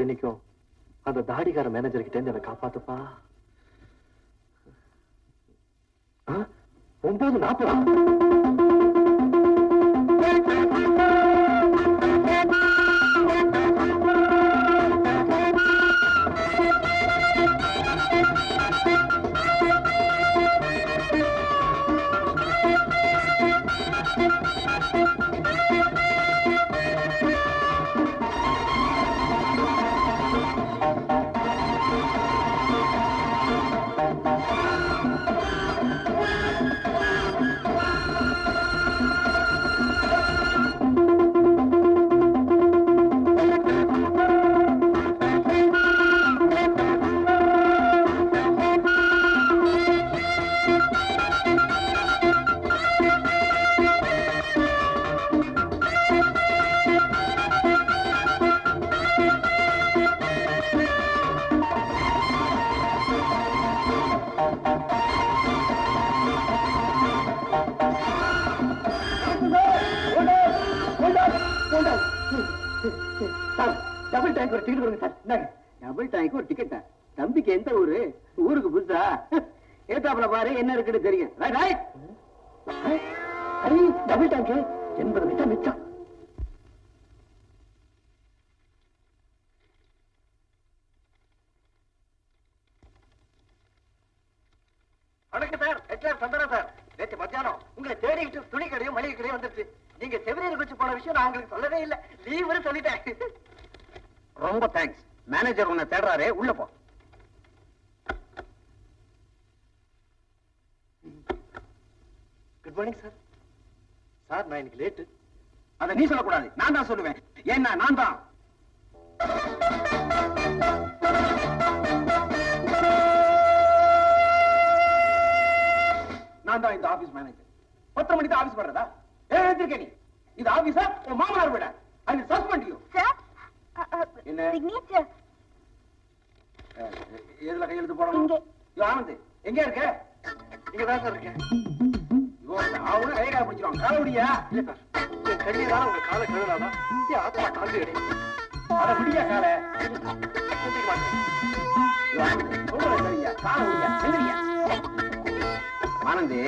இன்னைக்கும் அந்த தாடிகார மேனேஜர் கிட்ட இருந்து என்னை காப்பாத்துப்பா. ஆனந்த்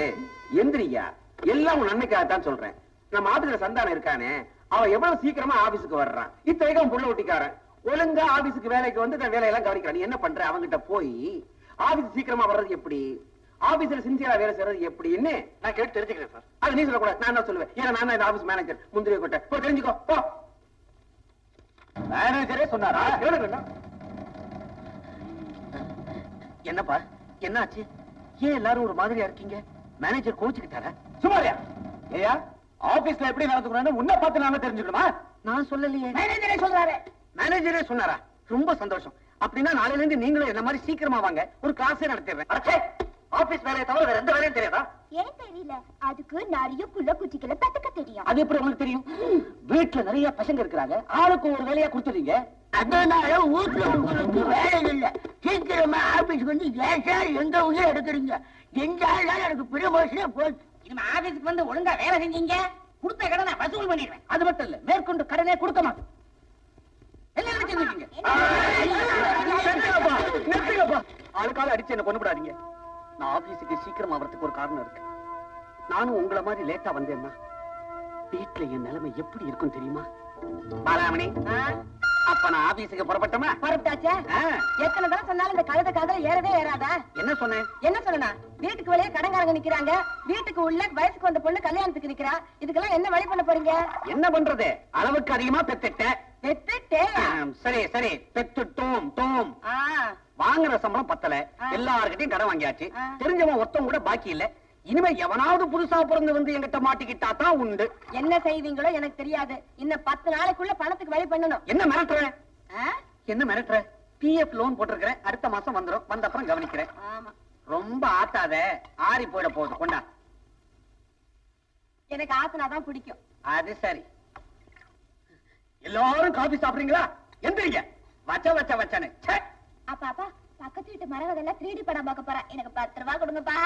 எந்திரியா எல்லாம் உன் சொல்றேன். நம்ம சந்தானம் இருக்கானே அவன் எவ்வளவு சீக்கிரமா ஆபீஸுக்கு வர்றான் இத்தனைக்கும் புள்ள ஒட்டிக்காரன் ஒழுங்கா ஆபீஸுக்கு வேலைக்கு வந்து தன் வேலையெல்லாம் கவனிக்கிறான் நீ என்ன பண்ற? அவன்கிட்ட போய் ஆபீஸ் சீக்கிரமா வர்றது எப்படி? ஆபீஸ்ல சின்சியரா வேலை செய்யறது எப்படின்னு நான் கேட்டு தெரிஞ்சுக்கிறேன் சார். அது நீ சொல்லக்கூடாது. நான் தான் சொல்லுவேன்? ஏன்னா நான் இந்த ஆபீஸ் மேனேஜர் முந்திரி கொட்டை தெரிஞ்சுக்கோ. போ. மேனேஜரே சொன்னாரா? என்னப்பா? என்னாச்சு? ஏன் எல்லாரும் ஒரு மாதிரியா இருக்கீங்க? மேனேஜர் கோச்சுக்கிட்டாரா சும்மாரியா ஏயா ஆபீஸ்ல எப்படி நடந்துக்கணும்னு உன்னை பார்த்து நாம தெரிஞ்சுக்கணுமா? நான் சொல்லலையே. மேனேஜரே சொல்றாரு. மேனேஜரே சொன்னாரா? ரொம்ப சந்தோஷம். அப்படின்னா நாளையில இருந்து நீங்களும் என்ன மாதிரி சீக்கிரமா வாங்க. ஒரு கிளாஸே நடத்திடுறேன். ஆபீஸ் வேலையை தவிர வேற எந்த வேலையும் தெரியாதா? ஏன் தெரியல? அதுக்கு நிறைய புள்ள குச்சிகளை பெத்துக்க தெரியும். அது எப்படி உங்களுக்கு தெரியும்? வீட்டுல நிறைய பசங்க இருக்கிறாங்க. ஆளுக்கு ஒரு வேலையா கொடுத்துறீங்க அதனால வீட்டுல உங்களுக்கு வேலை இல்ல சீக்கிரமா ஆபீஸ்க்கு வந்து ஏன் சார் எங்க உள்ள எடுக்கிறீங்க? எந்த ஆளால எனக்கு ப்ரமோஷனே போச்சு இனிமே ஆபீஸ்க்கு வந்து ஒழுங்கா வேலை செஞ்சீங்க. கொடுத்த கடனை வசூல் பண்ணிடுவேன். அது மட்டும் இல்ல மேற்கொண்டு கடனே கொடுக்க நிறுத்துங்கப்பா. ஆளுக்கால அடிச்சு என்ன கொண்டு விடாதீங்க நான் ஆபீஸுக்கு சீக்கிரம் வரதுக்கு ஒரு காரணம் இருக்கு. நானும் உங்கள மாதிரி லேட்டா வந்தேன்னா வீட்டுல என் நிலைமை எப்படி இருக்கும் தெரியுமா? பாலாமணி. அப்ப நான் ஆபீஸுக்கு புறப்பட்டோமா? எத்தனை தடவை சொன்னாலும் இந்த கழுத காதல ஏறவே ஏறாதா? என்ன சொன்னேன்? என்ன சொல்லனா வீட்டுக்கு வெளியே கடன்காரங்க நிக்கிறாங்க. வீட்டுக்கு உள்ள வயசுக்கு வந்த பொண்ணு கல்யாணத்துக்கு நிக்கிறா. இதுக்கெல்லாம் என்ன வழி பண்ண போறீங்க? என்ன பண்றது? அளவுக்கு அதிகமா பெத்துட்டேன் பெத்துட்டே? ஆம், சரி சரி. பெத்துட்டோம் டோம். வாங்குற சம்பளம் பத்தல. எல்லார்கிட்டயும் கடன் வாங்கியாச்சு. தெரிஞ்சவன் ஒருத்தன் கூட பாக்கி இல்ல. இனிமே எவனாவது புதுசா பிறந்து வந்து என்கிட்ட மாட்டிக்கிட்டா தான் உண்டு. என்ன செய்வீங்களோ எனக்கு தெரியாது. இன்னும் பத்து நாளைக்குள்ள பணத்துக்கு வழி பண்ணணும். என்ன மிரட்டுற? என்ன மிரட்டுற? பிஎஃப் லோன் போட்டிருக்கிறேன் அடுத்த மாசம் வந்துரும். வந்த அப்புறம் கவனிக்கிறேன். ரொம்ப ஆத்தாத. ஆறி போயிட போகுது. கொண்டா. எனக்கு ஆசனாதான் பிடிக்கும். அது சரி. எல்லாரும் காபி சாப்பிடுறீங்களா? எந்திரிங்க. வச்ச வச்ச வச்சனு ச்சே. அப்பா அப்பா பக்கத்து வீட்டு மரகதெல்லாம் த்ரீ டி படம் பார்க்க போறேன் எனக்கு பத்து ரூபா கொடுங்கப்பா.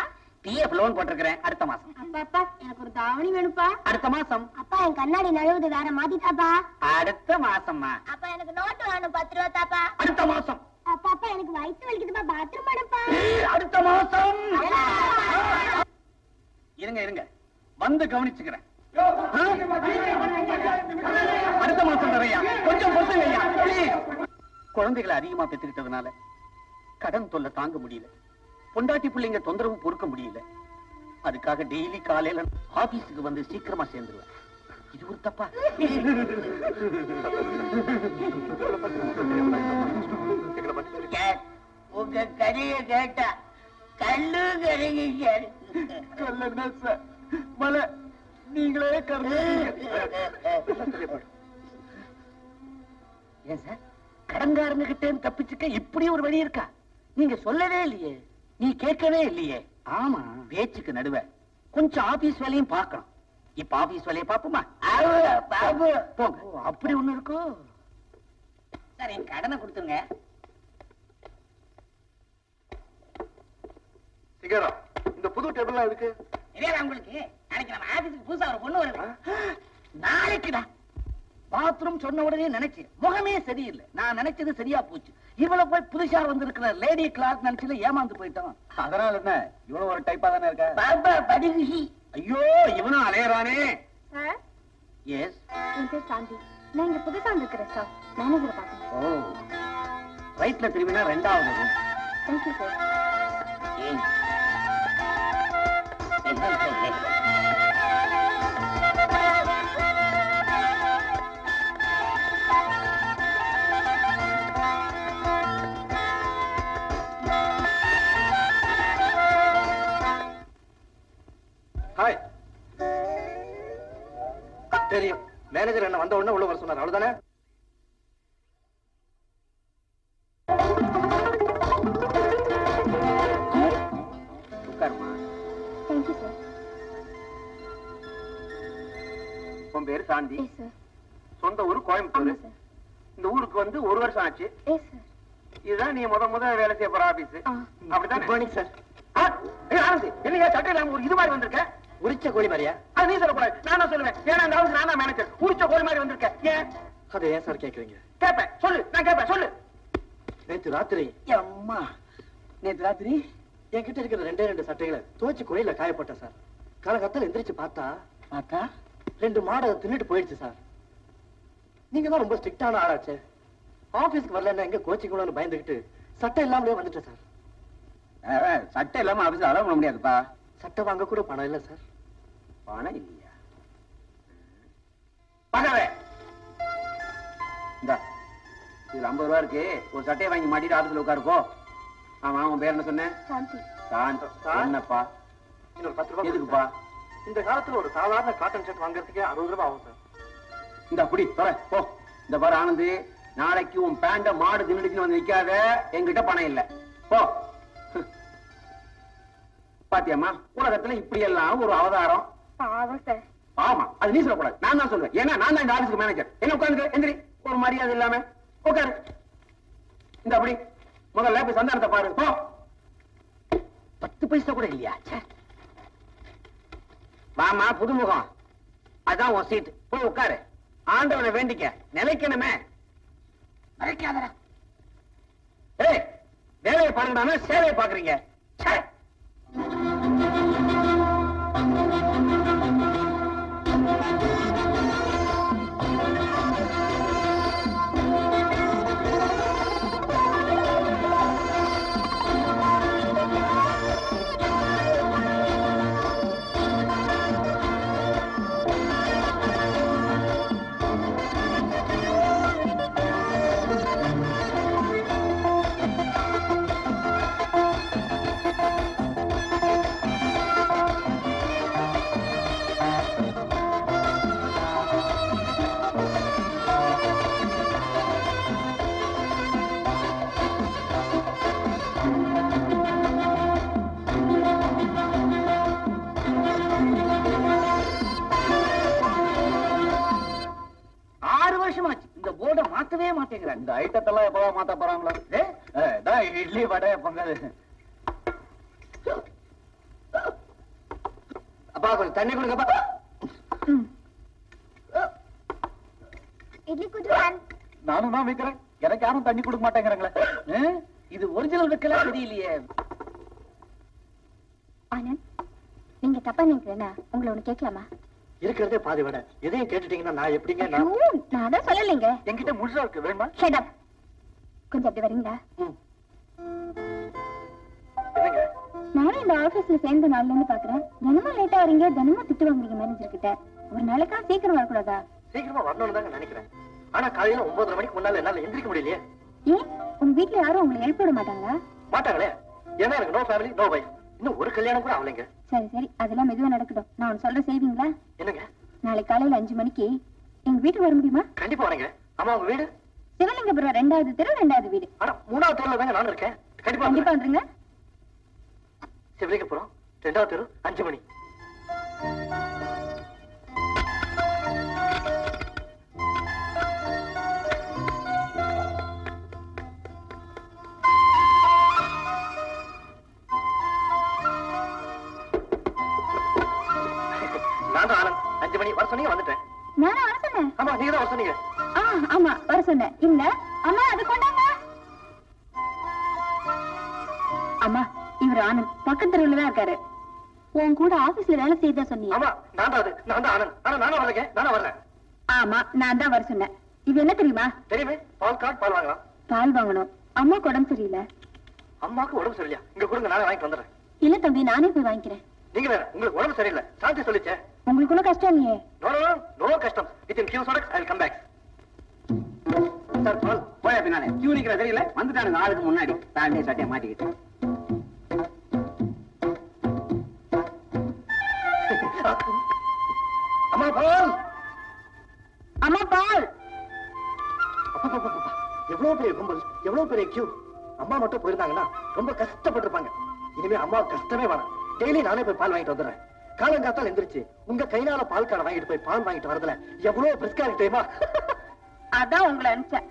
பிஎஃப் லோன் போட்டிருக்கிறேன். அடுத்த மாசம். அப்பா அப்பா எனக்கு ஒரு தாவணி வேணுப்பா அடுத்த மாசம். அப்பா என் கண்ணாடி நழுவுது வேற மாத்திட்டாப்பா அடுத்த மாசம்மா. அப்பா எனக்கு நோட்டு வேணும் பத்து ரூபா தாப்பா. அடுத்த மாசம். அப்பா அப்பா எனக்கு வயிற்று வலிக்குதுப்பா பாத்ரூம் வேணும்ப்பா. அடுத்த மாசம். இருங்க இருங்க. வந்து கவனிச்சுக்கிறேன். அடுத்த மாசம் தரையா கொஞ்சம் please. குழந்தைகளை அதிகமா பெற்றுக்கிட்டதுனால கடன் தொல்லை தாங்க முடியல. பொண்டாட்டி பிள்ளைங்க தொந்தரவு பொறுக்க முடியல. அதுக்காக டெய்லி காலையில ஆபீஸுக்கு வந்து சீக்கிரமா சேர்ந்துருவேன். இது ஒரு தப்பா? உங்க கதையை கேட்டா கல்லு கரைங்க சார். மலை. நீங்களே ஏன் சார்? கடன்காரங்க கிட்ட தப்பிச்சுக்க இப்படி ஒரு வழி இருக்கா? நீங்க சொல்லவே இல்லையே. நீ கேட்கவே இல்லையே. ஆமா பேச்சுக்கு நடுவ. கொஞ்சம் ஆபீஸ் வேலையும் பார்க்கணும். இப்ப ஆபீஸ் வேலையை பாப்போமா பாபு போங்க. அப்படி ஒண்ணு இருக்கோ? சார் என் கடனை கொடுத்துருங்க. சிகரம் இந்த புது டேபிள்லாம் இருக்கு தெரியாதா உங்களுக்கு? நாளைக்கு நம்ம ஆபீஸுக்கு புதுசா ஒரு பொண்ணு வருது. நாளைக்குடா பாத்ரூம் சொன்ன உடனே நினைச்சு முகமே சரியில்லை. நான் நினைச்சது சரியா போச்சு. இவ்வளவு போய் புதுசா வந்திருக்கிற லேடி கிளார்க் நினைச்சுல ஏமாந்து போயிட்டோம். அதனால என்ன? இவனும் ஒரு டைப்பா தானே இருக்க? பாபா ஐயோ இவனும் அலையறானே. சார்? எஸ் என் பேர் சாந்தி. நான் இங்க புதுசா வந்திருக்கிறேன் ஸ்டாஃப் மேனேஜரை பார்த்தேன். ஓ. ரைட்ல திரும்பினா ரெண்டாவது. தேங்க்யூ சார் ஏன் ஹாய். தெரியும். மேனேஜர் என்ன வந்த உடனே உள்ள வர சொன்னார். அவ்வளவுதானே? உன் பேரு சாந்தி. சொந்த ஊர் கோயம்புத்தூர். இந்த ஊருக்கு வந்து ஒரு வருஷம் ஆச்சு. இதுதான் நீ முத முத வேலை செய்ய போற ஆபீஸ். அப்படிதான் சார் என்னையா சட்டை இல்லாம ஒரு இது மாதிரி வந்திருக்க? உரிச்ச கோழி மாதிரியா? அது நீ சொல்லக்கூடாது நான் சொல்லுவேன். ஏன்னா அந்த ஆபீஸ் நான் மேனேஜர் உரிச்ச கோழி மாதிரி வந்திருக்கேன் ஏன்? அதை ஏன் சார் கேக்குறீங்க? கேட்பேன் சொல்லு. நான் கேட்பேன் சொல்லு. நேத்து ராத்திரி. அம்மா. நேத்து ராத்திரி? என்கிட்ட இருக்கிற ரெண்டே ரெண்டு சட்டைகளை துவைச்சு குழையில காயப்பட்டேன் சார் காலகத்தில் எந்திரிச்சு பார்த்தா பார்த்தா? ரெண்டு மாடு தின்னுட்டு போயிடுச்சு சார் நீங்க தான் ரொம்ப ஸ்ட்ரிக்டான ஆளாச்சே. ஆபீஸ்க்கு வரலன்னா எங்க கோச்சிக்கணும்னு பயந்துகிட்டு சட்டை இல்லாமலே வந்துட்டேன் சார் சட்டை இல்லாம ஆபீஸ் அலோவ் பண்ண முடியாதுப்பா. சட்டை வாங்க கூட பணம் இல்ல சார் பணம் இல்லையா? பகவே இந்தா இதுல ஐம்பது ரூபா இருக்கு. ஒரு சட்டையை வாங்கி மாட்டிட்டு ஆபீஸ்ல உட்காருக்கோ ஆமா உன் பேர் என்ன சொன்னேன் என்னப்பா? இன்னொரு பத்து ரூபாய் எதுக்குப்பா? இந்த காலத்துல ஒரு சாதாரண காட்டன் ஷர்ட் வாங்குறதுக்கே அறுபது ரூபாய் ஆகும் சார். இந்த அப்படி தொலை போ. இந்த பாரு ஆனந்து நாளைக்கு உன் பேண்ட மாடு தின்னுடுச்சுன்னு வந்து நிக்காத. என்கிட்ட பணம் இல்ல. போ. பாத்தியம்மா? உலகத்துல இப்படி எல்லாம் ஒரு அவதாரம். பாவம் சார் ஆமா அது நீ சொல்லக்கூடாது. நான் தான் சொல்லுவேன் ஏன்னா நான் தான் இந்த ஆபீஸ்க்கு மேனேஜர் என்ன உட்காந்து எந்திரி. ஒரு மரியாதை இல்லாம. உட்காரு. இந்த அப்படி. முதல்ல போய் சந்தானத்தை பாரு. போ. பத்து பைசா கூட இல்லையா? வாமா புதுமுகம். அதான் உன் சீட் போய் உட்காரு. ஆண்டவனை வேண்டிக்க. நிலைக்கணுமே. மறைக்காதடா. ஏய் வேலையை பாருங்கடானா சேவையை பாக்குறீங்க மாத்தவே மாட்டேங்கிறாங்க இந்த ஐட்டத்தெல்லாம் எப்பதான் மாத்த போறாங்களோ? இதான் இட்லி வடை பொங்கல். அப்பா கொஞ்சம் தண்ணி கொடுங்கப்பா இட்லி குடுவான் நானும் தான் வைக்கிறேன். எனக்கு யாரும் தண்ணி கொடுக்க மாட்டேங்கிறாங்களே? இது ஒரிஜினல் வைக்கலாம் தெரியலையே. ஆனந்த் நீங்க தப்பா நினைக்கிறேன்னா உங்களை ஒண்ணு கேட்கலாமா? இருக்கிறதே பாதி விட. எதையும் கேட்டுட்டீங்கன்னா நான் எப்படிங்க நான் அதான் சொல்லலைங்க. என்கிட்ட முழுசா இருக்கு. வேணுமா? Up. கொஞ்சம் அப்படி வரீங்களா? நானும் இந்த ஆபீஸ்ல சேர்ந்த நாள்ல இருந்து பாக்குறேன். தினமும் லேட்டா வரீங்க தினமும் திட்டு வாங்குறீங்க மேனேஜர் கிட்ட ஒரு நாளைக்கா சீக்கிரம் வரக்கூடாதா? சீக்கிரமா வரணும்னு தாங்க நினைக்கிறேன். ஆனா காலையில ஒன்பதரை மணிக்கு முன்னால என்னால எந்திரிக்க முடியலையே. ஏன்? உங்க வீட்ல யாரும் உங்களை எழுப்ப விட மாட்டாங்களா? மாட்டாங்களே? ஏன்னா எனக்கு நோ ஃபேமிலி நோ வைஃப் இன்னும் ஒரு கல்யாணம் கூட ஆகலைங்க. சரி சரி. அதெல்லாம் மெதுவா நடக்கட்டும். நான் ஒண்ணு சொல்ற செய்வீங்களா? என்னங்க? நாளை காலையில அஞ்சு மணிக்கு எங்க வீட்டுக்கு வர முடியுமா? கண்டிப்பா வரேங்க. ஆமா உங்க வீடு? சிவலிங்கபுரம் ரெண்டாவது தெரு ரெண்டாவது வீடு. ஆனா மூணாவது தெருல தாங்க நானும் இருக்கேன். கண்டிப்பா கண்டிப்பா. வந்துருங்க. சிவலிங்கபுரம் ரெண்டாவது தெரு அஞ்சு மணி. நான் தான் ஆனந்த். அஞ்சு மணி வர சொன்னீங்க வந்துட்டேன். நானும் வர சொன்னேன். ஆமா நீங்க தான் வர சொன்னீங்க. ஆ ஆமா வர சொன்னேன். இல்ல அம்மா அது கொண்டாங்க. அம்மா இவர் ஆனந்த். பக்கத்து தெருவுல தான் இருக்காரு. உன் கூட ஆபீஸ்ல வேலை செய்தா சொன்னீங்க. ஆமா நான் தான் அது. நான் தான் ஆனந்த். ஆனா நானும் வரலைங்க. நானும் வரேன் ஆமா நான் தான் வர சொன்னேன். இது என்ன தெரியுமா? தெரியுமே பால் கார்டு பால் வாங்கலாம். பால் வாங்கணும். அம்மாக்கு உடம்பு சரியில்லை. அம்மாவுக்கு உடம்பு சரியில்லையா? இங்க கொடுங்க நானே வாங்கிட்டு வந்துடுறேன். இல்ல தம்பி நானே போய் வாங்கிக்கிறேன். நீங்க வேற உங்களுக்கு உடம்பு சரியில்லை. சாந்தி சொல்லிச்சே. உங்களுக்கு ஒன்றும் கஷ்டம் இல்லையே. நோ நோ நோ கஷ்டம். With in few seconds I will come back sir பால் போயா பின்னாலே கியூ நிக்கிற தெரியல. வந்துட்டானுங்க ஆளுக்கு முன்னாடி. தாண்டி சட்டையை மாட்டிக்கிட்டு. அம்மா பால். அம்மா பால். எவ்வளவு பெரிய கும்பல் எவ்வளவு பெரிய கியூ அம்மா மட்டும் போயிருந்தாங்கன்னா ரொம்ப கஷ்டப்பட்டிருப்பாங்க. இனிமே அம்மா கஷ்டமே வேணாம். டெய்லி நானே போய் பால் வாங்கிட்டு வந்துடுறேன். காலங்காத்தால் எந்திரிச்சு உங்க கையினால பால் காடை வாங்கிட்டு போய் பால் வாங்கிட்டு வரதுல எவ்வளவு பிரிஸ்கா இருக்கு தெரியுமா? அதான் உங்களை அனுப்பிச்சேன்.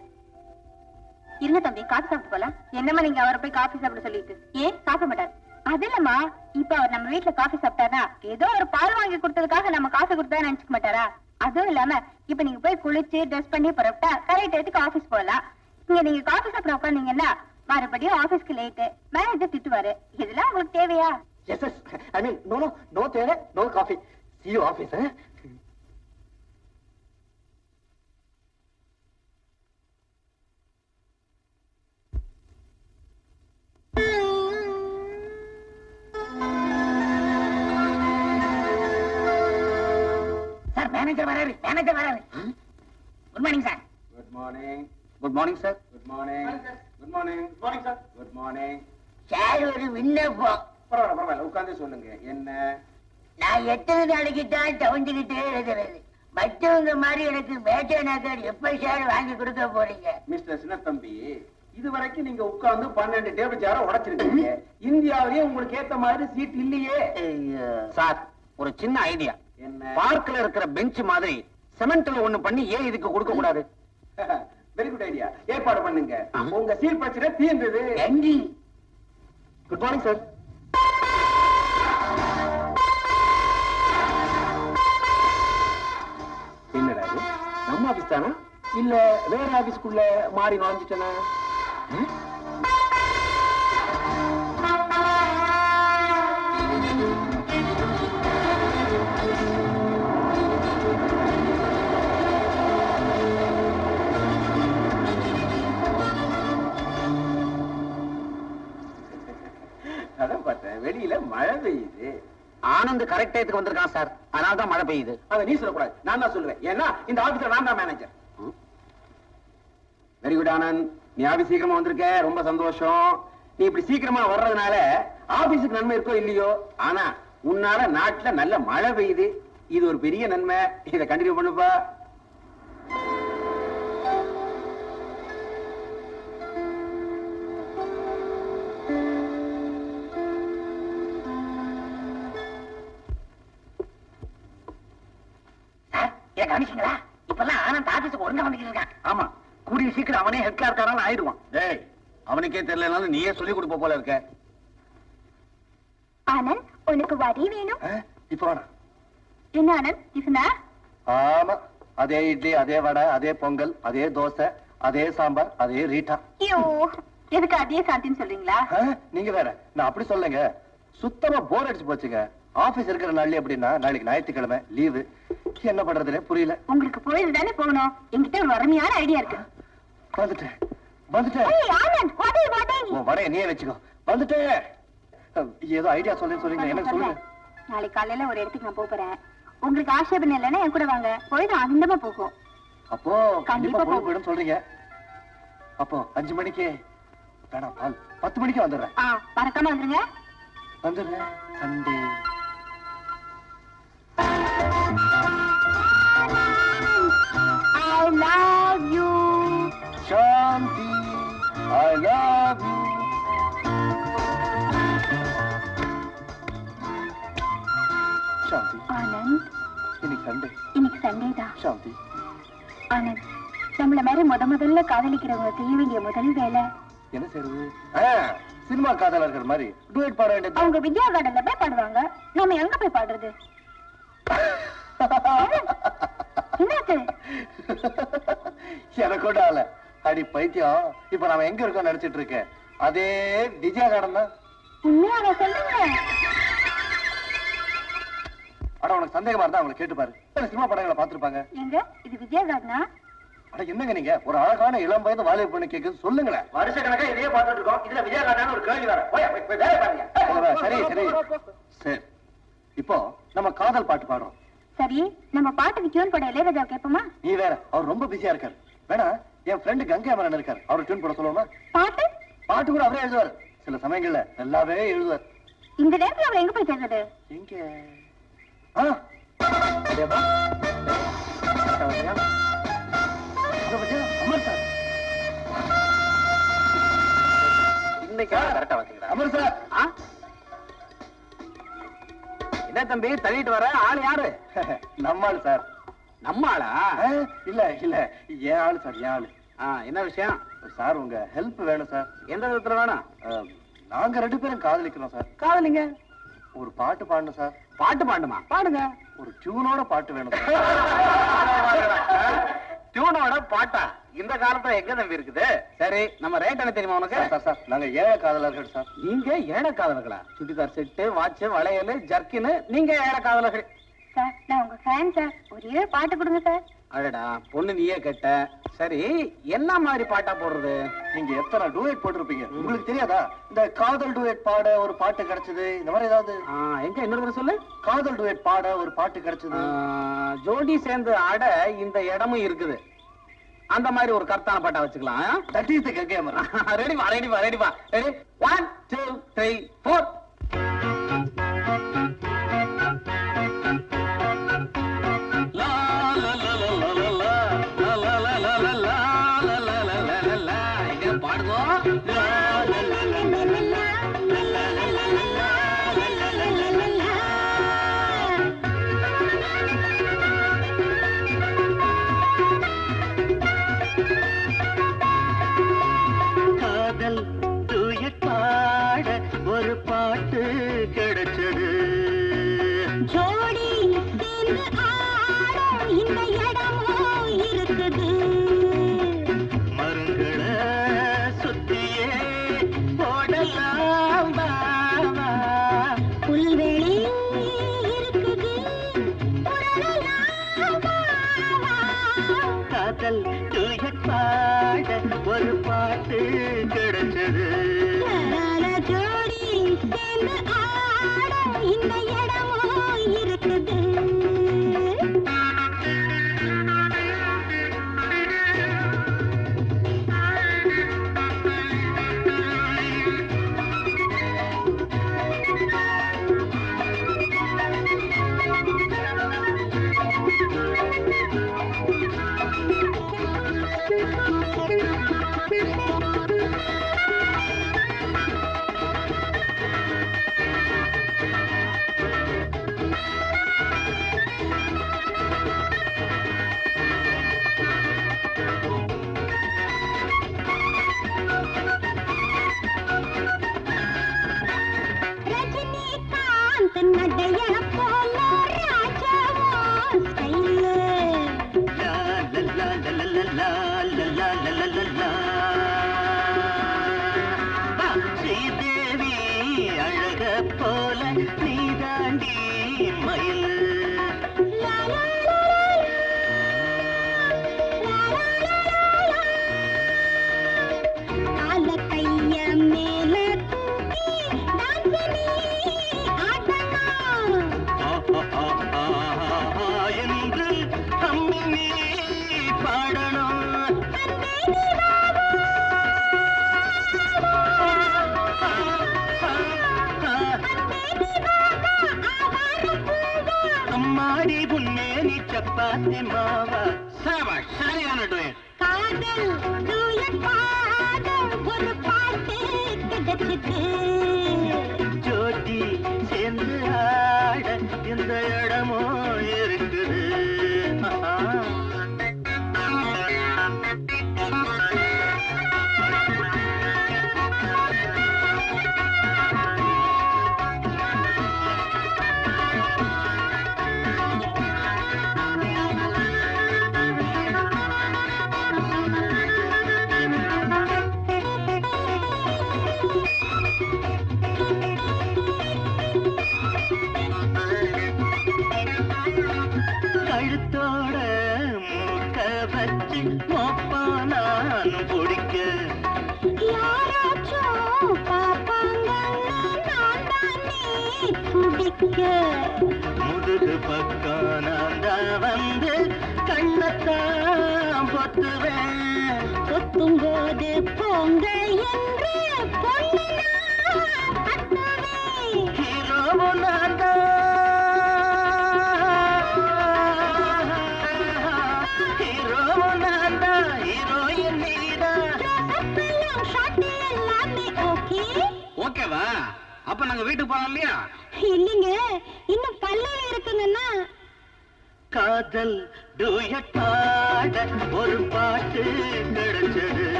இருங்க தம்பி காஃபி சாப்பிட்டு போலாம். என்னம்மா நீங்க அவரை போய் காஃபி சாப்பிட சொல்லிட்டு? ஏன் சாப்பிட மாட்டார். அது இல்லம்மா இப்ப அவர் நம்ம வீட்டுல காஃபி சாப்பிட்டாருன்னா ஏதோ ஒரு பால் வாங்கி கொடுத்ததுக்காக நம்ம காசு கொடுத்தா நினைச்சுக்க மாட்டாரா? அதுவும் இல்லாம இப்ப நீங்க போய் குளிச்சு ட்ரெஸ் பண்ணி புறப்பட்டா கரெக்ட் எடுத்துக்கு ஆபீஸ் போகலாம் இங்க நீங்க காஃபி சாப்பிட உட்காந்தீங்கன்னா மறுபடியும் ஆபீஸ்க்கு லேட்டு மேனேஜர் திட்டுவாரு. இதெல்லாம் உங்களுக்கு தேவையா? Yes yes I mean no no no தேவை no coffee see you office sir manager வராரு மேனேஜர் வராரு good morning sir good morning good morning sir good morning good morning morning sir good morning sir ஒரு விண்ணப்பம் பரவாயில்ல பரவாயில்ல உட்கார்ந்து சொல்லுங்க. என்ன? நான் எத்தனை நாளைக்கு தான் தவஞ்சுக்கிட்டே எழுதுறது மற்றவங்க மாதிரி எனக்கு நகர் எப்ப சார் வாங்கி கொடுக்க போறீங்க? மிஸ்டர் சின்னத்தம்பி இது வரைக்கும் நீங்க உட்கார்ந்து பன்னெண்டு டேபிள் சேர உடைச்சிருக்கீங்க. இந்தியாவிலேயே உங்களுக்கு ஏத்த மாதிரி சீட் இல்லையே. சார் ஒரு சின்ன ஐடியா. என்ன? பார்க்ல இருக்கிற பெஞ்ச் மாதிரி சிமெண்ட்ல ஒண்ணு பண்ணி ஏன் இதுக்கு கொடுக்க கூடாது? வெரி குட் ஐடியா ஏற்பாடு பண்ணுங்க. உங்க சீட் பிரச்சனை தீர்ந்தது. நன்றி குட் மார்னிங் சார் நம்ம ஆபீஸ் தானா? இல்ல வேற ஆபீஸ்க்குள்ள மாறி நுழைஞ்சிட்டனா? அதான் பார்த்தேன் வெளியில மழை பெய்யுது. ஆனந்த் கரெக்ட் டயத்துக்கு வந்திருக்கான் சார். அதனால தான் மழை பெய்யுது. அதை நீ சொல்லக்கூடாது. நான் தான் சொல்லுவேன். ஏன்னா இந்த ஆபீஸ்ல நான் தான் மேனேஜர் வெரி குட் ஆனந்த். நீ ஆபீஸ் சீக்கிரமா வந்திருக்க. ரொம்ப சந்தோஷம். நீ இப்படி சீக்கிரமா வர்றதுனால ஆபீஸுக்கு நன்மை இருக்கோ இல்லையோ? ஆனா உன்னால நாட்டுல நல்ல மழை பெய்யுது. இது ஒரு பெரிய நன்மை. இதை கண்டினியூ பண்ணுப்பா. கூடிய சீக்கிரம் அவனே ஹெட் கிளார்க்கானாலும் ஆயிடுவான். டேய் அவனுக்கே தெரியலனாலும் நீயே சொல்லி கொடுப்ப போல இருக்க. ஆனந்த் உனக்கு வரி வேணும். இப்ப வேணாம் என்ன ஆனந்த் டிஃபனா? ஆமா அதே இட்லி அதே வடை அதே பொங்கல் அதே தோசை அதே சாம்பார் அதே ரீட்டா. ஐயோ எதுக்கு அதே சாந்தின்னு சொல்றீங்களா? நீங்க வேற நான் அப்படி சொல்லுங்க சுத்தமா போர் அடிச்சு போச்சுங்க. ஆபீஸ் இருக்கிற நாள்ல எப்படின்னா நாளைக்கு ஞாயிற்றுக்கிழமை லீவு என்ன பண்றதுனே புரியல. உங்களுக்கு பொழுது தானே போகணும். என்கிட்ட ஒரு அருமையான ஐடியா இருக்கு. வந்துட்டேன். வந்துட்டேன். ஏய், ஆனந்த் வடை வடை. உன் வடைய நீயே வச்சுக்கோ. வந்துட்டேன். அஹ், ஏதோ ஐடியா சொல்லி சொல்லுங்க எனக்கு சொல்லுங்க. நாளைக்கு காலையில ஒரு இடத்துக்கு நான் போறேன் உங்களுக்கு ஆட்சேபம் இல்லைன்னா என் கூட வாங்க. பொழுது ஆனந்தமா போகும். அப்போ கண்டிப்பா. போயிடும் சொல்றீங்க. அப்போ அஞ்சு மணிக்கு வேணாம் பத்து மணிக்கு வந்துடுறேன். மறக்காம வந்துருங்க. வந்துடுறேன். Sunday. Shanthi I love you Shanthi Anand. இன்னைக்கு சண்டே இன்னைக்கு சண்டே தான். சாந்தி ஆனந்த் நம்மள மாதிரி முத முதல்ல காதலிக்கிறவங்க செய்ய வேண்டிய முதல் வேலை. என்ன செய்யறது சினிமா காதலர்கள் மாதிரி டூயட் பாட வேண்டியது. அவங்க வித்யா கார்டன்ல போய் பாடுவாங்க. நாம எங்க போய் பாடுறது? என்னாச்சு எனக்கு கூட அடி பைத்தியம். இப்ப நாம எங்க இருக்கோம் நினைச்சிட்டு இருக்கேன் அதே விஜயா கார்டன் தான். உண்மையாக சொல்லுங்க. அட உனக்கு சந்தேகமா இருந்தா அவங்களை கேட்டு பாரு. சினிமா படங்களை பார்த்திருப்பாங்க. எங்க? இது வித்யா கார்டனா அட என்னங்க நீங்க? ஒரு அழகான இளம் வயது வாலிப பொண்ணு கேக்குது. சொல்லுங்களேன். வருஷ கணக்கா இதையே பார்த்துட்டு இருக்கோம் இதுல விஜயகாண்டான ஒரு கேள்வி வர போய் போய் போய் வேலை பாருங்க. சரி சரி. சரி. இப்போ நம்ம காதல் பாட்டு பாடுறோம். சரி நம்ம பாட்டுக்கு டியூன் போட இளையராஜா கேட்போமா? நீ வேற அவர் ரொம்ப பிஸியா இருக்காரு. வேணா என் ஃப்ரெண்டு கங்கை அமரன் இருக்காரு. அவர் டியூன் போட சொல்லுவோமா? பாட்டு? பாட்டு கூட அவரே எழுதுவார். சில சமயங்கள்ல நல்லாவே எழுதுவார். இந்த நேரத்துல அவளை எங்க போய் சேர்ந்தது எங்க? அமர் சார். இன்னைக்கு கரெக்டா வச்சுக்கிறேன் அமர் சார். என்ன தம்பி தள்ளிட்டு வர? ஆள் யாரு? நம்மாள் சார். நம்ம ஆளா இல்ல இல்ல. என் ஆளு சார் என் ஆளு. என்ன விஷயம்? சார் உங்க ஹெல்ப் வேணும் சார். எந்த விதத்துல வேணும்? நாங்க ரெண்டு பேரும் காதலிக்கிறோம் சார். காதலிங்க? ஒரு பாட்டு பாடணும் சார். பாட்டு பாண்டுமா பாடுங்க. ஒரு டியூனோட பாட்டு வேணும் டியூனோட பாட்டா? இந்த காலத்துல எங்க தம்பி இருக்குது? சரி நம்ம ரேட் என்ன தெரியுமா உனக்கு? சார் சார் நாங்க ஏழை காதலர்கள் சார். நீங்க ஏழை காதலர்களா? சுடிதார் செட்டு வாட்ச் வளையல் ஜர்க்கின்னு நீங்க ஏழை காதலர்கள். சார் நான் உங்க ஃபேன் சார். ஒரே பாட்டு கொடுங்க சார். அடடா பொண்ணு நீயே கேட்ட. சரி என்ன மாதிரி பாட்டா போடுறது? நீங்க எத்தனை டூயட் போட்டிருப்பீங்க? உங்களுக்கு தெரியாதா? இந்த காதல் டூயட் பாட ஒரு பாட்டு கிடைச்சது. இந்த மாதிரி ஏதாவது? எங்க இன்னொரு சொல்லு. காதல் டூயட் பாட ஒரு பாட்டு கிடைச்சது. ஜோடி சேர்ந்து ஆட இந்த இடமும் இருக்குது. அந்த மாதிரி ஒரு கர்த்தான பாட்டா வச்சுக்கலாம். தட் இஸ் ரெடி வா ரெடி வா ரெடி வா. ரெடி 1 2 3 4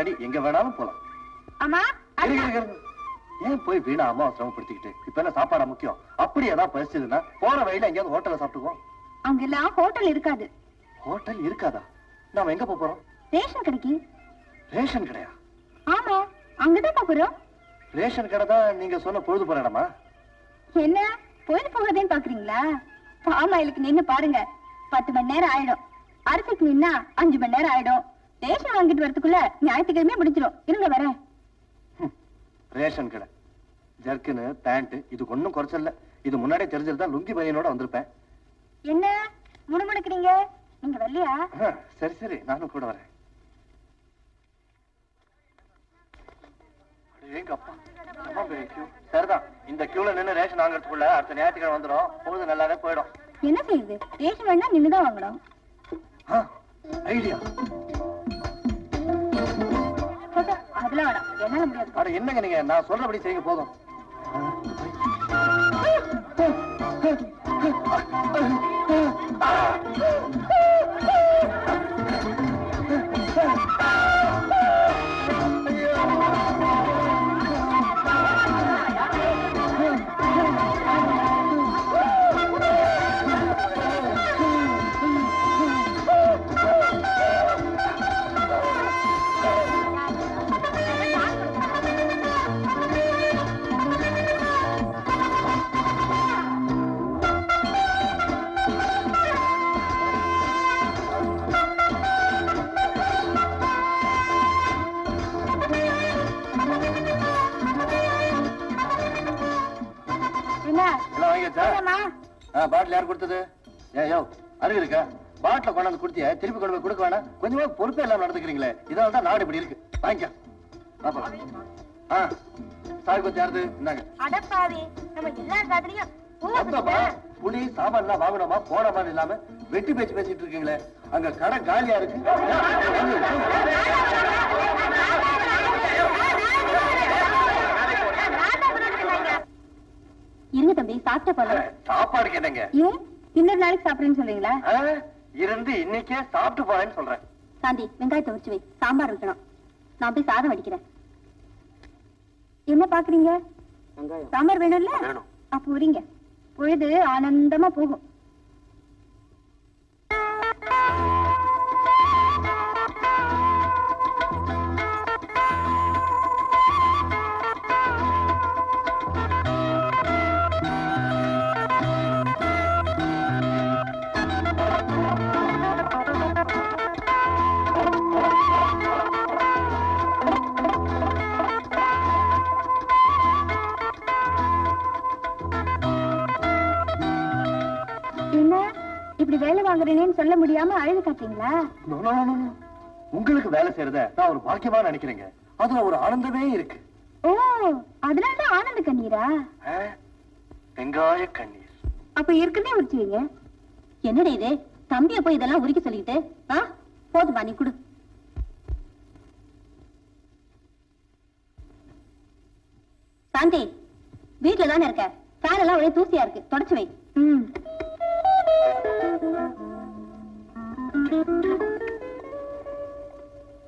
ரெடி எங்க வேணாலும் போலாம். ஆமா. ஏன் போய் வீணா அம்மா சிரமப்படுத்திக்கிட்டு? இப்ப என்ன சாப்பாடா முக்கியம்? அப்படி ஏதாவது பறிச்சதுன்னா போற வழியில எங்கேயாவது ஹோட்டல்ல சாப்பிட்டுக்குவோம். அங்க எல்லாம் ஹோட்டல் இருக்காது. ஹோட்டல் இருக்காதா? நாம எங்க போறோம்? ரேஷன் கடைக்கு. ரேஷன் கடையா? ஆமா அங்கதான் போகிறோம் ரேஷன் கடை தான் நீங்க சொன்ன பொழுது போற இடமா? என்ன? பொழுது போகாதேன்னு பாக்குறீங்களா? பாமாயிலுக்கு நின்னு பாருங்க. பத்து மணி நேரம் ஆயிடும். அரிசிக்கு நின்னா அஞ்சு மணி நேரம் ஆயிடும். ரேஷன் வாங்கிட்டு வரதுக்குள்ள ஞாயிற்றுக்கிழமை முடிஞ்சிடும் இருங்க வரேன் ரேஷன் கடை. ஜர்க்கின்னு பேண்ட் இதுக்கு ஒண்ணும் குறைச்சல இது முன்னாடியே தெரிஞ்சிருந்தா லுங்கி பனியனோட வந்திருப்பேன். என்ன? முணுமுணுக்கிறீங்க? நீங்க வரலையா? சரி சரி. நானும் கூட வரேன். சரிதான். இந்த கியூல நின்னு ரேஷன் வாங்குறதுக்குள்ள அடுத்த ஞாயிற்றுக்கிழமை வந்துடும் பொழுது நல்லாவே போயிடும். என்ன செய்யுது? ரேஷன் வேணா நின்னுதான் வாங்கணும். ஐடியா. என்னங்க நீங்க? நான் சொல்றபடி செய்யுங்க போதும். பாட்டில் யார் கொடுத்தது? ஏ யோ அறிவு இருக்கா? பாட்டில கொண்டாந்து கொடுத்திய? திருப்பி கொண்டு போய் கொடுக்க வேணாம். கொஞ்சமா பொறுப்பே இல்லாம நடந்துக்கிறீங்களே. இதனால தான் நாடு இப்படி இருக்கு. வாங்கிக்க பாப்பா. ஆ சாய் கொத்தி யாருது? இந்தாங்க. அடப்பாவி நம்ம எல்லா அப்பப்பா புளி சாமான் எல்லாம் வாங்கணுமா? போன மாதிரி இல்லாம வெட்டி பேச்சு பேசிட்டு இருக்கீங்களே. அங்க கடை காலியா இருக்கு. இருங்க தம்பி சாப்பிட்ட போல சாப்பாடு கேட்டங்க ஏன் இன்னொரு நாளைக்கு சாப்பிடுறேன்னு சொல்றீங்களா? இருந்து இன்னைக்கே சாப்பிட்டு போறேன்னு சொல்றேன். சாந்தி வெங்காயத்தை உரிச்சு வை. சாம்பார் வைக்கணும். நான் போய் சாதம் வடிக்கிறேன். என்ன பாக்குறீங்க சாம்பார் வேணும்ல? வேணும். அப்ப உரிங்க. பொழுது ஆனந்தமா போகும். வாங்குறேனேன்னு சொல்ல முடியாம அழுது காட்டீங்களா No, no, no, no, no. உங்களுக்கு வேலை செய்யறத நான் ஒரு பாக்கியமா நினைக்கிறேங்க. அதுல ஒரு ஆனந்தமே இருக்கு. ஓ அதனாலதான் ஆனந்த கண்ணீரா? வெங்காய கண்ணீர். அப்ப ஏற்கனவே உரிச்சுவீங்க என்னடா இது? தம்பிய போய் இதெல்லாம் உரிக்க சொல்லிட்டு ஆ? போதுமா நீ குடு. சாந்தி வீட்ல தானே இருக்க? ஃபேன் எல்லாம் ஒரே தூசியா இருக்கு. தொடச்சு வை. ம்.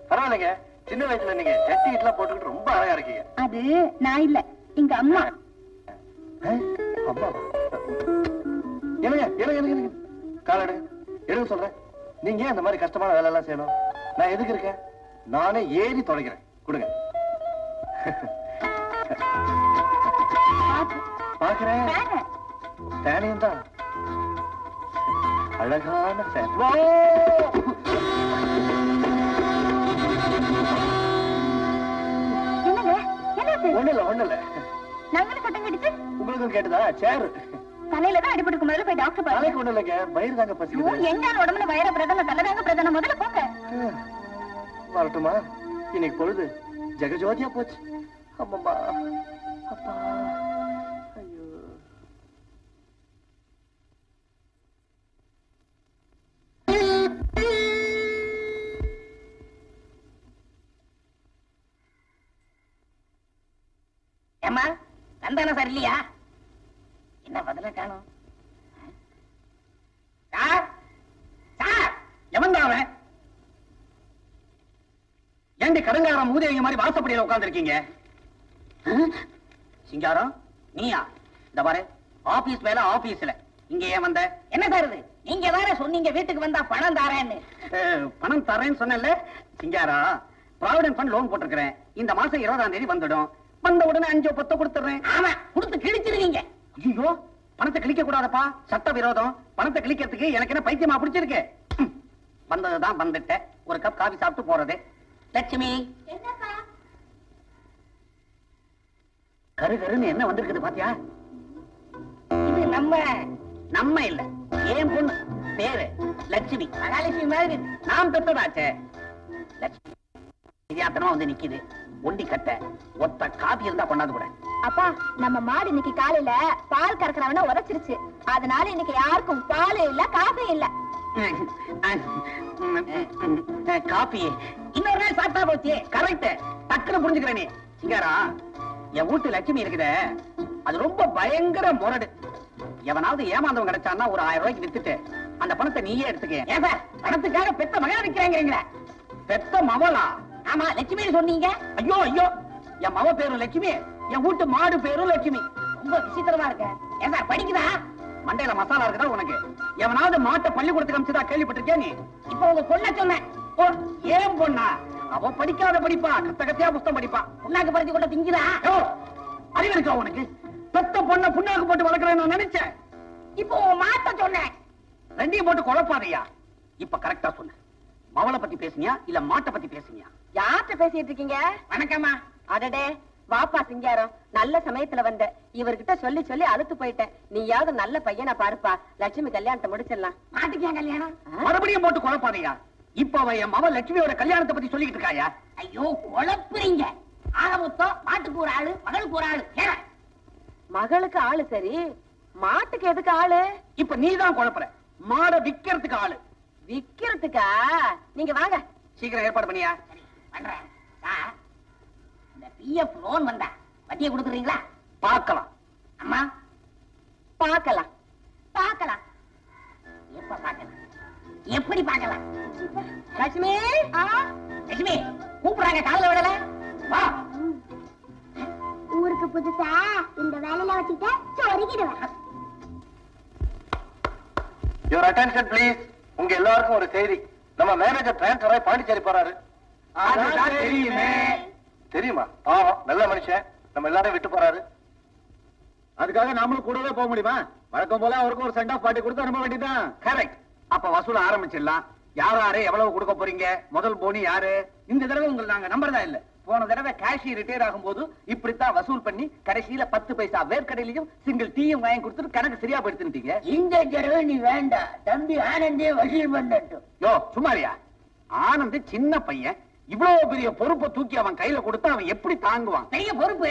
பரவாயில்லைங்க. சின்ன வயசுல நீங்க ஜட்டி இட்லாம் போட்டுக்கிட்டு ரொம்ப அழகா இருக்கீங்க. அது நான் இல்ல. எங்க அம்மா. ஆ? அம்மாவா? என்னங்க கால் எடுங்க. எடுங்க சொல்றேன். நீங்க ஏன் இந்த மாதிரி கஷ்டமான வேலை எல்லாம் செய்யணும்? நான் எதுக்கு இருக்கேன்? நானே ஏறி தொலைக்கிறேன். கொடுங்க. பாக்குறேன். ஃபேனையும் தான். அழகான ஃபேன் என்னங்க? என்னாச்சு? ஒண்ணு இல்ல ஒண்ணு இல்ல நாங்களும் சத்தம் கடிச்சு உங்களுக்கும் கேட்டுதா? சேர் தலையில தான் அடிபட்டு முதல்ல போய் டாக்டர் பாருங்க. ஒண்ணு இல்லைங்க வயிறு தாங்க பசிக்குது. எங்க உடம்புல வயிற பிரதன தலைதாங்க பிரதன முதல்ல போங்க. வரட்டுமா? இன்னைக்கு பொழுது ஜெகஜோதியா போச்சு. அம்மம்மா. அப்பா. ஏமா சந்தானம் சார் இல்லையா என்ன பதில காணும்? சார் சார் எவன் அவன் ஏண்டி கடங்காரம் மூதேவிங்க மாதிரி வாசப்படியில உட்கார்ந்திருக்கீங்க? சிங்காரம் நீயா? இந்த பாரு ஆபீஸ் வேலை ஆபீஸ்ல. இங்க ஏன் வந்த. என்ன சார் இது? நீங்க வேற சொன்னீங்க வீட்டுக்கு வந்தா பணம் தாரேன்னு. பணம் தரேன்னு சொன்னேன்ல? சிங்காரம் ப்ராவிடன்ட் ஃபண்ட் லோன் போட்டிருக்கிறேன். இந்த மாசம் இருபதாம் தேதி வந்துடும். வந்த உடனே அஞ்சோ பத்தோ கொடுத்துறேன் ஆமா கொடுத்து கிழிச்சிருவீங்க. ஐயோ பணத்தை கிழிக்க கூடாதப்பா. சட்ட விரோதம். பணத்தை கிழிக்கிறதுக்கு எனக்கு என்ன பைத்தியமா பிடிச்சிருக்கு? வந்ததுதான் வந்துட்டேன். ஒரு கப் காபி சாப்பிட்டு போறது. லட்சுமி. கரு கருன்னு என்ன வந்திருக்குது பாத்தியா? இது நம்ம. நம்ம இல்ல. ஏன் பொண்ணு? பேரு லட்சுமி. மகாலட்சுமி மாதிரி நான் பெற்றதாச்சே லட்சுமி தெரியாத்தனமா வந்து நிக்குது. ஒண்டி கட்ட ஒத்த காபி இருந்தா கொண்டாந்து கூட. அப்பா நம்ம மாடு இன்னைக்கு காலையில பால் கறக்கிறவன உரைச்சிருச்சு. அதனால இன்னைக்கு யாருக்கும் பால் இல்ல காஃபி இல்ல. காபி இன்னொரு நாள் சாப்பிட்டா போச்சு கரெக்ட் டக்குன்னு புரிஞ்சுக்கிறேன். சிங்காரா என் வீட்டு லட்சுமி இருக்குதே. அது ரொம்ப பயங்கர முரடு. எவனாவது ஏமாந்தவன் கிடைச்சான்னா ஒரு ஆயிரம் ரூபாய்க்கு வித்துட்டு அந்த பணத்தை நீயே எடுத்துக்க. ஏன் சார் பணத்துக்காக பெத்த மகனை விக்கிறாங்கிறீங்களா? பெத்த மவளா? ஆமா லட்சுமி சொன்னீங்க. ஐயோ ஐயோ. என் மவ பேரும் லட்சுமி என் வீட்டு மாடு பேரும் லட்சுமி. ரொம்ப விசித்திரமா இருக்க. ஏன் சார் படிக்குதா? மண்டையில மசாலா இருக்குதா உனக்கு? எவனாவது மாட்டை பள்ளிக்கூடத்துக்கு அமிச்சுதா கேள்விப்பட்டிருக்கியா நீ? இப்போ உங்க பொண்ண சொன்னேன். ஏன் பொண்ணா? அவ படிக்காத படிப்பா கத்த கத்தியா புஸ்தம் படிப்பா. புண்ணாக்கு பறிச்சு கூட திங்குதா? அறிவு இருக்கா உனக்கு? பெத்த பொண்ண புண்ணாக்கு போட்டு வளர்க்கறேன்னு நான் நினைச்சேன். இப்போ மாட்ட சொன்னேன். ரெண்டையும் போட்டு குழப்பாதையா? இப்ப கரெக்டா சொன்ன. மவளை பத்தி பேசுனியா? இல்ல மாட்டை பத்தி பேசுனியா? யார்கிட்ட பேசிட்டு இருக்கீங்க? வணக்கம்மா. அடடே வாப்பா சிங்காரம். நல்ல சமயத்துல வந்த. இவர்கிட்ட சொல்லி சொல்லி அழுத்து போயிட்டேன். நீயாவது நல்ல பையனா பாருப்பா. லட்சுமி கல்யாணத்தை முடிச்சிடலாம். மாட்டுக்கேன் கல்யாணம்? மறுபடியும் போட்டு குழப்பாதையா? இப்ப அவ என் மவ லட்சுமியோட கல்யாணத்தை பத்தி சொல்லிக்கிட்டு இருக்காயா? ஐயோ குழப்புறீங்க. ஆக மொத்தம் மாட்டுக்கு ஒரு ஆளு மகளுக்கு ஒரு ஆளு. ஏன்? மகளுக்கு ஆளு சரி. மாட்டுக்கு எதுக்கு ஆளு? இப்ப நீதான் குழப்புற. மாட விக்கிறதுக்கு ஆளு. விக்கிறதுக்கா? நீங்க வாங்க. சீக்கிரம் ஏற்பாடு பண்ணியா? பண்றேன். இந்த பிஎஃப் லோன் வந்தா வட்டியை கொடுக்குறீங்களா? பார்க்கலாம். அம்மா பார்க்கலாம். பார்க்கலாம். எப்ப பார்க்கலாம்? எப்படி பார்க்கலாம்? லட்சுமி? லட்சுமி கூப்பிடுறாங்க காலைல விடல. வா. ஊருக்கு புதுசா இந்த வேலையில வச்சுக்கிட்ட சொருகிடுவேன். யுவர் அட்டென்ஷன் ப்ளீஸ் உங்க எல்லாருக்கும் ஒரு செய்தி. நம்ம மேனேஜர் டிரான்ஸ்ஃபர் ஆகி பாண்டிச்சேரி போறாரு. தெரியுமே. தெரியுமா. ஆமா நல்ல மனுஷன். நம்ம எல்லாரையும் விட்டு போறாரு. அதுக்காக நாமளும் கூடவே போக முடியுமா? வழக்கம் போல அவருக்கும் ஒரு சென்ட் ஆஃப் பார்ட்டி கொடுத்து அனுப்ப வேண்டியதுதான். கரெக்ட் அப்ப வசூல் ஆரம்பிச்சிடலாம். யார் யாரு எவ்வளவு கொடுக்க போறீங்க? முதல் போனி யாரு? இந்த தடவை உங்களுக்கு நாங்க நம்பர் தான் இல்ல? போன தடவை கேஷி ரிட்டையர் ஆகும்போது இப்படித்தான் வசூல் பண்ணி கடைசியில பத்து பைசா வேர்க்கடையிலையும் சிங்கிள் டீயும் வாங்கி கொடுத்துட்டு கணக்கு சரியா படுத்துட்டீங்க இந்த தடவை நீ வேண்டாம். தம்பி ஆனந்தே வசூல் பண்ணட்டும். யோ சுமாரியா ஆனந்த் சின்ன பையன். இவ்வளவு பெரிய பொறுப்பை தூக்கி அவன் கையில கொடுத்தா அவன் எப்படி தாங்குவான்? பெரிய பொறுப்பு?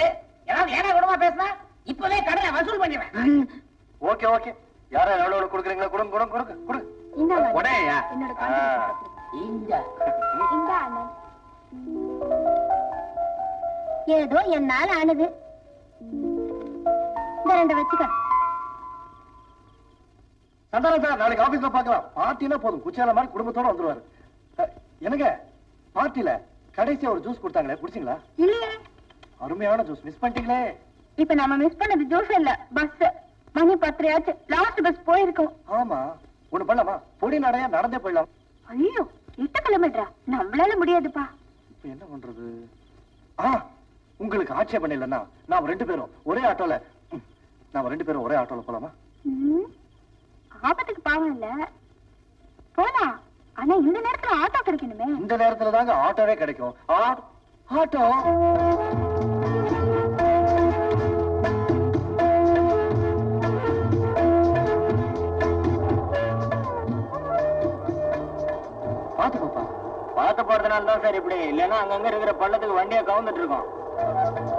ஏதாவது ஏனா குணமா பேசினா? இப்பவே கடனை வசூல் பண்ணிடுவேன். Okay okay. யாரா எவ்வளவு கொடுக்குறீங்களா கொடுங்க கொடுங்க கொடுங்க கொடுங்க. என்னோட இந்த. இந்த ஏதோ என்னால ஆனது. இந்த ரெண்டு வச்சுக்க. சந்தானம் சார் நாளைக்கு ஆபீஸ்ல பார்க்கலாம். பார்ட்டினா போதும். குச்சால மாதிரி குடும்பத்தோட வந்துருவாரு. என்னங்க? பார்ட்டில கடைசியா ஒரு ஜூஸ் கொடுத்தாங்களே குடிச்சீங்களா? இல்லையே. அருமையான ஜூஸ் மிஸ் பண்ணிட்டீங்களே. இப்ப நம்ம மிஸ் பண்ணது ஜூஸ் இல்ல பஸ் மணி பத்திரையாச்சு. லாஸ்ட் பஸ் போயிருக்கோம். ஆமா. ஒண்ணு பண்ணலாமா? பொடி நடையா நடந்தே போயிடலாம். ஐயோ எட்டு கிலோமீட்டரா நம்மளால முடியாதுப்பா. இப்ப என்ன பண்றது? ஆ உங்களுக்கு ஆட்சேபணம் இல்லைன்னா நாம ரெண்டு பேரும் ஒரே ஆட்டோல நாம ரெண்டு பேரும் ஒரே ஆட்டோல போலாமா? ஆபத்துக்கு பாவம் இல்ல. போலாம். ஆனா இந்த நேரத்துல ஆட்டோ கிடைக்கணுமே. இந்த நேரத்துல தாங்க ஆட்டோவே கிடைக்கும். ஆட்டோ. பாத்து பாப்பா. பார்த்து போறதுனால தான் சார் இப்படி. இல்லைன்னா அங்கங்க இருக்கிற பள்ளத்துக்கு வண்டியை கவுந்துட்டு இருக்கோம். இவர்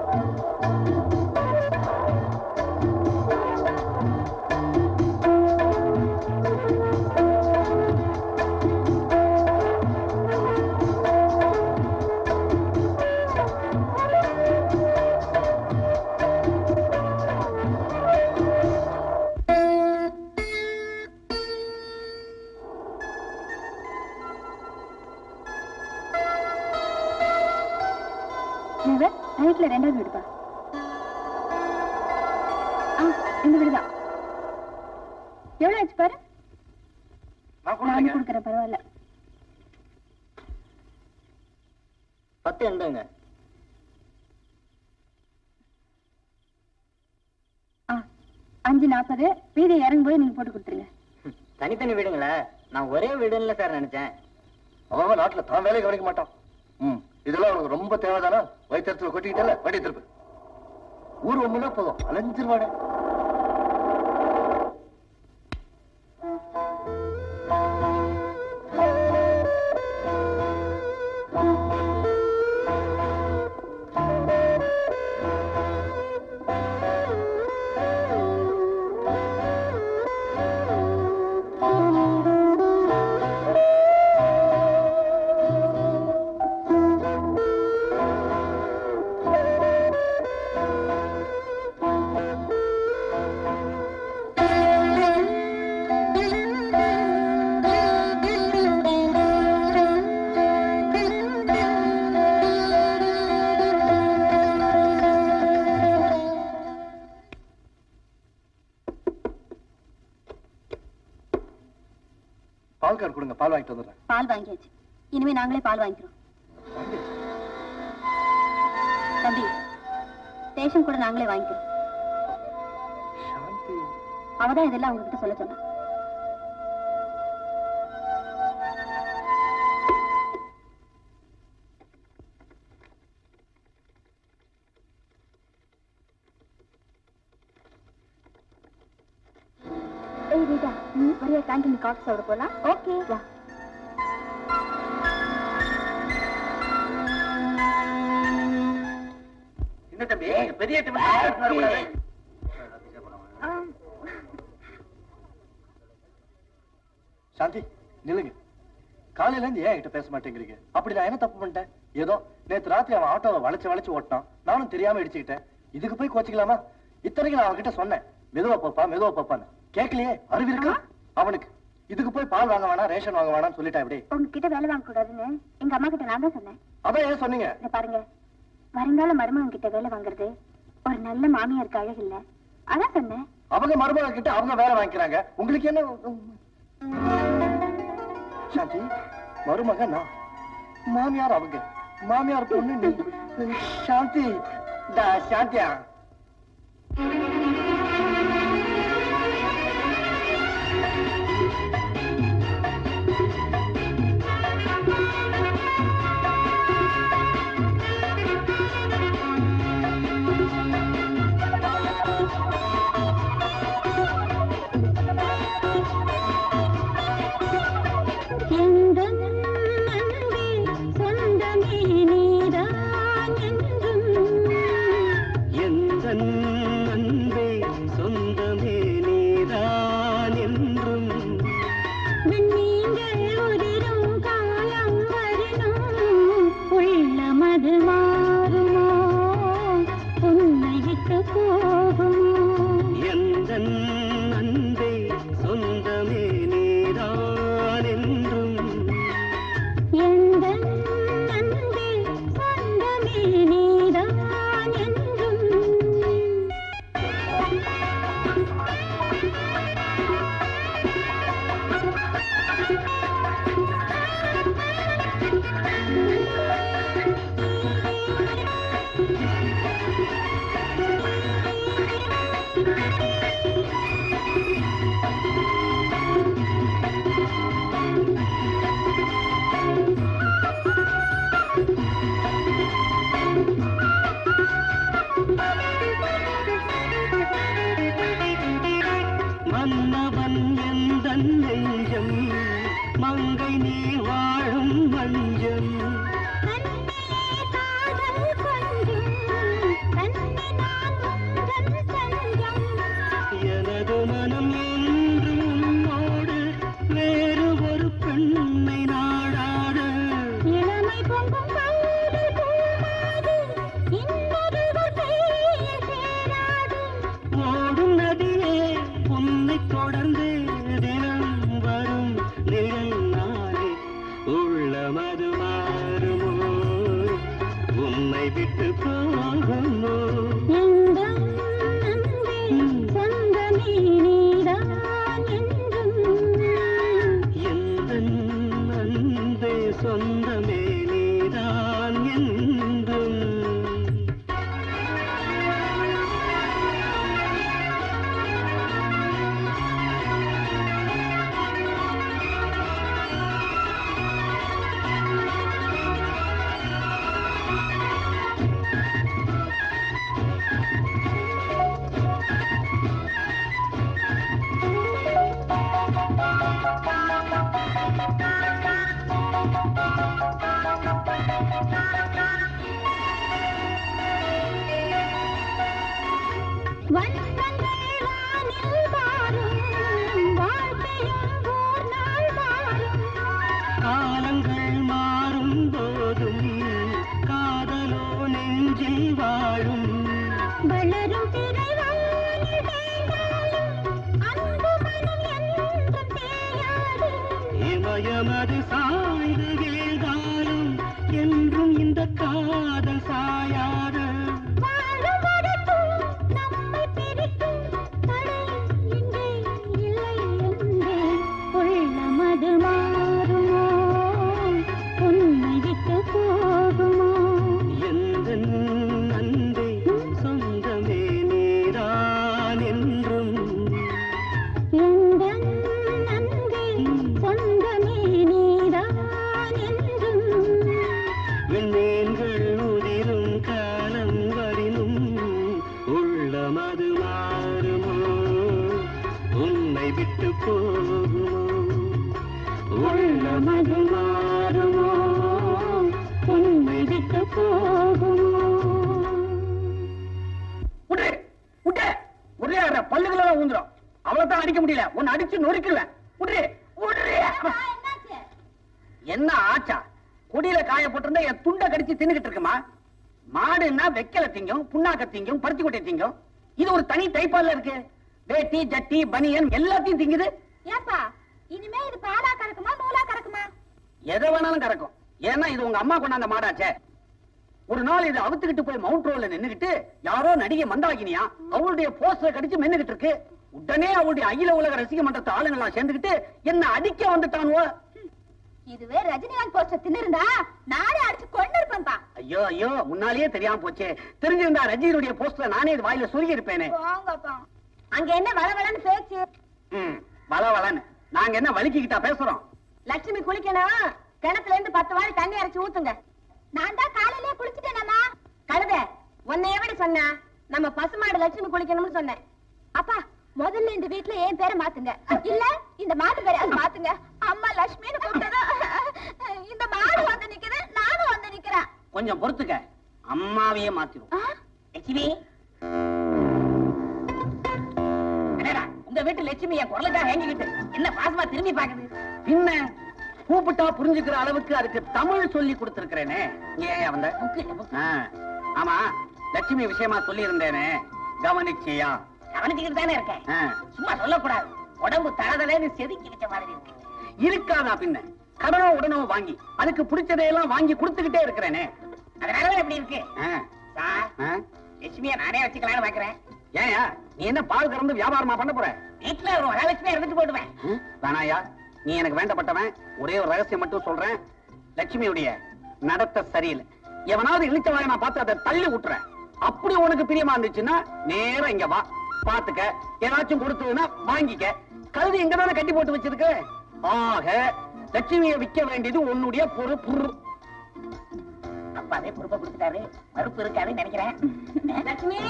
ஆ அஞ்சு நாற்பது வீடு இறங்கும் போது நீங்க போட்டு கொடுத்துருங்க. தனித்தனி வீடுங்களா? நான் ஒரே வீடுன்னு சார் நினைச்சேன். அவன் நாட்டுல தான் வேலையை கவனிக்க மாட்டான். ம் இதெல்லாம் உனக்கு ரொம்ப தேவைதானா? வயிற்றுல கொட்டிக்கிட்டல வண்டி திருப்பு. ஊர் ஒண்ணுனா போதும். அலைஞ்சிருவானே. பால் வாங்கிட்டு வந்துடுறேன். பால் வாங்கியாச்சு. இனிமே நாங்களே பால் வாங்கிக்கிறோம். தம்பி ரேஷன் கூட நாங்களே வாங்கிக்கிறோம். அவதான் இதெல்லாம் உங்ககிட்ட சொல்ல சொன்னா. ஏய் ரீதா வரையா கேண்டீன் காஃபி சாப்பிட போலாம்? மாட்டேங்கிறீங்க. அப்படி நான் என்ன தப்பு பண்ணிட்டேன்? ஏதோ நேத்து ராத்திரி அவன் ஆட்டோவை வளைச்சு வளைச்சு ஓட்டினான். நானும் தெரியாம இடிச்சுக்கிட்டேன். இதுக்கு போய் கோச்சிக்கலாமா? இத்தனைக்கு நான் அவன்கிட்ட சொன்னேன். மெதுவா பாப்பா மெதுவா பாப்பான்னு. கேட்கலையே? அறிவு இருக்கா? அவனுக்கு. இதுக்கு போய் பால் வாங்க வேணாம் ரேஷன் வாங்க வேணாம்னு சொல்லிட்டா இப்படி உங்ககிட்ட வேலை வாங்க கூடாதுன்னு எங்க அம்மா கிட்ட நான் தான் சொன்னேன். அதான் ஏன் சொன்னீங்க? பாருங்க. வருங்கால மருமகன் கிட்ட வேலை வாங்குறது ஒரு நல்ல மாமியாருக்கு அழகு இல்ல அதான் சொன்னேன். அவங்க மருமக கிட்ட அவங்க வேலை வாங்கிக்கிறாங்க. உங்களுக்கு என்ன? சாந்தி மருமக நான் மாமியார் அவங்க. மாமியார் பொண்ணு நீ சாந்தி. டா சாந்தியா? திங்கும் பருத்தி கொட்டை திங்கும். இது ஒரு தனி டைப்பால இருக்கு. வேட்டி ஜட்டி பனியன் எல்லாத்தையும் திங்குது. ஏப்பா இனிமே இது பாலா கறக்குமா நூலா கறக்குமா? எதை வேணாலும் கறக்கும். ஏன்னா இது உங்க அம்மா கொண்டாந்த மாடாச்சே. ஒரு நாள் இது அவுத்துக்கிட்டு போய் மவுண்ட் ரோட்ல நின்னுகிட்டு யாரோ நடிகை மந்தாகினியா அவளுடைய போஸ்டர் கடிச்சு மென்னுகிட்டு இருக்கு. உடனே அவளுடைய அகில உலக ரசிக மன்றத்து ஆளுங்கெல்லாம் சேர்ந்துகிட்டு என்ன அடிக்க வந்துட்டானுவோ? இதுவே ரஜினிகாந்த் போஸ்டர் தின்னிருந்தா நானே அடிச்சு கொண்டு இருப்பேன்பா ஐயோ ஐயோ முன்னாலேயே தெரியாம போச்சே. தெரிஞ்சிருந்தா ரஜினியுடைய போஸ்டர் நானே இது வாயில சொல்லி இருப்பேனே அங்க என்ன வளவளன்னு பேச்சு? ம் வள வளன்னு நாங்க என்ன வலிக்கிட்டா பேசுறோம்? லட்சுமி குளிக்கணும். கிணத்துல இருந்து பத்து வாரி தண்ணி அரைச்சு ஊத்துங்க. நான் தான் காலையிலேயே குளிச்சுட்டேனம்மா. கழுத உன்னை எப்படி சொன்ன? நம்ம பசுமாடு லட்சுமி குளிக்கணும்னு சொன்னேன். அப்பா முதல்ல இந்த வீட்ல என் பேரை மாத்துங்க. இல்ல இந்த மாட்டு பேரையாவது மாத்துங்க. அம்மா லட்சுமின்னு கூப்பிட்டது? இந்த மாடு வந்து நிக்குது நானும் வந்து நிக்கிறேன். கொஞ்சம் பொறுத்துக்க. அம்மாவையே மாத்திரும்? லட்சுமி. உங்க வீட்டு லட்சுமி என் குரலுக்காக ஏங்கிக்கிட்டு என்ன பாசமா திரும்பி பாக்குது பின்ன கூப்பிட்டா புரிஞ்சுக்கிற அளவுக்கு அதுக்கு தமிழ் சொல்லி கொடுத்திருக்கிறேனே. ஏன் வந்த ஆமா லட்சுமி விஷயமா சொல்லி இருந்தேனே கவனிச்சியா? கவனிச்சுக்கிட்டு தானே இருக்கேன். சும்மா சொல்லக்கூடாது. உடம்பு தளதலேன்னு செதுக்கி வச்ச மாதிரி இருக்கு. இருக்காதா பின்ன? கடனோ உடனோ வாங்கி அதுக்கு பிடிச்சதையெல்லாம் வாங்கி கொடுத்துக்கிட்டே இருக்கிறேனே. அதனாலதான் இப்படி இருக்கு. சார். லட்சுமியை நானே வச்சுக்கலாம்னு பாக்குறேன். ஏன்யா நீ என்ன பால் கறந்து வியாபாரமா பண்ண போற? வீட்டுல ஒரு மகாலட்சுமியா இருந்துட்டு போடுவேன் வேணாயா நீ எனக்கு வேண்டப்பட்டவன் ஒரே ஒரு ரகசியம் மட்டும் சொல்றேன். லட்சுமியுடைய நடத்த சரியில்லை. எவனாவது இழிச்சவாய நான் பார்த்து அதை தள்ளி விட்டுறேன் அப்படி உனக்கு பிரியமா இருந்துச்சுன்னா நேரா இங்க வா. பாத்துக்க. ஏதாச்சும் கொடுத்ததுன்னா வாங்கிக்க. கழுதி எங்க தானே கட்டி போட்டு வச்சிருக்க? ஆக லட்சுமியை விற்க வேண்டியது உன்னுடைய பொறுப்பு. அப்பாவே பொறுப்பை கொடுத்துட்டாரு. மறுப்பு இருக்காதுன்னு நினைக்கிறேன். லட்சுமி!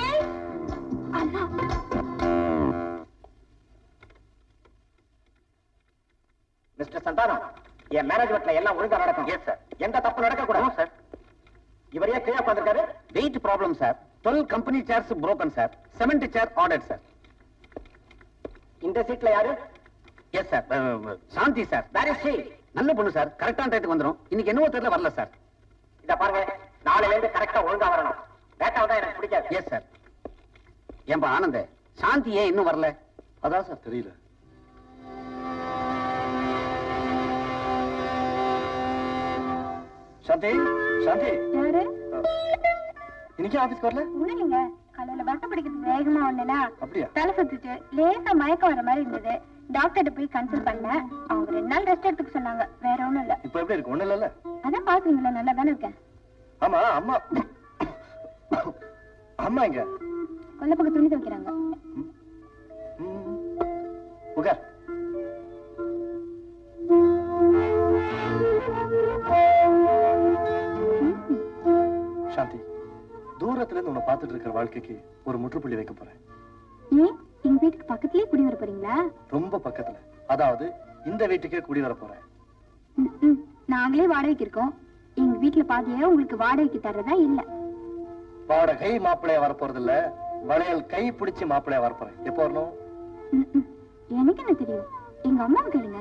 மிஸ்டர் சந்தானம் என் மேனேஜ்மெண்ட்ல எல்லாம் ஒழுங்கா நடக்கும். எஸ் சார் எந்த தப்பு நடக்க கூடாது சார் இவரையே கீழே உட்காந்துருக்காரு weight problem sir twelve company chairs broken sir seventy chair order sir இந்த சீட்ல யாரு? எஸ் சார் சாந்தி சார் வேற ஷே நல்ல பொண்ணு சார் கரெக்டான டயத்துக்கு வந்துரும். இன்னைக்கு என்னவோ தெரியல வரல சார் இத பாருங்க. நாளைல இருந்து கரெக்டா ஒழுங்கா வரணும். லேட்டா தான் எனக்கு பிடிக்காது. எஸ் சார் ஏன்பா ஆனந்த் சாந்தி ஏன் இன்னும் வரல? அதான் சார் தெரியல. சாந்தி? சாந்தி யாரு இன்னைக்கு ஆபீஸ்க்கு வரல? ஒண்ணும் இல்லைங்க. காலையில பஸ் பிடிக்கிறது வேகமா வந்தேனா? தலை சுத்திட்டு லேசா மயக்கம் வர மாதிரி இருந்தது. டாக்டர்கிட்ட போய் கன்சல்ட் பண்ணேன். அவங்க ரெண்டு நாள் ரெஸ்ட் எடுத்துக்க சொன்னாங்க. வேற ஒண்ணும் இல்ல. இப்ப எப்படி இருக்கு? ஒண்ணு இல்லல்ல? அதான் பாக்குறீங்களா நல்லா தானே இருக்கேன். ஆமா அம்மா. அம்மா எங்க? கொல்ல பக்கம் துணி துவைக்கிறாங்க. உட்கார் சாந்தி. தூரத்துல இருந்து உன்னை பார்த்துட்டு இருக்கிற வாழ்க்கைக்கு ஒரு முற்றுப்புள்ளி வைக்க போறேன். ஏன் எங்க வீட்டுக்கு பக்கத்துலயே குடி வர போறீங்களா? ரொம்ப பக்கத்துல. அதாவது இந்த வீட்டுக்கே குடி வர போறேன். நாங்களே வாடகைக்கு இருக்கோம். எங்க வீட்டுல பாதியே உங்களுக்கு வாடகைக்கு தர்றதா இல்ல? வாடகை மாப்பிள்ளையா வர போறது இல்ல வளையல் கை பிடிச்சு மாப்பிள்ளையா வர போறேன். எப்போ வரணும். எனக்கு என்ன தெரியும்? எங்க அம்மாவை கேளுங்க.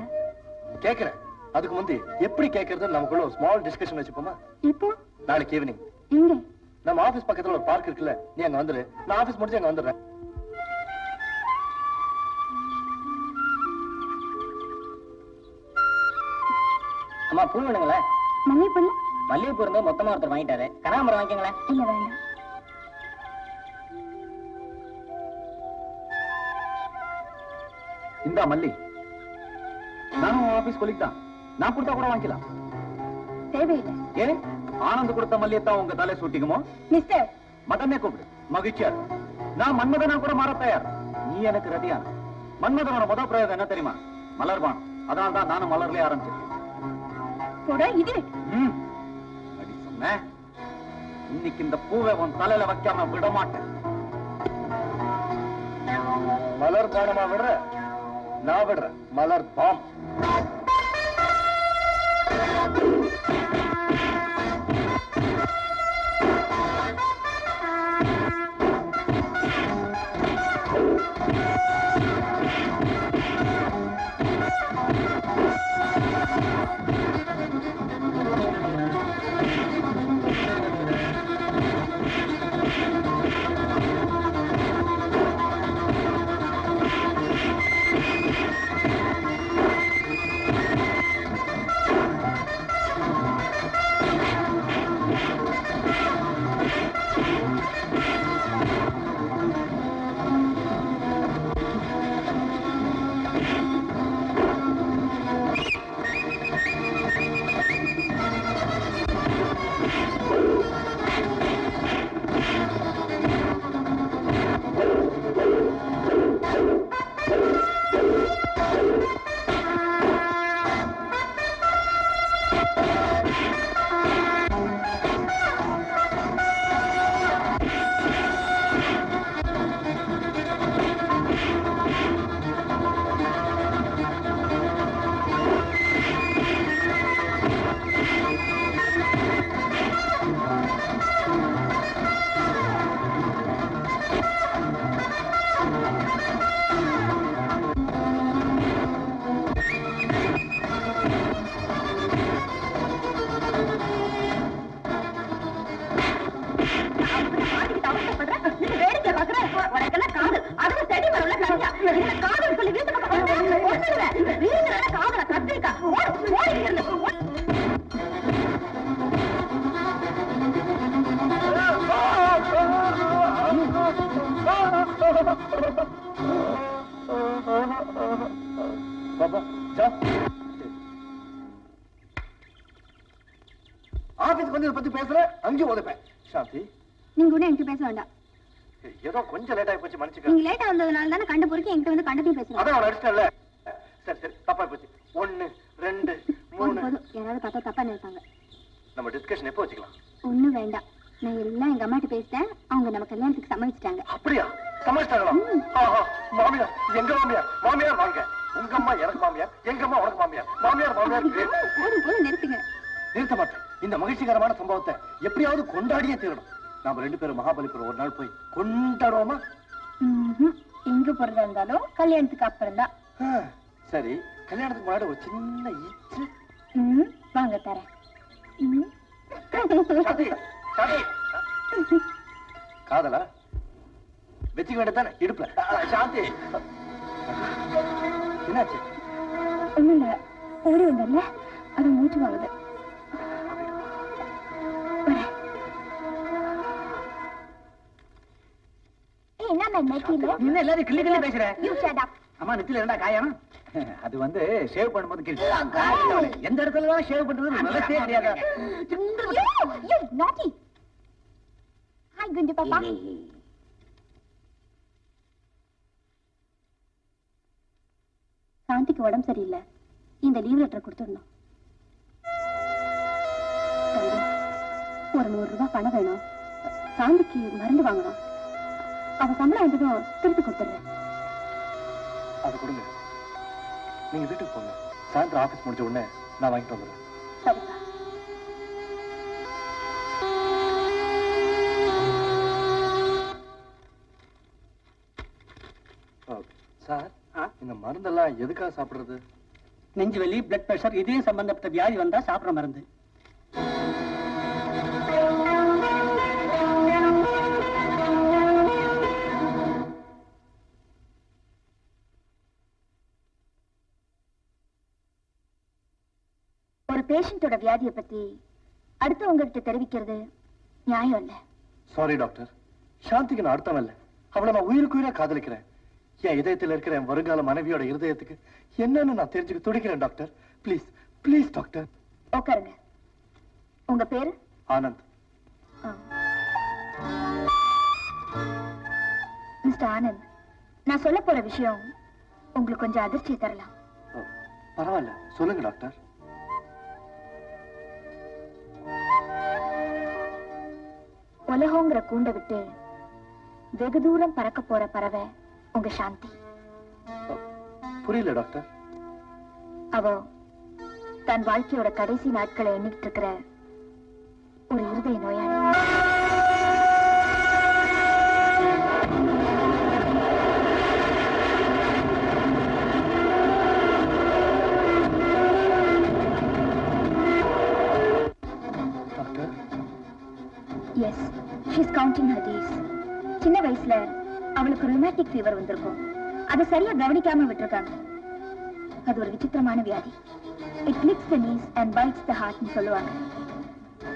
கேக்குறேன். அதுக்கு முந்தி எப்படி கேக்குறது நமக்குள்ள ஒரு ஸ்மால் டிஸ்கஷன் வச்சுப்போமா? எப்போ? நாளைக்கு ஈவினிங் எங்க? நம்ம ஆபீஸ் பக்கத்துல ஒரு பார்க் இருக்குல்ல நீ அங்க வந்துரு. நான் ஆபீஸ் முடிஞ்சு அங்க வந்துடுறேன். அம்மா பூ வேணுங்களே? மல்லிகை பொண்ணு மல்லிகைப்பூ இருந்தா மொத்தமா ஒருத்தர் வாங்கிட்டாரு. கனகாம்பரம் வாங்கிக்கங்களேன். இல்ல வேண்டாம். இந்தா மல்லி. நானும் ஆபீஸ் கொலிக் தான். நான் கொடுத்தா கூட வாங்கிக்கலாம். தேவையில்லை. ஏன் ஆனந்த் கொடுத்த மல்லியத்தான் உங்க தலை சூட்டிக்குமோ? மிஸ்டர். மதமே கூப்பிடு. மகிழ்ச்சியா. நான் மன்மதனா கூட மாற தயார். நீ எனக்கு ரெடியான மன்மதனோட பிரயோகம் என்ன தெரியுமா? அதனால தான் நானும் மலர்லயே ஆரம்பிச்சிருக்கேன். கூட இது. ம். அடி சொன்ன. இன்னைக்கு இந்த பூவை உன் தலையில வைக்காம விட மாட்டேன் மலர் பானமா விடுற? நான் விடுறேன். மலர் பாம் கொஞ்சம் லேட் ஆகி போச்சு மன்னிச்சுக்க. நீங்க லேட்டா வந்ததுனால தானே கண்ட பொறுக்கி என்கிட்ட வந்து கண்டதையும் பேசுறேன் அதான் அவன் அடிச்சிட்டல முன்னாடி ஒரு சின்ன ஈச்சு ம், வாங்க தரேன். காதலா? வச்சுக்க வேண்டியதானே இடுப்புல. சாந்தி. என்னாச்சு? ஒண்ணும் இல்ல ஓடி வந்தல அது மூச்சு வாங்குது. என்ன எல்லாரும் கிள்ளி கிள்ளி பேசுற. அம்மா நெத்தில இருந்தா காயம்? அது வந்து ஷேவ் பண்ணும்போது கிழிச்சு எந்த இடத்துல தான் ஷேவ் பண்றது விவசாயே தெரியாதா நாட்டி ஹாய் குண்டு பாப்பா. சாந்திக்கு உடம்பு சரியில்லை. இந்த லீவ் லெட்டர் கொடுத்துடணும். ஒரு நூறு ரூபாய் பணம் வேணும். சாந்திக்கு மருந்து வாங்கணும். அவ சம்பளம் வந்ததும் திருப்பி கொடுத்துடுறேன். அது கொடுங்க. நீங்க வீட்டுக்கு போங்க. சாயந்தரம் ஆபீஸ் முடிஞ்ச உடனே நான் வாங்கிட்டு வந்துடுறேன். சரிப்பா ஆ, சார் இந்த மருந்தெல்லாம் எதுக்காக சாப்பிடுறது? நெஞ்சு வலி பிளட் பிரஷர் இதயம் சம்பந்தப்பட்ட வியாதி வந்தா சாப்பிடுற மருந்து. பேஷண்டோட வியாதியை பத்தி அடுத்தவங்க கிட்ட தெரிவிக்கிறது நியாயம் இல்ல. சாரி டாக்டர் சாந்திக்கு நான் அர்த்தம் இல்ல. அவளை நான் உயிருக்கு உயிரா காதலிக்கிறேன். என் இதயத்தில் இருக்கிற என் வருங்கால மனைவியோட இருதயத்துக்கு என்னன்னு நான் தெரிஞ்சுக்க துடிக்கிறேன் டாக்டர் ப்ளீஸ் ப்ளீஸ் டாக்டர் உட்காருங்க. உங்க பேரு? ஆனந்த். மிஸ்டர் ஆனந்த் நான் சொல்ல போற விஷயம் உங்களுக்கு கொஞ்சம் அதிர்ச்சியை தரலாம். பரவாயில்ல. சொல்லுங்க டாக்டர் உலகங்கிற கூண்டை விட்டு வெகு தூரம் பறக்க போற பறவை உங்க சாந்தி. புரியல டாக்டர். அவ தன் வாழ்க்கையோட கடைசி நாட்களை எண்ணிட்டு இருக்கிற ஒரு இருதய நோயாளி. வயசுல அவளுக்கு ரொமாட்டிக் ஃபீவர் வந்திருக்கும். அதை சரியா கவனிக்காம விட்டுருக்காங்க. அது ஒரு விசித்திரமான வியாதி. It clicks the knees and bites the ஹார்ட்னு சொல்லுவாங்க.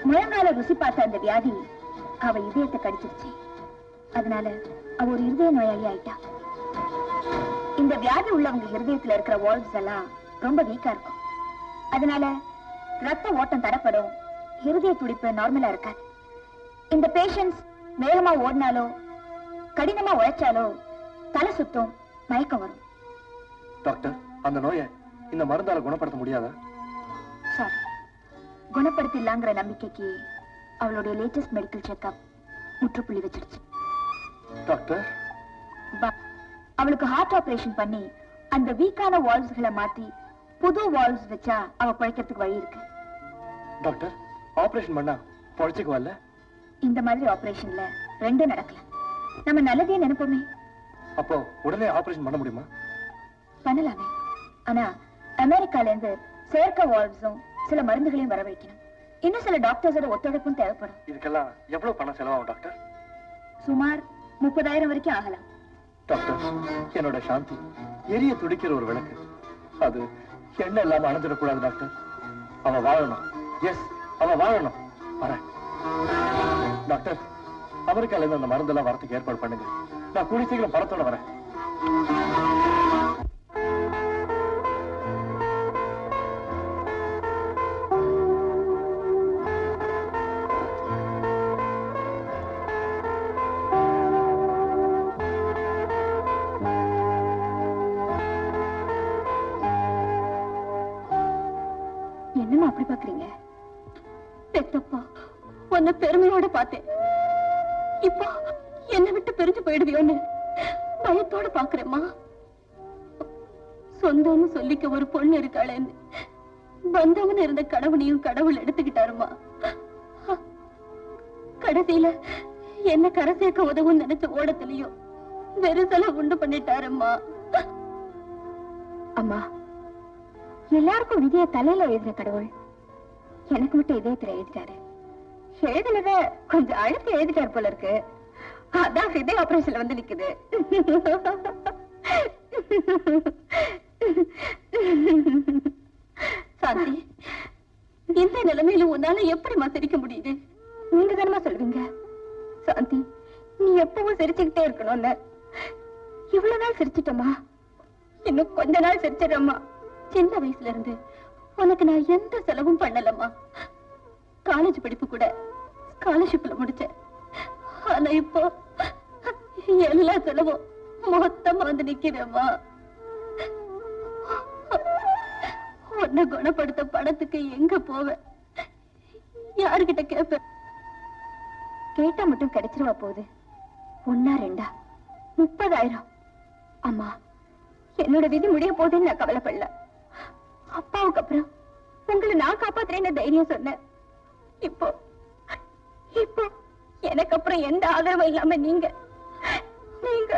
முழங்கால ருசி பார்த்த அந்த வியாதி அவ இதயத்தை கடிச்சிருச்சு. அதனால அவ ஒரு இருதய நோயாளி ஆயிட்டா. இந்த வியாதி உள்ளவங்க இருதயத்துல இருக்கிற வால்வ்ஸ் எல்லாம் ரொம்ப வீக்கா இருக்கும். அதனால ரத்த ஓட்டம் தடப்படும். இருதய துடிப்பு நார்மலா இருக்காது. இந்த பேஷண்ட்ஸ் வேகமா ஓடினாலோ கடினமா உழைச்சாலோ தலை சுத்தும் மயக்கம் வரும். டாக்டர் அந்த நோயை இந்த மருந்தால குணப்படுத்த முடியாதா? சாரி குணப்படுத்திடலாங்கிற நம்பிக்கைக்கு அவளுடைய லேட்டஸ்ட் மெடிக்கல் செக்அப் முற்றுப்புள்ளி வச்சிருச்சு. டாக்டர்? அவளுக்கு ஹார்ட் ஆபரேஷன் பண்ணி அந்த வீக்கான வால்வ்ஸ்களை மாத்தி புது வால்வ்ஸ் வச்சா அவ பிழைக்கிறதுக்கு வழி இருக்கு. டாக்டர் ஆபரேஷன் பண்ணா பொழைச்சுக்கு வரல இந்த மாதிரி ஆபரேஷன்ல ரெண்டும் நடக்கல. நம்ம நல்லதே நினைப்போமே. அப்போ உடனே ஆபரேஷன் பண்ண முடியுமா? பண்ணலாமே. ஆனா அமெரிக்கால இருந்து செயற்கை வால்வ்ஸும் சில மருந்துகளையும் வர வைக்கணும். இன்னும் சில டாக்டர்ஸோட ஒத்துழைப்பும் தேவைப்படும். இதுக்கெல்லாம் எவ்வளவு பணம் செலவாகும் டாக்டர் சுமார் முப்பதாயிரம் வரைக்கும் ஆகலாம். டாக்டர் என்னோட சாந்தி எரிய துடிக்கிற ஒரு விளக்கு. அது எண்ணெய் இல்லாம அணைஞ்சிடக்கூடாது டாக்டர் அவ வாழணும். எஸ் அவ வாழணும். வரேன். டாக்டர் அமெரிக்கால இருந்து அந்த மருந்தெல்லாம் வரத்துக்கு ஏற்பாடு பண்ணுங்க. நான் கூடி சீக்கிரம் படத்தோட வரேன். பயத்தோட சொந்தம்னு சொல்லிக்க ஒரு பொண்ணு இருக்காளேன்னு. பந்தம்னு இருந்த கடவுனையும் கடவுள் எடுத்துக்கிட்டாருமா. கடைசியில என்ன கரை சேர்க்க உதவும் நினைச்ச ஓடத்திலையும் வெறுசல உண்டு பண்ணிட்டாருமா அம்மா எல்லாருக்கும் விதிய தலையில எழுதுற கடவுள். எனக்கு மட்டும் இதயத்துல எழுதிட்டாரு. எழுதுனத கொஞ்சம் அழுத்தி எழுதிட்டார் போல இருக்கு. அதான் இதய ஆபரேஷன்ல வந்து நிக்குது. சாந்தி இந்த நிலைமையில உன்னால எப்படிம்மா சிரிக்க முடியுது? நீங்க தானமா சொல்வீங்க சாந்தி நீ எப்பவும் சிரிச்சுக்கிட்டே இருக்கணும்னு. இவ்வளவு நாள் சிரிச்சிட்டமா இன்னும் கொஞ்ச நாள் சிரிச்சிடமா சின்ன வயசுல இருந்து உனக்கு நான் எந்த செலவும் பண்ணலம்மா. காலேஜ் படிப்பு கூட ஸ்காலர்ஷிப்ல முடிச்சேன். ஆனா இப்போ எல்லா செலவும் மொத்தமா வந்து நிக்கிறேம்மா. உன்னை குணப்படுத்த படத்துக்கு எங்க போவேன் யாருகிட்ட கேட்பேன் கேட்டா மட்டும் கிடைச்சிருவா போகுது ஒன்னா ரெண்டா? முப்பதாயிரம். அம்மா என்னோட விதி முடிய போதுன்னு நான் கவலைப்படல. அப்பாவுக்கு அப்புறம் உங்களை நான் காப்பாத்துறேன்னு தைரியம் சொன்னேன். இப்போ இப்போ எனக்கு அப்புறம் எந்த ஆதரவும் இல்லாம நீங்க நீங்க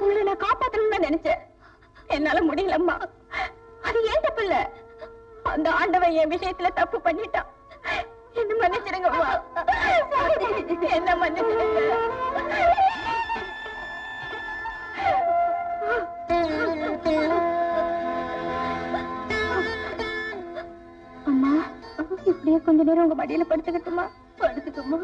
உங்களை நான் காப்பாத்தணும்னு தான் நினைச்சேன். என்னால முடியலம்மா. அது ஏன் தப்பு இல்ல? அந்த ஆண்டவன் என் விஷயத்துல தப்பு பண்ணிட்டான் என்ன மன்னிச்சிடுங்கம்மா. என்ன மன்னிச்சிருங்க அம்மா இப்படியே கொஞ்ச நேரம் உங்க மடியில படுத்துக்கட்டுமா? படுத்துக்கம்மா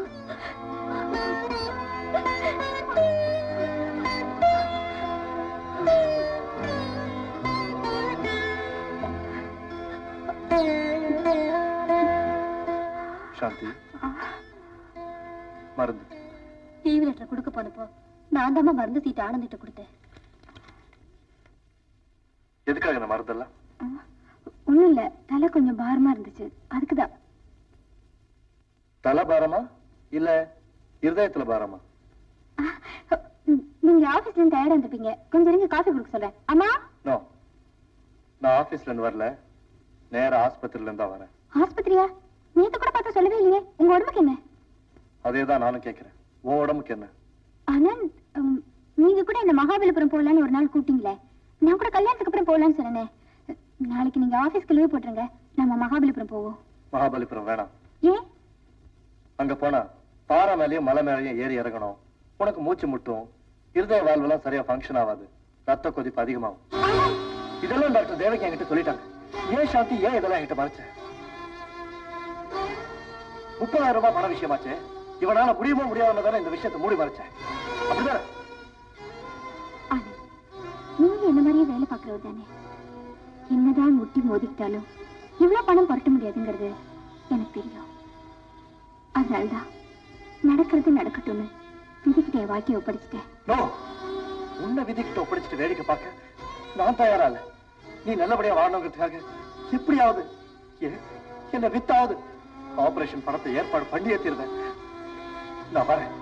சாந்தி. மருந்து. டிவி லெட்டர் கொடுக்க போனப்போ நான் தான் மருந்து சீட்டு ஆனந்திட்ட கொடுத்தேன். எதுக்காக இந்த மருந்தெல்லாம்? ஒண்ணும் இல்ல தலை கொஞ்சம் பாரமா இருந்துச்சு. அதுக்குதான். தலை பாரமா இல்ல இருதயத்துல பாரமா? நீங்க ஆபீஸ்ல இருந்து டயர்டா இருந்திருப்பீங்க. கொஞ்சம் இருங்க காஃபி கொடுக்க சொல்றேன். அம்மா? நோ நான் ஆபீஸ்ல இருந்து வரல. நேரா ஆஸ்பத்திரியில இருந்தா வரேன். ஆஸ்பத்திரியா? நேத்து கூட பார்த்தா சொல்லவே இல்லையே. உங்க உடம்புக்கு என்ன? அதேதான் நானும் கேட்கிறேன் உன் உடம்புக்கு என்ன? ஆனந்த் நீங்க கூட இந்த மகாபலிபுரம் போகலான்னு ஒரு நாள் கூப்பிட்டீங்களே. நான் கூட கல்யாணத்துக்கு அப்புறம் போகலான்னு சொன்னேனே. நாளைக்கு நீங்க ஆபீஸ்க்கு லீவ் போட்டுருங்க. நம்ம மகாபலிபுரம் போவோம். மகாபலிபுரம் வேணாம். ஏன்? அங்க போனா பாறை மேலேயும் மலை மேலயும் ஏறி இறங்கணும். உனக்கு மூச்சு முட்டும். இருதய வாழ்வெல்லாம் சரியா ஃபங்க்ஷன் ஆகாது. ரத்த கொதிப்பு அதிகமாகும். இதெல்லாம் டாக்டர் தேவகி என்கிட்ட சொல்லிட்டாங்க. ஏன் சாந்தி ஏன் இதெல்லாம் என்கிட்ட மறைச்ச? முப்பதாயிரம் ரூபாய் பண விஷயமாச்சு. இவனால முடியுமோ முடியாதுன்னு தானே இந்த விஷயத்தை மூடி மறைச்சேன் அப்படிதானே? நீங்க என்ன மாதிரியே வேலை பார்க்கறவர் தானே? என்னதான் முட்டி மோதிக்கிட்டாலும் இவ்வளவு பணம் புரட்ட முடியாதுங்கிறது எனக்கு தெரியும். அதனால்தான் நடக்கிறது நடக்கட்டும்னு விதிக்கிட்ட வாழ்க்கையை ஒப்படைச்சிட்டேன். நோ உன்னை விதிக்கிட்ட ஒப்படைச்சிட்டு வேடிக்கை பார்க்க நான் தயாரா இல்ல நீ நல்லபடியா வாழணுங்கிறதுக்காக எப்படியாவது என்ன வித்தாவது. ஆபரேஷன் பணத்தை ஏற்பாடு பண்ணியே தீர்வேன் நான் வரேன்.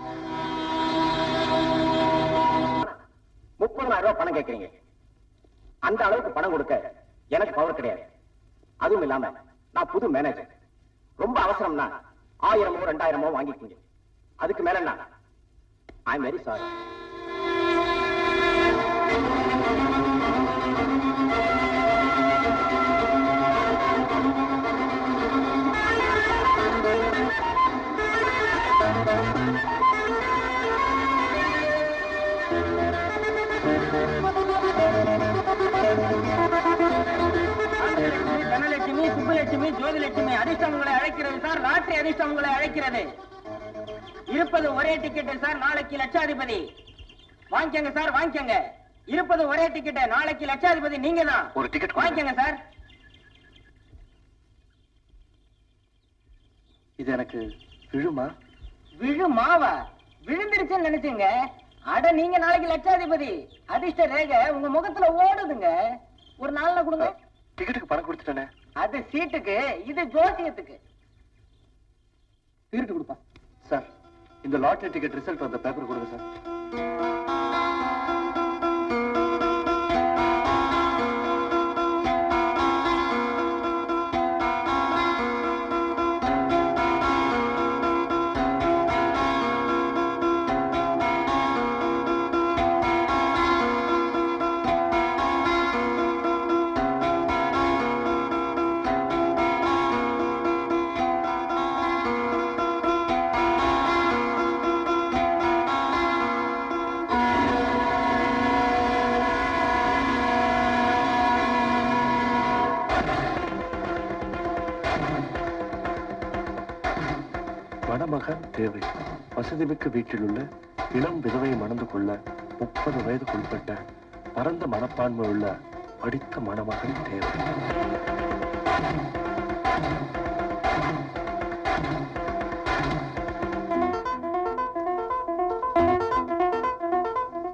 முப்பதாயிரம் ரூபாய் பணம் கேட்கறீங்க. அந்த அளவுக்கு பணம் கொடுக்க எனக்கு பவர் கிடையாது. அதுவும் இல்லாம நான் புது மேனேஜர் ரொம்ப அவசரம்னா ஆயிரமோ ரெண்டாயிரமோ வாங்கிக்கோங்க. அதுக்கு மேல என்ன? I am very sorry Bhagyalakshmi அதிர்ஷ்டம் உங்களை அழைக்கிறது சார். லாட்டரி அதிர்ஷ்டம் உங்களை அழைக்கிறது. இருப்பது ஒரே டிக்கெட் சார் நாளைக்கு லட்சாதிபதி. வாங்கிக்கங்க சார் வாங்கிக்கங்க. இருப்பது ஒரே டிக்கெட் நாளைக்கு லட்சாதிபதி. நீங்க தான். ஒரு கொடுங்க. வாங்கிக்கங்க சார். இது எனக்கு விழுமா? விழு மாவா விழுந்துருச்சுன்னு நினைச்சுங்க. அட நீங்க நாளைக்கு லட்சாதிபதி. அதிர்ஷ்ட ரேகை உங்க முகத்துல ஓடுதுங்க. ஒரு நாள்ல கொடுங்க. டிக்கெட்டுக்கு பணம் கொடுத்துட்டானே. அது சீட்டுக்கு இது ஜோசியத்துக்கு. டிக்கெட் கொடுப்பா சார் இந்த லாட்டரி டிக்கெட் ரிசல்ட் வந்த பேப்பர் கொடுங்க சார். தேவை. வசதிமிக்க வீட்டில் உள்ள இளம் விதவை மணந்து கொள்ள முப்பது வயதுக்குட்பட்ட பரந்த மனப்பான்மை உள்ள படித்த மணமகன் தேவை.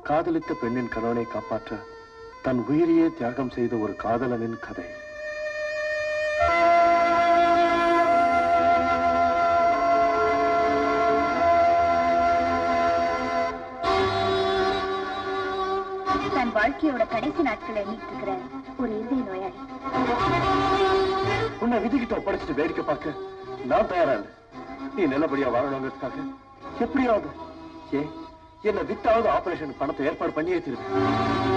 காதலித்த பெண்ணின் கணவனை காப்பாற்ற தன் உயிரையே தியாகம் செய்த ஒரு காதலனின் கதை. வாழ்க்கையோட கடைசி நாட்களை எண்ணிட்டு இருக்கிற ஒரு இருதய நோயாளி. உன்னை விதிக்கிட்ட ஒப்படைச்சிட்டு வேடிக்கை பார்க்க நான் தயாரா இல்லை. நீ நல்லபடியா வாழணுங்கிறதுக்காக எப்படியாவது ஏ என்ன வித்தாவது ஆபரேஷன் பணத்தை ஏற்பாடு பண்ணியே தீருவேன்.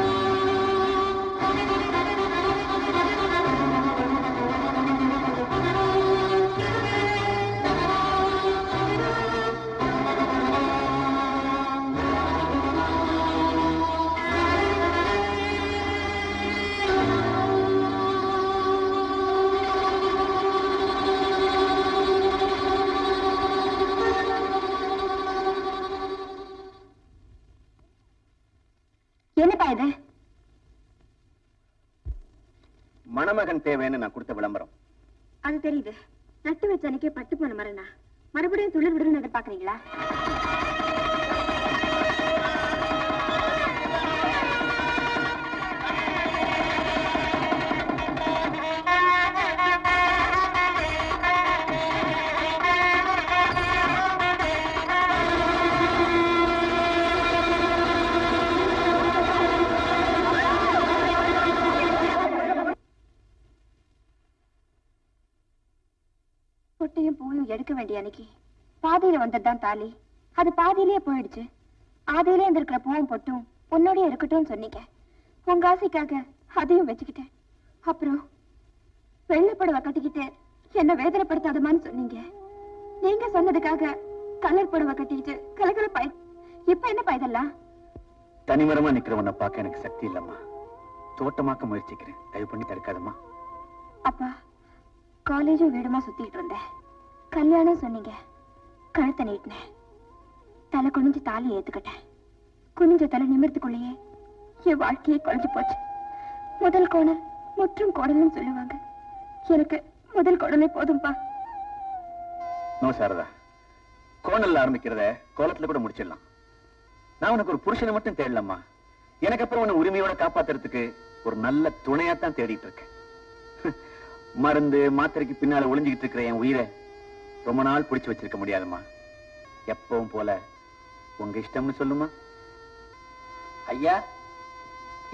அது பாதியிலேயே போயிடுச்சு. ஆதியிலே இருந்திருக்கிற பூவும் பொட்டும் உன்னோடய இருக்கட்டும்னு சொன்னீங்க. உங்க ஆசைக்காக அதையும் வச்சுக்கிட்டேன். அப்புறம் வெள்ளை புடவை கட்டிக்கிட்டு என்ன வேதனைப்படுத்தாதமான்னு சொன்னீங்க. நீங்க சொன்னதுக்காக கலர் புடவை கட்டிக்கிட்டு கலகலப்பாய் இப்ப என்னப்பா இதெல்லாம்? தனிமரமா நிக்கிறவனை பார்க்க எனக்கு சக்தி இல்லம்மா. தோட்டமாக்க முயற்சிக்கிறேன். தயவு பண்ணி தடுக்காதம்மா. அப்பா காலேஜும் வீடுமா சுத்திட்டு இருந்தேன். கல்யாணம் சொன்னீங்க. கழுத்தை நீட்டினேன். தலை குனிஞ்சு தாலி ஏத்துக்கிட்டேன். குனிஞ்ச தலை நிமிர்த்துக்குள்ளேயே என் வாழ்க்கையே குறைஞ்சு போச்சு. முதல் கோணல் முற்றும் கோடல்னு சொல்லுவாங்க. எனக்கு முதல் கோடலே போதும்பா. நோ சாரதா. கோணல்ல ஆரம்பிக்கிறத கோலத்துல கூட முடிச்சிடலாம். நான் உனக்கு ஒரு புருஷனை மட்டும் தேடலம்மா எனக்கு அப்புறம் உன்னை உரிமையோட காப்பாத்துறதுக்கு ஒரு நல்ல துணையாத்தான் தேடிட்டு இருக்கேன் மருந்து மாத்திரைக்கு பின்னால ஒளிஞ்சுக்கிட்டு இருக்கிற என் உயிரை ரொம்ப நாள் பிடிச்சு வச்சிருக்க முடியாதுமா எப்பவும் போல உங்க இஷ்டம்னு சொல்லுமா? ஐயா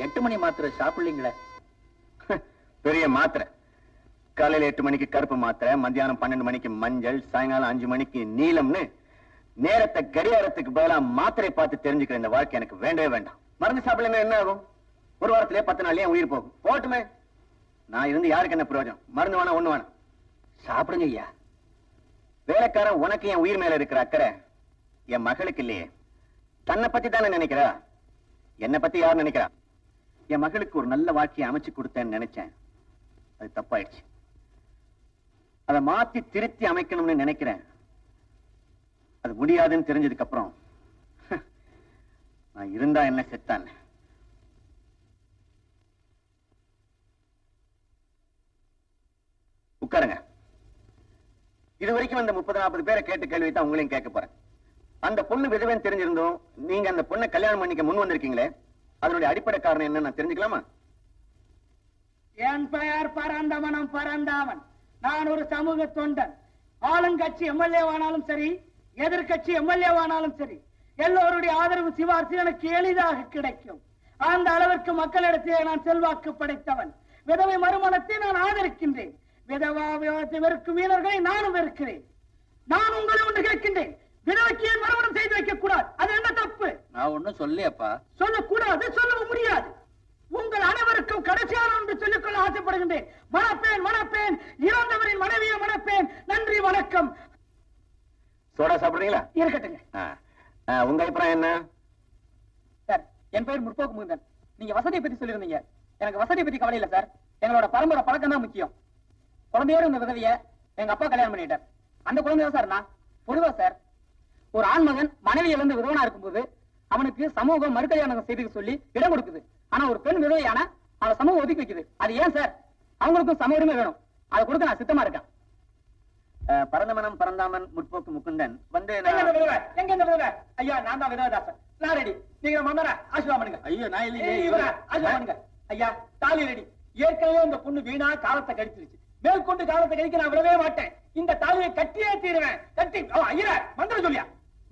எட்டு மணி மாத்திரை சாப்பிடலீங்களே? பெரிய மாத்திரை. காலையில எட்டு மணிக்கு கருப்பு மாத்திரை மத்தியானம் பன்னெண்டு மணிக்கு மஞ்சள் சாயங்காலம் அஞ்சு மணிக்கு நீலம்னு நேரத்தை கடியாரத்துக்கு பதிலா மாத்திரை பார்த்து தெரிஞ்சுக்கிற இந்த வாழ்க்கை எனக்கு வேண்டவே வேண்டாம். மருந்து சாப்பிடலாமே என்ன ஆகும்? ஒரு வாரத்திலே பத்து நாள்லயே உயிர் போகும். போட்டுமே. நான் இருந்து யாருக்கு என்ன பிரயோஜனம்? மருந்து வேணாம் ஒண்ணு வேணாம் சாப்பிடுங்க ஐயா. வேலைக்காரன் உனக்கு என் உயிர் மேல இருக்கிற அக்கறை. என் மகளுக்கு இல்லையே. தன்னை பத்தி தானே நினைக்கிறா? என்னை பத்தி யார் நினைக்கிறா? என் மகளுக்கு ஒரு நல்ல வாழ்க்கையை அமைச்சு கொடுத்தேன்னு நினைச்சேன். அது தப்பாயிடுச்சு. அதை மாத்தி திருத்தி அமைக்கணும்னு நினைக்கிறேன். அது முடியாதுன்னு தெரிஞ்சதுக்கு அப்புறம் நான் இருந்தா என்ன செத்தான் உட்காருங்க. இது வரைக்கும் அந்த முப்பது நாற்பது பேரை கேட்டு கேள்வி தான் உங்களையும் கேட்க போறேன். அந்த பொண்ணு விதவன் தெரிஞ்சிருந்தோம். நீங்க அந்த பொண்ணை கல்யாணம் பண்ணிக்க முன் வந்திருக்கீங்களே? அதனுடைய அடிப்படை காரணம் என்ன நான் தெரிஞ்சுக்கலாமா? என் பெயர் பரந்தவனம் பரந்தாவன். நான் ஒரு சமூக தொண்டன். ஆளுங்கட்சி எம்எல்ஏவானாலும் சரி எதிர்கட்சி எம்எல்ஏ ஆனாலும் சரி எல்லோருடைய ஆதரவு சிபாரிசு எனக்கு எளிதாக கிடைக்கும். அந்த அளவிற்கு மக்களிடத்திலே நான் செல்வாக்கு படைத்தவன். விதவை மறுமணத்தை நான் ஆதரிக்கின்றேன். விதவா விவாதத்தை வெறுக்கும் வீரர்களை நானும் வெறுக்கிறேன். நான் உங்களை ஒன்று கேட்கின்றேன். ஏன் மறுமணம் செய்து வைக்க கூடாது. அது என்ன தப்பு? நான் ஒண்ணும் சொல்லியப்பா சொல்லக்கூடாது சொல்லவும் முடியாது. உங்கள் அனைவருக்கும் கடைசியான ஒன்று சொல்லிக்கொள்ள ஆசைப்படுகின்றேன். மணப்பேன் மணப்பேன் இறந்தவரின் மனைவியை மணப்பேன். நன்றி வணக்கம். சோடா சாப்பிடுறீங்களா? இருக்கட்டுங்க. உங்க அபிப்பிராயம் என்ன? சார் என் பேர் முற்போக்கு முருகன். நீங்க வசதியை பத்தி சொல்லிருந்தீங்க எனக்கு வசதியை பத்தி கவலை இல்ல சார். எங்களோட பரம்பரை பழக்கம் தான் முக்கியம். குழந்தையோட இந்த விதவிய எங்க அப்பா கல்யாணம் பண்ணிட்டார். அந்த குழந்தை தான் சார் நான். பொதுவா சார் ஒரு ஆண் மகன் மனைவி இழந்து விதவனா இருக்கும்போது அவனுக்கு சமூகம் மறுகல்யாணம் செய்துக்க சொல்லி இடம் கொடுக்குது. ஆனா ஒரு பெண் விதவையான அவளை சமூகம் ஒதுக்கி வைக்குது. அது ஏன் சார்? அவங்களுக்கும் சம உரிமை வேணும். அதை கொடுக்க நான் சித்தமா இருக்கேன். பரந்தமனம் பரந்தாமன் முற்போக்கு முகுந்தன் வந்து எங்க இந்த விதவை? ஐயா நான் தான் விதவதாசன் நான் ரெடி நீங்க மன்னர ஆசீர்வாதம் பண்ணுங்க. ஐயோ நான் இல்லையே. இவரா? ஆசீர்வாதம் பண்ணுங்க. ஐயா தாலி ரெடி ஏற்கனவே இந்த பொண்ணு வீணா காலத்தை கழிச்சிருச்சு மேற்கொண்டு காலத்தை கழிக்க நான் விடவே மாட்டேன். இந்த தாலியை கட்டியே தீருவேன். கட்டி ஓ, ஐயரா மந்திரம் சொல்லியா?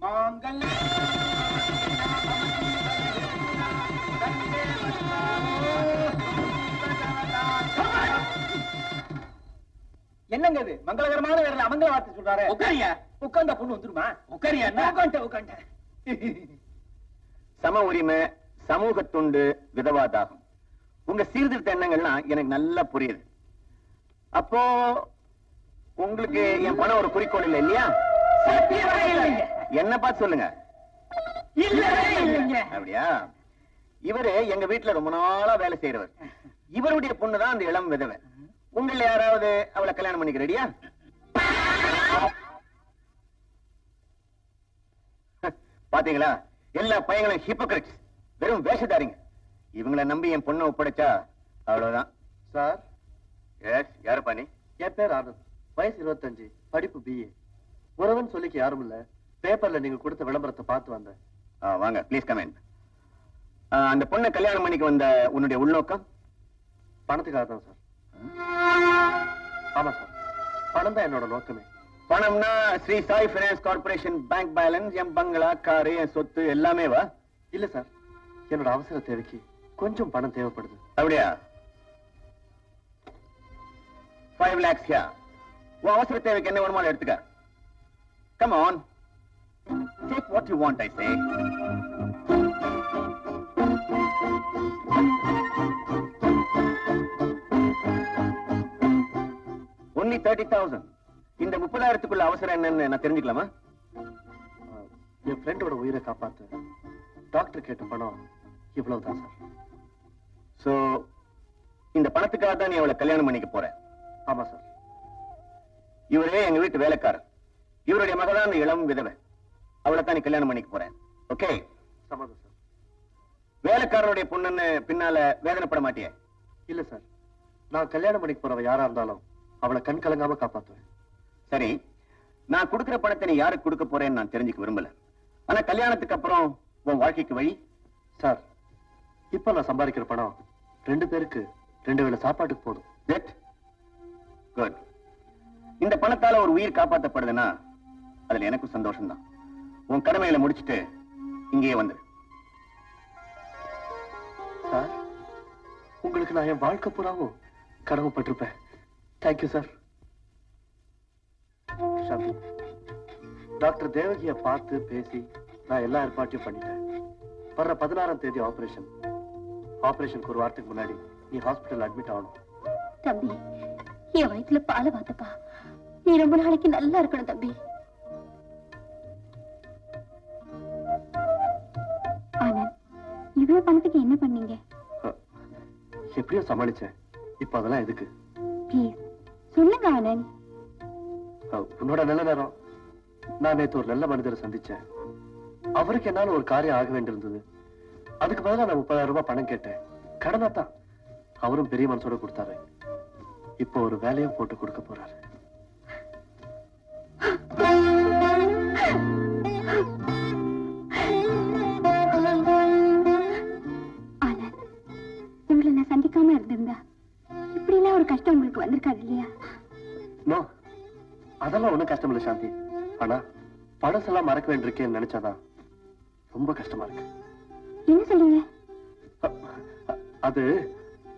என்னங்க இது? மங்களகரமான வேற அமங்கல வார்த்தை சொல்றாரு. உட்காரியா உட்கார்ந்தா பொண்ணு வந்துருமா? உட்காரியா உட்காந்துட்டேன் உட்காந்துட்டேன் சம உரிமை சமூக துண்டு விதவாதாகம். உங்க சீர்திருத்த எண்ணங்கள்லாம் எனக்கு நல்லா புரியுது. அப்போ உங்களுக்கு என் பணம் ஒரு குறிக்கோள் இல்லை இல்லையா? சத்தியமே இல்லைங்க. என்ன பார்த்து சொல்லுங்க அப்படியா? இவரு எங்க வீட்டுல ரொம்ப நாளா வேலை செய்யறவர் இவருடைய பொண்ணு தான் அந்த இளம் விதவை. உங்கள யாராவது அவளை கல்யாணம் பண்ணிக்க ரெடியா? பாத்தீங்களா? எல்லா பையங்களும் ஹிப்போக்ரிட்ஸ் வெறும் வேஷதாரிங்க. இவங்களை நம்பி என் பொண்ணை ஒப்படைச்சா அவ்வளவுதான். சார்? எஸ் யாருப்பா நீ? என் பேர் ஆனந்த். வயசு இருபத்தஞ்சு படிப்பு பிஏ உறவுன்னு சொல்லிக்க யாரும் இல்ல. பேப்பர்ல நீங்க கொடுத்த விளம்பரத்தை பார்த்து வந்தேன். வாங்க ப்ளீஸ் கமெண்ட் அந்த பொண்ணை கல்யாணம் பண்ணிக்க வந்த உன்னுடைய உள்நோக்கம்? பணத்துக்காக தான் சார் ஆமா சார் பணம் தான் என்னோட நோக்கமே. பணம்னா Sri Sai finance corporation bank balance என் பங்களா காரு என் சொத்து எல்லாமே வா. இல்ல சார் என்னோட அவசர தேவைக்கு கொஞ்சம் பணம் தேவைப்படுது. அப்படியா? ஃபைவ் லேக்ஸ் யா? உன் அவசர தேவைக்கு என்ன வேணுமாலும் எடுத்துக்க. Come on take what you want I say only thirty thousand இந்த முப்பதாயிரத்துக்குள்ள அவசரம் என்னன்னு நான் தெரிஞ்சுக்கலாமா? என் ஃப்ரெண்டோட உயிரை காப்பாத்து. டாக்டர் கேட்ட பணம் இவ்வளவுதான் சார் சோ இந்த பணத்துக்காக தான் நீ அவளை கல்யாணம் பண்ணிக்க போற. ஆமா சார் இவரே எங்க வீட்டு வேலைக்காரர். இவருடைய மகதான் இளம் விதவை. அவளை தான் கல்யாணம் பண்ணிக்க போறேன். ஓகே சம்மதம் சார் வேலைக்காரருடைய பொண்ணுன்னு பின்னால வேதனைப்பட மாட்டியே? இல்ல சார் நான் கல்யாணம் பண்ணிக்க போறவ யாரா இருந்தாலும் அவளை கண் கலங்காம காப்பாத்துவேன். சரி. நான் கொடுக்கிற பணத்தை நீ யாருக்கு கொடுக்க போறேன்னு நான் தெரிஞ்சுக்க விரும்பல. ஆனா கல்யாணத்துக்கு அப்புறம் உன் வாழ்க்கைக்கு வழி? சார் இப்ப நான் சம்பாதிக்கிற பணம் ரெண்டு பேருக்கு ரெண்டு வேளை சாப்பாட்டுக்கு போதும். தட் குட் இந்த பணத்தால ஒரு உயிர் காப்பாத்தப்படுதுன்னா அதுல எனக்கும் சந்தோஷம் தான் உன் கடமைகளை முடிச்சிட்டு இங்கேயே வந்துரு. சார் உங்களுக்கு நான் என் வாழ்க்கை பூராவும் கடமைப்பட்டிருப்பேன் தேங்க்யூ சார் டாக்டர் தேவகியை பார்த்து பேசி நான் எல்லா ஏற்பாட்டையும் பண்ணிட்டேன். வர்ற பதினாறாம் தேதி ஆபரேஷன். ஆபரேஷனுக்கு ஒரு வாரத்துக்கு முன்னாடி நீ ஹாஸ்பிட்டல் அட்மிட் ஆகணும். தம்பி என் வயித்துல பால வாத்தப்பா. நீ ரொம்ப நாளைக்கு நல்லா இருக்கணும் தம்பி. பணத்துக்கு என்ன பண்ணீங்க? எப்படியோ சமாளிச்சேன். இப்ப அதெல்லாம் எதுக்கு? ப்ளீஸ் சொல்லுங்க ஆனந்த். உன்னோட நல்ல நேரம். நான் நேத்து ஒரு நல்ல மனிதரை சந்திச்சேன். அவருக்கு என்னால ஒரு காரியம் ஆக வேண்டியிருந்தது. அதுக்கு பதிலா நான் முப்பதாயிரம் ரூபாய் பணம் கேட்டேன். கடனா தான் அவரும் பெரிய மனசோட கொடுத்தாரு. இப்போ ஒரு வேலையும் போட்டு கொடுக்க போறாரு. உங்களுக்கு வந்திருக்காது இல்லையா நோ அதெல்லாம் ஒண்ணும் கஷ்டம் இல்லை சாந்தி. ஆனா பழசெல்லாம் மறக்க வேண்டியிருக்கேன்னு நினைச்சாதான் ரொம்ப கஷ்டமா இருக்கு. என்ன அது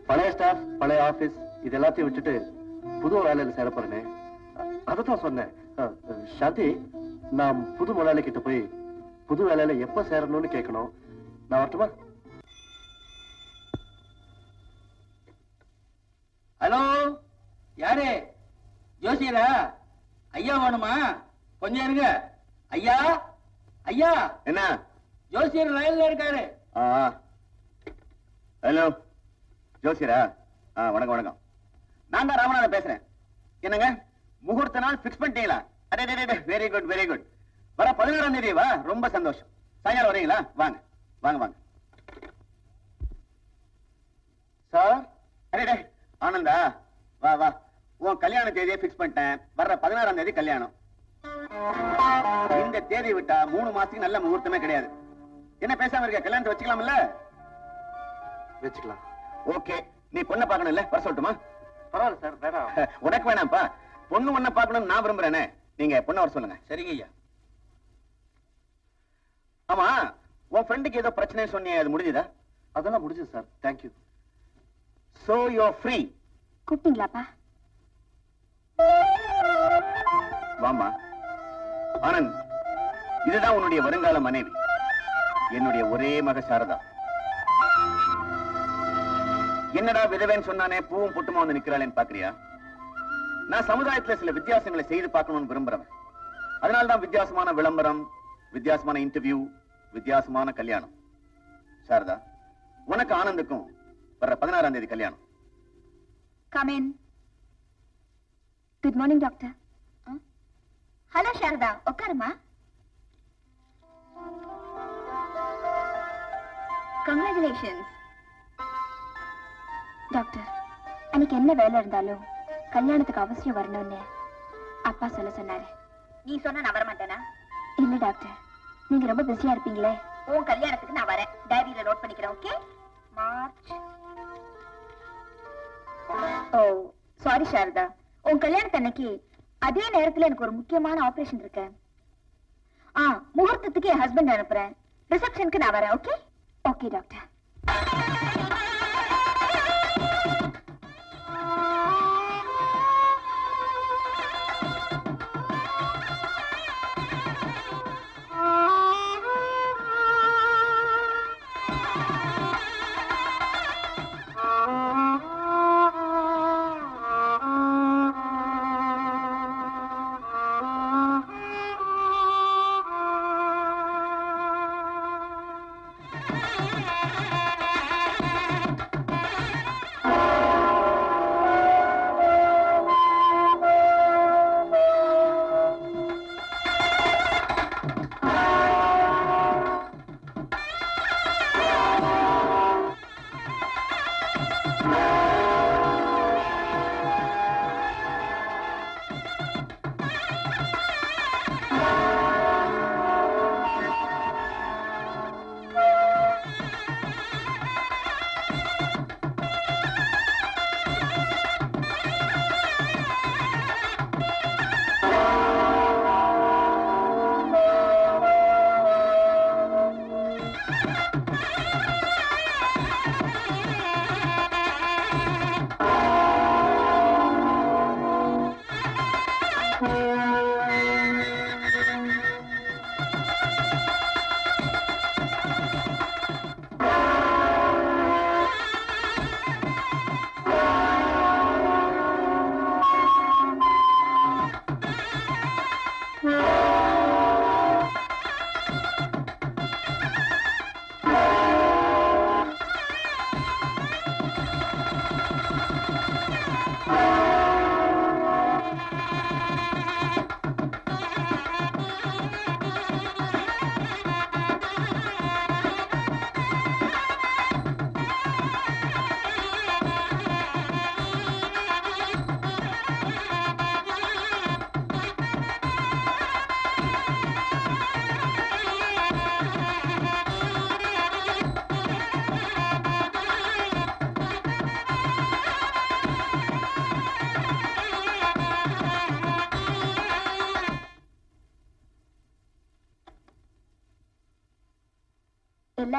பழைய ஸ்டாஃப் பழைய ஆபீஸ் இது எல்லாத்தையும் விட்டுட்டு புது வேலையில சேர போறேனே. அ- அதத்தான் சொன்னேன். சாந்தி நான் புது முதலாளி கிட்ட போய் புது வேலையில எப்ப சேரணும்னு கேட்கணும். நான் வரட்டுமா? ஹலோ? யாரு? ஜோசியரா? ஐயா வேணுமா? கொஞ்சம் இருங்க. ஐயா? ஐயா? என்ன? ஜோசியர் ரயில்ல இருக்காரு. ஹலோ. ஜோசியரா? ஆ வணக்கம் வணக்கம். நான் தான் ராமநாதன் பேசுறேன். என்னங்க? முகூர்த்த நாள் ஃபிக்ஸ் பண்ணிட்டீங்களா? அடே வெரி குட் வெரி குட் வர பதினோராம் தேதி வா. ரொம்ப சந்தோஷம். சாயங்காலம் வரீங்களா? வாங்க வாங்க வாங்க. சார்? அடே டே, ஆனந்தா? வா வா. உன் கல்யாண தேதியை ஃபிக்ஸ் பண்ணிட்டேன். வர்ற பதினாறாம் தேதி கல்யாணம். இந்த தேதி விட்டா மூணு மாசத்துக்கு நல்ல முகூர்த்தமே கிடையாது. என்ன பேசாம இருக்க? கல்யாணத்தை வச்சுக்கலாம்ல? வச்சுக்கலாம். ஓகே நீ பொண்ணை பார்க்கணும்ல? வர சொல்லட்டுமா? பரவாயில்ல சார் வேணாம் உனக்கு வேணாம்ப்பா. பொண்ணு ஒண்ண பார்க்கணும்னு நான் விரும்புறேனே. நீங்க பொண்ணை வர சொல்லுங்க. சரிங்க ஐயா. ஆமா உன் ஃப்ரெண்டுக்கு ஏதோ பிரச்சனை சொன்னியே அது முடிஞ்சுதா? அதெல்லாம் முடிஞ்சது sir. Thank you so you free கூப்பிட்டீங்களாப்பா? வாமா. ஆனந்த் இதுதான் உன்னுடைய வருங்கால மனைவி. என்னுடைய ஒரே மக சாரதா. என்னடா விதவேன்னு சொன்னானே பூவும் புட்டுமா வந்து நிக்கிறாளேன்னு பாக்குறியா? நான் சமுதாயத்துல சில வித்தியாசங்களை செய்து பார்க்கணும்னு விரும்புறேன் அதனால்தான் வித்தியாசமான விளம்பரம் வித்தியாசமான இன்டர்வியூ வித்தியாசமான கல்யாணம். சாரதா உனக்கு ஆனந்துக்கும் வர்ற பதினாறாம் தேதி கல்யாணம். Come in good morning doctor hello Sharada உட்காருமா? கங்க்ராச்சுலேஷன்ஸ் டாக்டர் அன்னைக்கு என்ன வேலை இருந்தாலும் கல்யாணத்துக்கு அவசியம் வரணும்னு அப்பா சொல்ல சொன்னாரு. நீ சொன்னா நான் வர மாட்டேனா இல்ல டாக்டர் நீங்க ரொம்ப பிஸியா இருப்பீங்களே. உன் கல்யாணத்துக்கு நான் வரேன். டைரியில நோட் பண்ணிக்கிறேன் okay March oh sorry Sharada உன் கல்யாணத்து அன்னைக்கு அதே நேரத்துல எனக்கு ஒரு முக்கியமான ஆபரேஷன் இருக்கு. ஆ முகூர்த்தத்துக்கு என் ஹஸ்பண்ட் அனுப்புறேன். ரிசப்ஷனுக்கு நான் வரேன் ஓகே ஓகே டாக்டர்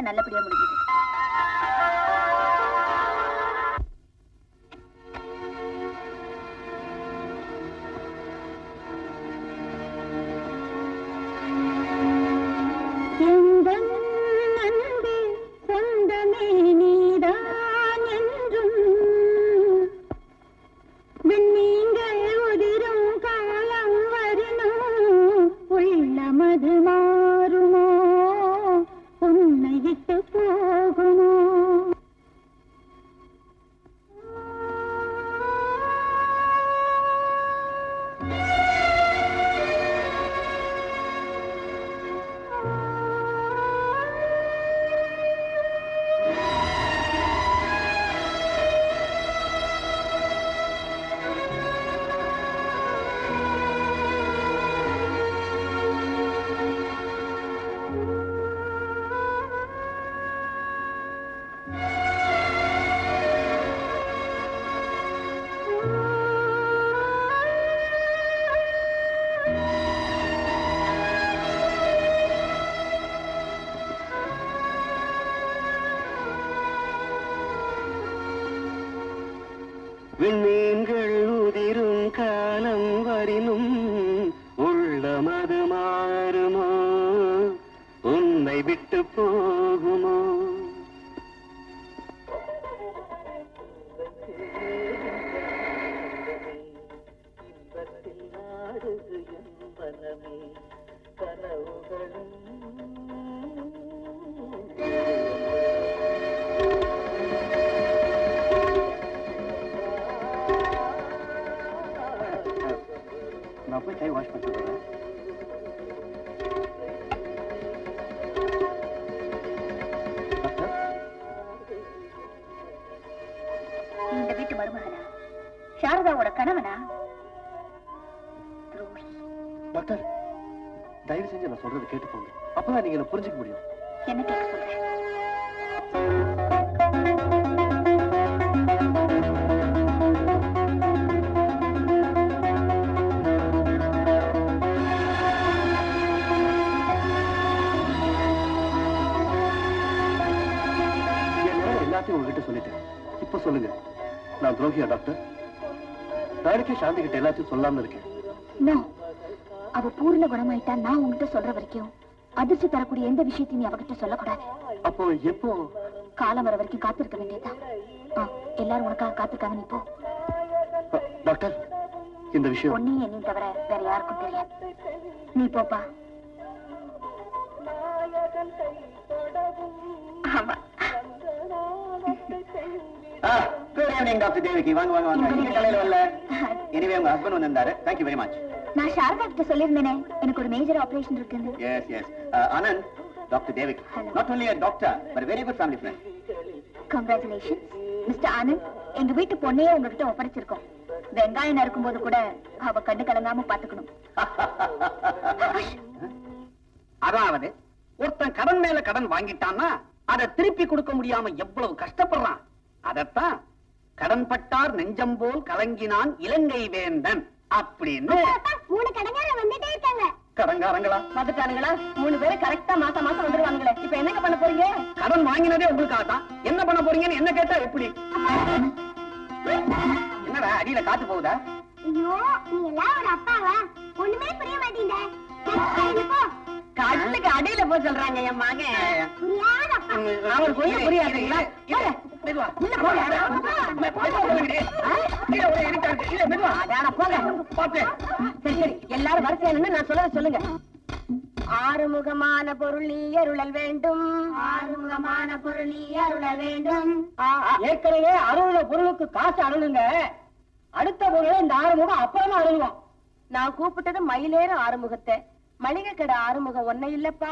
நல்லபடியா முடிஞ்சது எல்லாத்தையும் உங்ககிட்ட சொல்லிட்டேன். இப்ப சொல்லுங்க. நான் துரோகியா டாக்டர்? நாளைக்கே சாந்தி கிட்ட எல்லாத்தையும் சொல்லாம இருக்கேன். நோ. அவ பூர்ண குணமாயிட்டா நான் உங்ககிட்ட சொல்ற வரைக்கும் அதிர்ச்சி தரக்கூடிய எந்த விஷயத்தையும் நீ அவகிட்ட சொல்லக்கூடாது. அப்போ எப்போ? காலம் வர வரைக்கும் காத்திருக்க வேண்டியதுதான். ஆ, எல்லாரும் உனக்காக காத்திருக்காங்க நீ போ. டாக்டர் இந்த விஷயம் பொன்னையும் என்னையும் தவிர வேற யாருக்கும் தெரியாது. நீ போப்பா. ஆமா. குட் ஈவினிங் டாக்டர் தேவிக்கு வாங்க வாங்க வாங்க. நீங்க காலையில வரல? எனிவே உங்க ஹஸ்பண்ட் வந்திருந்தாரு. தேங்க்யூ வெரி மச் நான் சாரதா கிட்ட சொல்லியிருந்தேனே. எனக்கு ஒரு மேஜர் ஆபரேஷன் இருக்குன்னு. Yes yes Anand doctor Devik. Not only a doctor but very good family friend congratulation mister Anand எங்க வீட்டு பொண்ணையே உங்ககிட்ட ஒப்படைச்சிருக்கோம். வெங்காயம் நறுக்கும்போது கூட அவ கண்ணு கலங்காம பாத்துக்கணும். அதாவது ஒருத்தன் கடன் மேல கடன் வாங்கிட்டான்னா அதை திருப்பி கொடுக்க முடியாம எவ்வளவு கஷ்டப்படுறான்? அதத்தான் கடன் பட்டார் நெஞ்சம் போல் கலங்கினான் இலங்கை வேந்தன் அப்படின்னு. மூணு கடைக்கார வந்துட்டே இருக்காங்க. கடன்காரங்களா வந்துட்டானுங்களா? மூணு பேரும் கரெக்டா மாசம் மாசம் வந்துருவாங்களே இப்ப என்னங்க பண்ண போறீங்க? கடன் வாங்கினதே உங்களுக்காக தான் என்ன பண்ண போறீங்கன்னு என்ன கேட்டா எப்படி? என்னடா அடியில காத்து போகுதா? ஐயோ நீ எல்லாம் ஒரு அப்பாவா? ஒண்ணுமே புரிய மாட்டீங்க கடலுக்கு அடியில போய் சொல்றாங்க என் மகன். ஒண்ணும் புரியாதுங்களா? எல்லாரும் நான் சொல்ல சொல்லுங்க. ஆறுமுகமான பொருள் நீ அருளல் வேண்டும். ஆறுமுகமான பொருள் நீ அருள வேண்டும். ஏற்கனவே அருள பொருளுக்கு காசு அருளுங்க. அடுத்த பொருளை இந்த ஆறுமுகம் அப்புறமா அருள்வோம். நான் கூப்பிட்டது மயிலேற ஆறுமுகத்தை. மளிகை கடை ஆறுமுகம் ஒன்ன இல்லப்பா.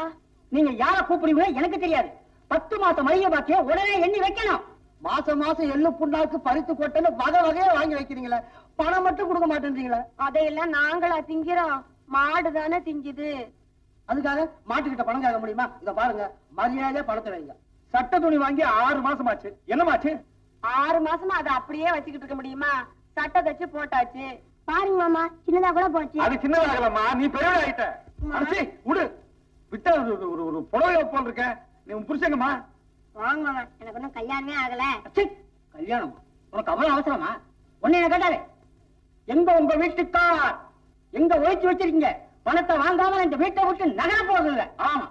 நீங்க யார கூப்பிடுவீங்க எனக்கு தெரியாது. பத்து மாசம் மளிகை பாக்கிய உடனே எண்ணி வைக்கணும். மாசம் மாசம் எள்ளு புண்ணாக்கு பறித்து கொட்டன்னு வகை வகையா வாங்கி வைக்கிறீங்களே. பணம் மட்டும் கொடுக்க மாட்டேன்றீங்களே. அதையெல்லாம் நாங்களா திங்கிறோம். மாடு தானே திங்குது அதுக்காக மாட்டுக்கிட்ட பணம் கேட்க முடியுமா? இத பாருங்க மரியாதையா பணத்தை வைங்க. சட்ட துணி வாங்கி ஆறு மாசம் ஆச்சு என்னமாச்சு? ஆறு மாசமா அதை அப்படியே வச்சுக்கிட்டு இருக்க முடியுமா? சட்டை தச்சு போட்டாச்சு. பாருங்க மாமா. சின்னதா கூட போச்சு. அது சின்னதாகலம்மா. நீ பெரிய ஆயிட்ட. அடிச்சி விடு விட்டா ஒரு ஒரு- புடவை போல் இருக்க நீ உன் புருஷங்கம்மா. வாங்க மாமா. எனக்கு ஒன்றும் கல்யாணமே ஆகல. கல்யாணமா? உனக்கு அவ்வளவு அவசரமா? ஒண்ணு என்ன கேட்டாரு எங்க உங்க வீட்டுக்கார்? எங்க ஒழிச்சு வச்சிருக்கீங்க? பணத்தை வாங்காம இந்த வீட்டை விட்டு நகர போறது இல்ல ஆமா.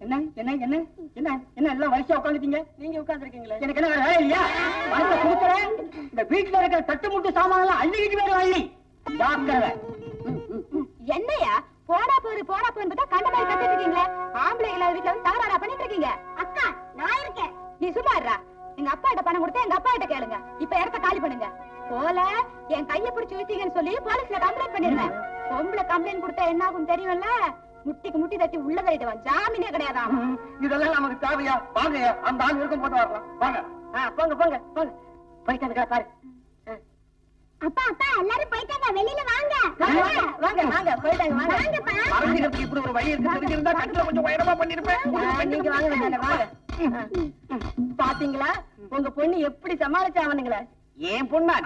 என்ன என்ன என்ன என்ன என்ன எல்லாம் வரிசையா உட்காந்துட்டீங்க நீங்க உட்கார்ந்துருக்கீங்களே. எனக்கு என்ன வேற வேலை இல்லையா? பணத்தை கொடுக்குறேன். இந்த வீட்டுல இருக்கிற தட்டு முட்டு சாமான் எல்லாம் அள்ளிக்கிட்டு வேற அள்ளி. ஜாக்கிரதை. என்னையா? போடா போரு போடா போன்னு பார்த்தா கண்ட மாதிரி கத்திட்டு இருக்கீங்களே. ஆம்பளை இல்லாத வீட்டுல வந்து தகராறா பண்ணிட்டு இருக்கீங்க? அக்கா நான் இருக்கேன். நீ சும்மா இருடா. எங்க அப்பா கிட்ட பணம் கொடுத்தா எங்க அப்பா கிட்ட கேளுங்க. இப்ப இடத்த காலி பண்ணுங்க. போல என் கைய பிடிச்சு இழுத்தீங்கன்னு சொல்லி போலீஸ்ல கம்ப்ளைண்ட் பண்ணிருவேன் பொம்பளை கம்ப்ளைண்ட் கொடுத்தா என்ன ஆகும் தெரியும்ல? முட்டிக்கு முட்டி தட்டி உள்ள தள்ளிடுவான் ஜாமீனே கிடையாதாம். இதெல்லாம் நமக்கு தேவையா? வாங்கய்யா. அந்த ஆள் இருக்கும் போது வரலாம். வாங்க. போங்க போங்க போங்க. போயிட்டு வந்து பாரு அப்பா அப்பா எல்லாரும் போயிட்டாங்க வெளியில வாங்க. வாங்க வாங்க வாங்க போயிட்டாங்க வாங்க வாங்கப்பா. மறைஞ்சுக்கிறதுக்கு இப்படி ஒரு வழி இருக்கு தெரிஞ்சிருந்தா கட்டில கொஞ்சம் உயரமா பண்ணிருப்பேன். நீங்க வாங்க வாங்க. பாத்தீங்களா? உங்க பொண்ணு எப்படி சமாளிச்சாவனுங்களே ஏன் பொண்ணா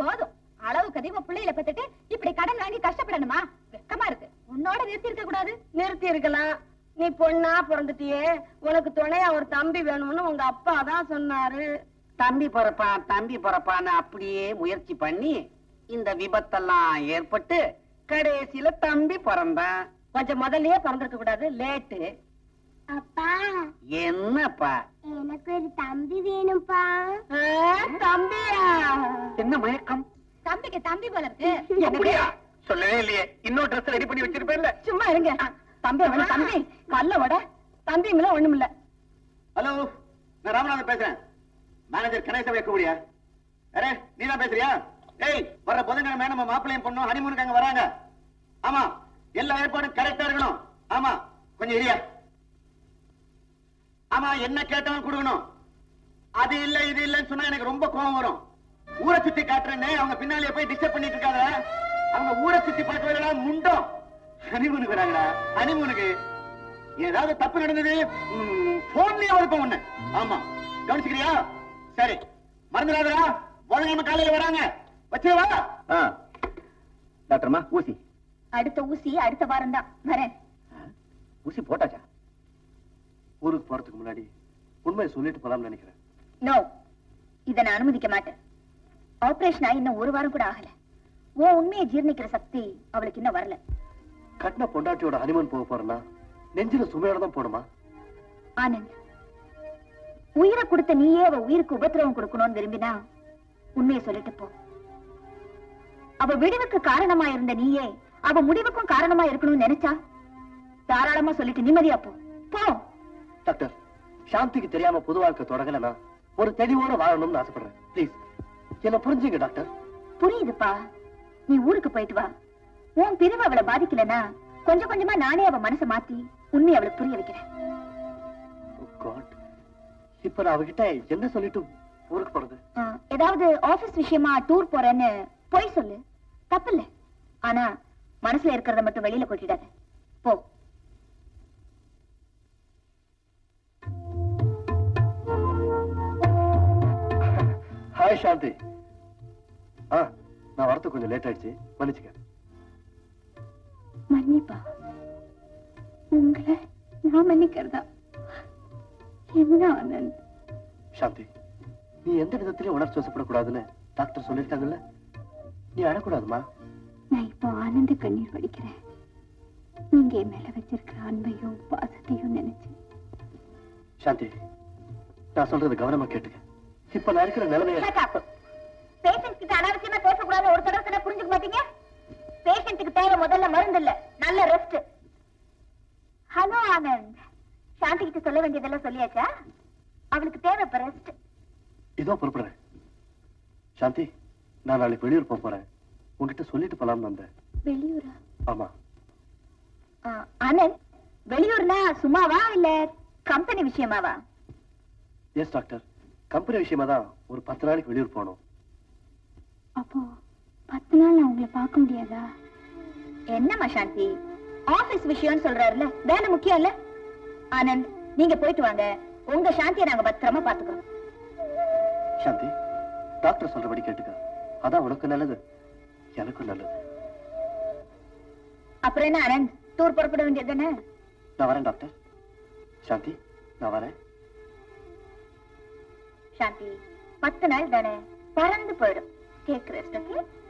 போதும். அளவுக்கு அதிகமா பிள்ளையில பெத்துட்டு இப்படி கடன் வாங்கி கஷ்டப்படணுமா? வெக்கமா இருக்கு. உன்னோட நிறுத்தி இருக்க கூடாது. நிறுத்தி இருக்கலாம். நீ பொண்ணா பிறந்துட்டியே உனக்கு துணையா ஒரு தம்பி வேணும்னு உங்க அப்பா தான் சொன்னாரு. தம்பி பிறப்பான் தம்பி பிறப்பான்னு அப்படியே முயற்சி பண்ணி இந்த விபத்தெல்லாம் ஏற்பட்டு கடைசியில தம்பி பிறந்தான். கொஞ்சம் முதல்லயே பிறந்திருக்க கூடாது. லேட்டு. அப்பா. என்னப்பா? எனக்கு ஒரு தம்பி வேணும்ப்பா. தம்பியா? என்ன மயக்கம்? தம்பிக்கு தம்பி போல இருக்கு. சொல்லவே இல்லையே. இன்னொரு ட்ரெஸ் ரெடி பண்ணி வச்சிருப்பேன்ல. சும்மா இருங்க. தம்பி அவன தம்பி. கல்ல வட. தம்பி மேல ஒண்ணும் இல்ல ஹலோ நான் ராமநாதன் பேசுறேன். மேனேஜர் கணேச வைக்கக்கூடியா அரே நீ தான் பேசுறியா? ஏய் வர புதன்கிழமை நம்ம மாப்பிள்ளையும் பொண்ணும் ஹனிமூனுக்கு அங்க வராங்க. ஆமா எல்லா ஏற்பாடும் கரெக்டா இருக்கணும். ஆமா கொஞ்சம் இரியா. ஆமா என்ன கேட்டாலும் கொடுக்கணும். அது இல்ல இது இல்லன்னு சொன்னா எனக்கு ரொம்ப கோவம் வரும். ஊரை சுத்தி காட்டுறேன்னு அவங்க பின்னாலேயே போய் டிஸ்டர்ப் பண்ணிட்டு இருக்காத அவங்க ஊரை சுத்தி பார்க்கறதா முண்டம். ஹனிமூனுக்கு வராங்கடா ஹனிமூனுக்கு ஏதாவது தப்பு நடந்தது போன்லயே ஒழுப்பம் ஒண்ணு. ஆமா. கவனிச்சுக்கிறியா? சரி. மறந்துடாதடா. புதன்கிழமை காலையில வராங்க. வச்சிருவா டாக்டர்மா ஊசி. அடுத்த ஊசி அடுத்த வாரம் தான் வரேன் ஊசி போட்டாச்சா? ஊருக்கு போறதுக்கு முன்னாடி உண்மையை சொல்லிட்டு போலாம்னு நினைக்கிறேன். நோ இத நான் அனுமதிக்க மாட்டேன். ஆபரேஷன் ஆகி இன்னும் ஒரு வாரம் கூட ஆகல. உன் உண்மையை ஜீர்ணிக்கிற சக்தி அவளுக்கு இன்னும் வரல. கட்டின பொண்டாட்டியோட ஹனிமூன் போக போறேன்னா நெஞ்சில சுமையோட தான் போடுமா? ஆனந்த் உயிரை கொடுத்த நீயே அவ உயிருக்கு உபத்திரவம் கொடுக்கணும்னு விரும்பினா உண்மையை சொல்லிட்டு போ. அவ விடுவுக்கு காரணமா இருந்த நீயே அவ முடிவுக்கும் காரணமா இருக்கணும்னு நினைச்சா தாராளமா சொல்லிட்டு நிம்மதியா போ. போ. டாக்டர் சாந்திக்கு தெரியாம புது வாழ்க்கை தொடங்கலனா ஒரு தெளிவோட வாழணும்னு ஆசைப்படுறேன். ப்ளீஸ் என்ன புரிஞ்சுங்க டாக்டர்? புரியுதுப்பா. நீ ஊருக்கு போயிட்டு வா. உன் பிரிவு அவளை பாதிக்கலனா கொஞ்சம் கொஞ்சமா நானே அவ மனசை மாத்தி உண்மையை அவளுக்கு புரிய வைக்கிறேன். காட் இப்ப நான் அவகிட்ட என்ன சொல்லிட்டு ஊருக்கு போறது? ஏதாவது ஆபீஸ் விஷயமா டூர் போறேன்னு போய் சொல்லு. தப்பில்ல. ஆனா மனசுல இருக்கிறத மட்டும் வெளியில கொட்டிடாத. போ. ஹாய் சாந்தி நான் வரது கொஞ்சம் லேட் ஆயிடுச்சு. மன்னிச்சுக்க. மன்னிப்பா. உங்களை நான் மன்னிக்கிறதா? என்ன ஆனந்த்? சாந்தி நீ எந்த விதத்திலயும் உணர்ச்சி வசப்படக்கூடாதுன்னு டாக்டர் சொல்லிருக்காங்கல்ல நீ அழக்கூடாதுமா? நான் இப்போ ஆனந்த கண்ணீர் வடிக்கிறேன். நீங்க என் மேல வச்சிருக்கிற அன்பையும் பாசத்தையும் நினைச்சு. சாந்தி நான் சொல்றது கவனமா கேட்டுக்க. இப்ப நான் இருக்கிற நிலைமைய பேஷண்ட் கிட்ட அனாவசியமா பேசக்கூடாது ஒரு தடவை சொன்னா புரிஞ்சுக்க மாட்டீங்க? பேஷண்ட்டுக்கு தேவை முதல்ல மருந்து இல்ல. நல்ல ரெஸ்ட் ஹலோ ஆனந்த். சாந்தி கிட்ட சொல்ல வேண்டியதெல்லாம் சொல்லியாச்சா? அவளுக்கு தேவை இப்ப ரெஸ்ட் இதோ புறப்படுறேன். சாந்தி நான் நாளைக்கு வெளியூர் போக போறேன். உன்கிட்ட சொல்லிட்டு போலாம்னு வந்தேன். வெளியூரா? ஆமா. ஆனந்த் வெளியூர்னா சும்மாவா இல்ல கம்பெனி விஷயமாவா? எஸ் டாக்டர் கம்பெனி விஷயமா தான் ஒரு பத்து நாளைக்கு வெளியூர் போகணும். அப்போ பத்து நாள் நான் உங்களை பார்க்க முடியாதா? என்னம்மா சாந்தி ஆபீஸ் விஷயம்னு சொல்றாருல வேலை முக்கியம் இல்ல? ஆனந்த் நீங்க போயிட்டு வாங்க. உங்க சாந்தியை நாங்க பத்திரமா பாத்துக்கிறோம் சாந்தி டாக்டர் சொல்றபடி கேட்டுக்க. அதான் உனக்கு நல்லது எனக்கும் நல்லது. அப்புறம் என்ன ஆனந்த்? டூர் புறப்பட வேண்டியது தானே? நான் வரேன் டாக்டர். சாந்தி நான் வரேன். சாந்தி பத்து நாள் தானே? பறந்து போயிடும். டேக் ரெஸ்ட் ஓகே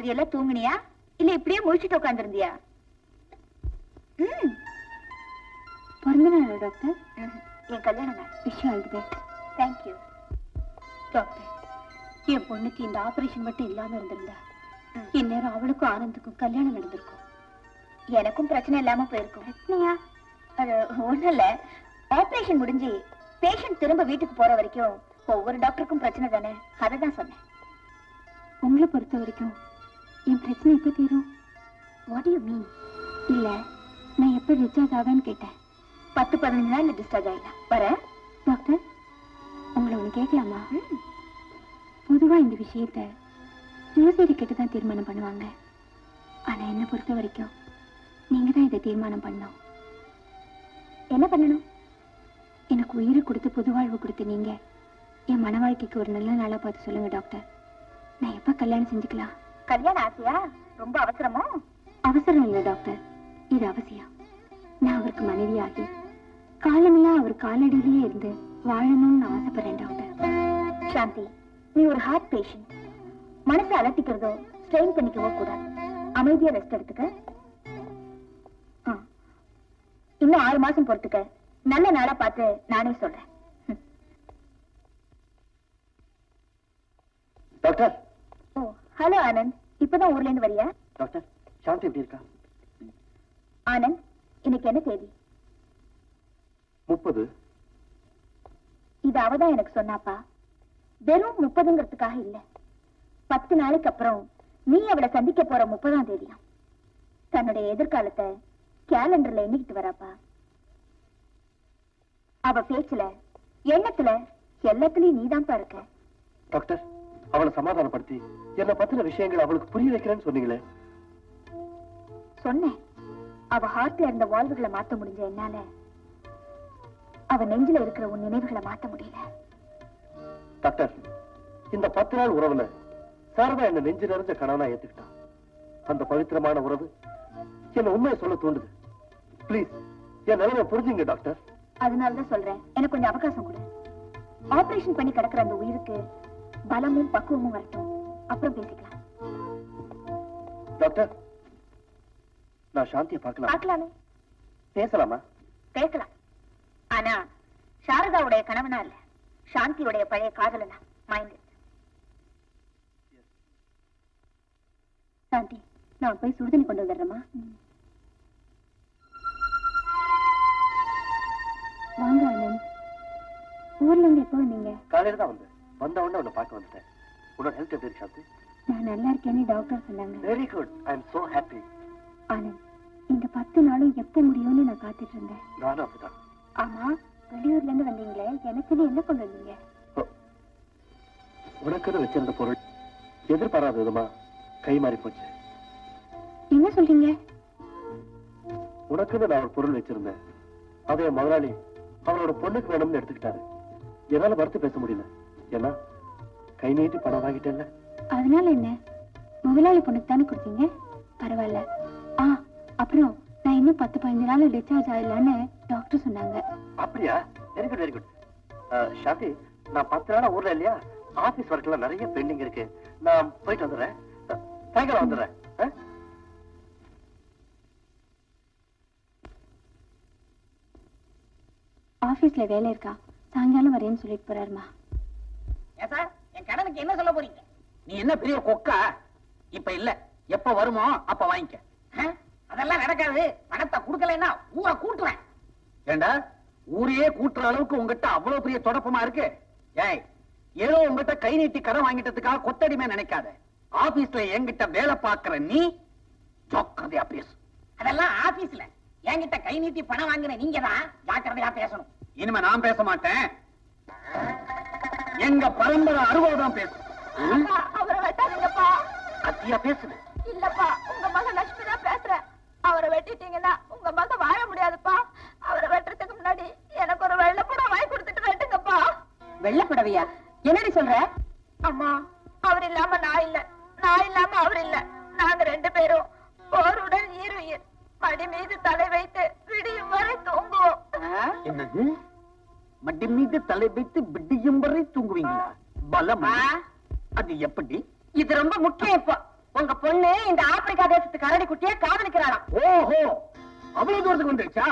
ராத்திரி எல்லாம் தூங்குனியா? இல்ல இப்படியே முழிச்சிட்டு உட்காந்துருந்தியா பிறந்த நாள் டாக்டர்? என் கல்யாண நாள். Wish all the best thank you doctor என் பொண்ணுக்கு இந்த ஆபரேஷன் மட்டும் இல்லாம இருந்திருந்தா இந்நேரம் அவளுக்கும் ஆனந்துக்கும் கல்யாணம் நடந்திருக்கும். எனக்கும் பிரச்சனை இல்லாம போயிருக்கும். பிரச்சனையா? அது ஒண்ணும் இல்ல. ஆபரேஷன் முடிஞ்சு பேஷண்ட் திரும்ப வீட்டுக்கு போற வரைக்கும் ஒவ்வொரு டாக்டருக்கும் பிரச்சனை தானே? அதை தான் சொன்னேன். உங்களை பொறுத்த வரைக்கும் என் பிரச்சனை எப்ப தீரும்? வாட் யூ மீன் இல்ல நான் எப்ப டிஸ்சார்ஜ் ஆவேன்னு கேட்டேன். பத்து பதினஞ்சு நாள்ல டிஸ்சார்ஜ் ஆயிடலாம். வரேன் டாக்டர் உங்களை ஒண்ணு கேட்கலாமா? பொதுவா இந்த விஷயத்த ஜோசியரை கிட்ட தான் தீர்மானம் பண்ணுவாங்க. ஆனா என்ன பொறுத்த வரைக்கும் நீங்க தான் இதை தீர்மானம் பண்ணணும். என்ன பண்ணணும்? எனக்கு உயிரை கொடுத்து புது வாழ்வு கொடுத்து நீங்க என் மன வாழ்க்கைக்கு ஒரு நல்ல நாளா பார்த்து சொல்லுங்க டாக்டர் நான் எப்ப கல்யாணம் செஞ்சுக்கலாம்? கல்யாணம் ஆசையா ரொம்ப அவசரமோ? அவசரம் இல்லை டாக்டர். இது அவசியம். நான் அவருக்கு மனைவியாகி காலமெல்லாம் அவர் காலடியிலேயே இருந்து வாழணும்னு ஆசைப்படுறேன் டாக்டர். சாந்தி நீ ஒரு ஹார்ட் பேஷண்ட் மனசை அலட்டிக்கிறதோ ஸ்ட்ரெயின் பண்ணிக்கவோ கூடாது. அமைதியா ரெஸ்ட் எடுத்துக்க. இன்னும் ஆறு மாசம் பொறுத்துக்க. நல்ல நாளா பார்த்து நானே சொல்றேன். டாக்டர். Oh hello Anand. இப்பதான் ஊர்ல இருந்து வரியா? டாக்டர் சாந்தி எப்படி இருக்கா? ஆனந்த் இன்னைக்கு என்ன தேதி? முப்பது. இது அவதான் எனக்கு சொன்னாப்பா. வெறும் முப்பதுங்கிறதுக்காக இல்ல. பத்து நாளைக்கு அப்புறம் நீ அவளை சந்திக்க போற முப்பதாம் தேதியாம் தன்னுடைய எதிர்காலத்தை கேலண்டர்ல எண்ணிக்கிட்டு வராப்பா. அவ பேச்சுல எண்ணத்துல எல்லாத்துலயும் நீதான்ப்பா இருக்க. டாக்டர் அவளை சமாதானப்படுத்தி என்ன பத்தின விஷயங்கள் அவளுக்கு புரிய வைக்கிறேன்னு சொன்னீங்களே? சொன்னேன். அவ ஹார்ட்ல இருந்த வால்வுகளை மாத்த முடிஞ்ச என்னால அவ நெஞ்சில இருக்கிற உன் நினைவுகளை மாத்த முடியல. டாக்டர் இந்த பத்து நாள் உறவுல சாரதா என்ன நெஞ்சு நிறைஞ்ச கணவனா ஏத்துக்கிட்டான் அந்த பவித்திரமான உறவு என்ன உண்மையை சொல்ல தூண்டுது. ப்ளீஸ் என் நிலைமை புரிஞ்சுங்க டாக்டர். அதனாலதான் சொல்றேன். எனக்கு கொஞ்சம் அவகாசம் கொடு. ஆபரேஷன் பண்ணி கிடக்குற அந்த உயிருக்கு பலமும் பக்குவமும் வரட்டும். அப்புறம் பேசிக்கலாம். டாக்டர் நான் சாந்தியை பார்க்கலாம். பார்க்கலாமே. பேசலாமா? பேசலாம். ஆனா சாரதாவுடைய கணவனா இல்ல. சாந்தியுடைய பழைய காதலனா மைண்ட் சாந்தி நான் போய் சுடுதண்ணி கொண்டு வந்துடுறேம்மா. வாங்க ஆனந்த் ஊர்ல இருந்து எப்போ வந்தீங்க? காலையில தான் வந்தேன். வந்த உடனே உன்னை பார்க்க வந்துட்டேன். உன்னோட ஹெல்த் எப்படி இருக்கு நான் நல்லா இருக்கேன்னு டாக்டர் சொன்னாங்க. Very good I am so happy Anand இந்த பத்து நாளும் எப்போ முடியும்னு நான் காத்துட்டு இருந்தேன். நானும் அப்படிதான் ஆமா வெளியூர்ல இருந்து வந்தீங்களே எனக்குன்னு என்ன கொண்டு வந்தீங்க? உனக்குன்னு வச்சிருந்த பொருள் எதிர்பாராத விதமா கை மாறி போச்சு. என்ன சொல்றீங்க? உனக்குன்னு நான் ஒரு பொருள் வச்சிருந்தேன். அதை என் முதலாளி அவனோட பொண்ணுக்கு வேணும்னு எடுத்துக்கிட்டாரு. என்னால மறுத்து பேச முடியல. ஏன்னா கை நீட்டி பணம் வாங்கிட்டேன்ல. அதனால என்ன? முதலாளி பொண்ணுக்கு தானே கொடுத்தீங்க? பரவாயில்ல. ஆ அப்புறம் நான் இன்னும் பத்து பதினஞ்சு நாள் டிஸ்சார்ஜ் ஆயிடலான்னு டாக்டர் சொன்னாங்க. அப்படியா? Very good very good Shanti நான் பத்து நாளா ஊர்ல இல்லையா? ஆபீஸ் ஒர்க்லாம் நிறைய பெண்டிங் இருக்கு. நான் போயிட்டு வந்துடுறேன். சாயங்காலம் வந்துடுறேன்? ஆபீஸ்ல வேலை இருக்கா? சாயங்காலம் வரேன்னு சொல்லிட்டு போறாருமா. சார்? என் கடனுக்கு என்ன சொல்ல போறீங்க? நீ என்ன பெரிய கொக்கா? இப்ப இல்ல. எப்ப வருமோ அப்ப வாங்கிக்க? அதெல்லாம் நடக்காது. பணத்தை கொடுக்கலைன்னா ஊரை கூட்டுவேன். ஏண்டா? ஊரையே கூட்டுற அளவுக்கு உங்ககிட்ட அவ்வளவு பெரிய தொடப்பமா இருக்கு? ஏய் ஏதோ உங்ககிட்ட கை நீட்டி கடன் வாங்கிட்டதுக்காக கொத்தடிமை நினைக்காத. ஆபீஸ்ல என்கிட்ட வேலை பார்க்கற நீ ஜோக்கிரதையா பேசு. அதெல்லாம் ஆபீஸ்ல. என்கிட்ட கை நீட்டி பணம் வாங்கின நீங்க தான் ஜாக்கிரதையா பேசணும். இனிமே நான் பேச மாட்டேன். எங்க பரம்பரை அறுபதாம் பேசு அவரை வெட்டாதீங்கப்பா. கத்தியா பேசுது. இல்லப்பா உங்க மகன் லட்சுமி தான் பேசுறேன் அவரை வெட்டிட்டீங்கன்னா உங்க மகன் வாழ முடியாதுப்பா. அவரை வெட்டுறதுக்கு முன்னாடி எனக்கு ஒரு வெள்ளப்படம் வாங்கி கொடுத்துட்டு வெட்டுங்கப்பா. வெள்ளப்படவையா? என்னடி சொல்ற? அம்மா அவர் இல்லாம நான் இல்ல. நான் இல்லாம அவர் இல்ல. நாங்க ரெண்டு பேரும் போருடன் ஈருயிர். மடி மீது தலை வைத்து விடியும் வரை தூங்குவோம். என்னது? மடி மீது தலை வைத்து விடியும் வரை தூங்குவீங்களா? பலம் அது எப்படி? இது ரொம்ப முக்கியம் இப்போ. உங்க பொண்ணு இந்த ஆப்பிரிக்கா தேசத்துக்கு அரடி குட்டியே காதலிக்கிறாளாம் ஓஹோ! அவ்வளவு தூரத்துக்கு வந்துருச்சா?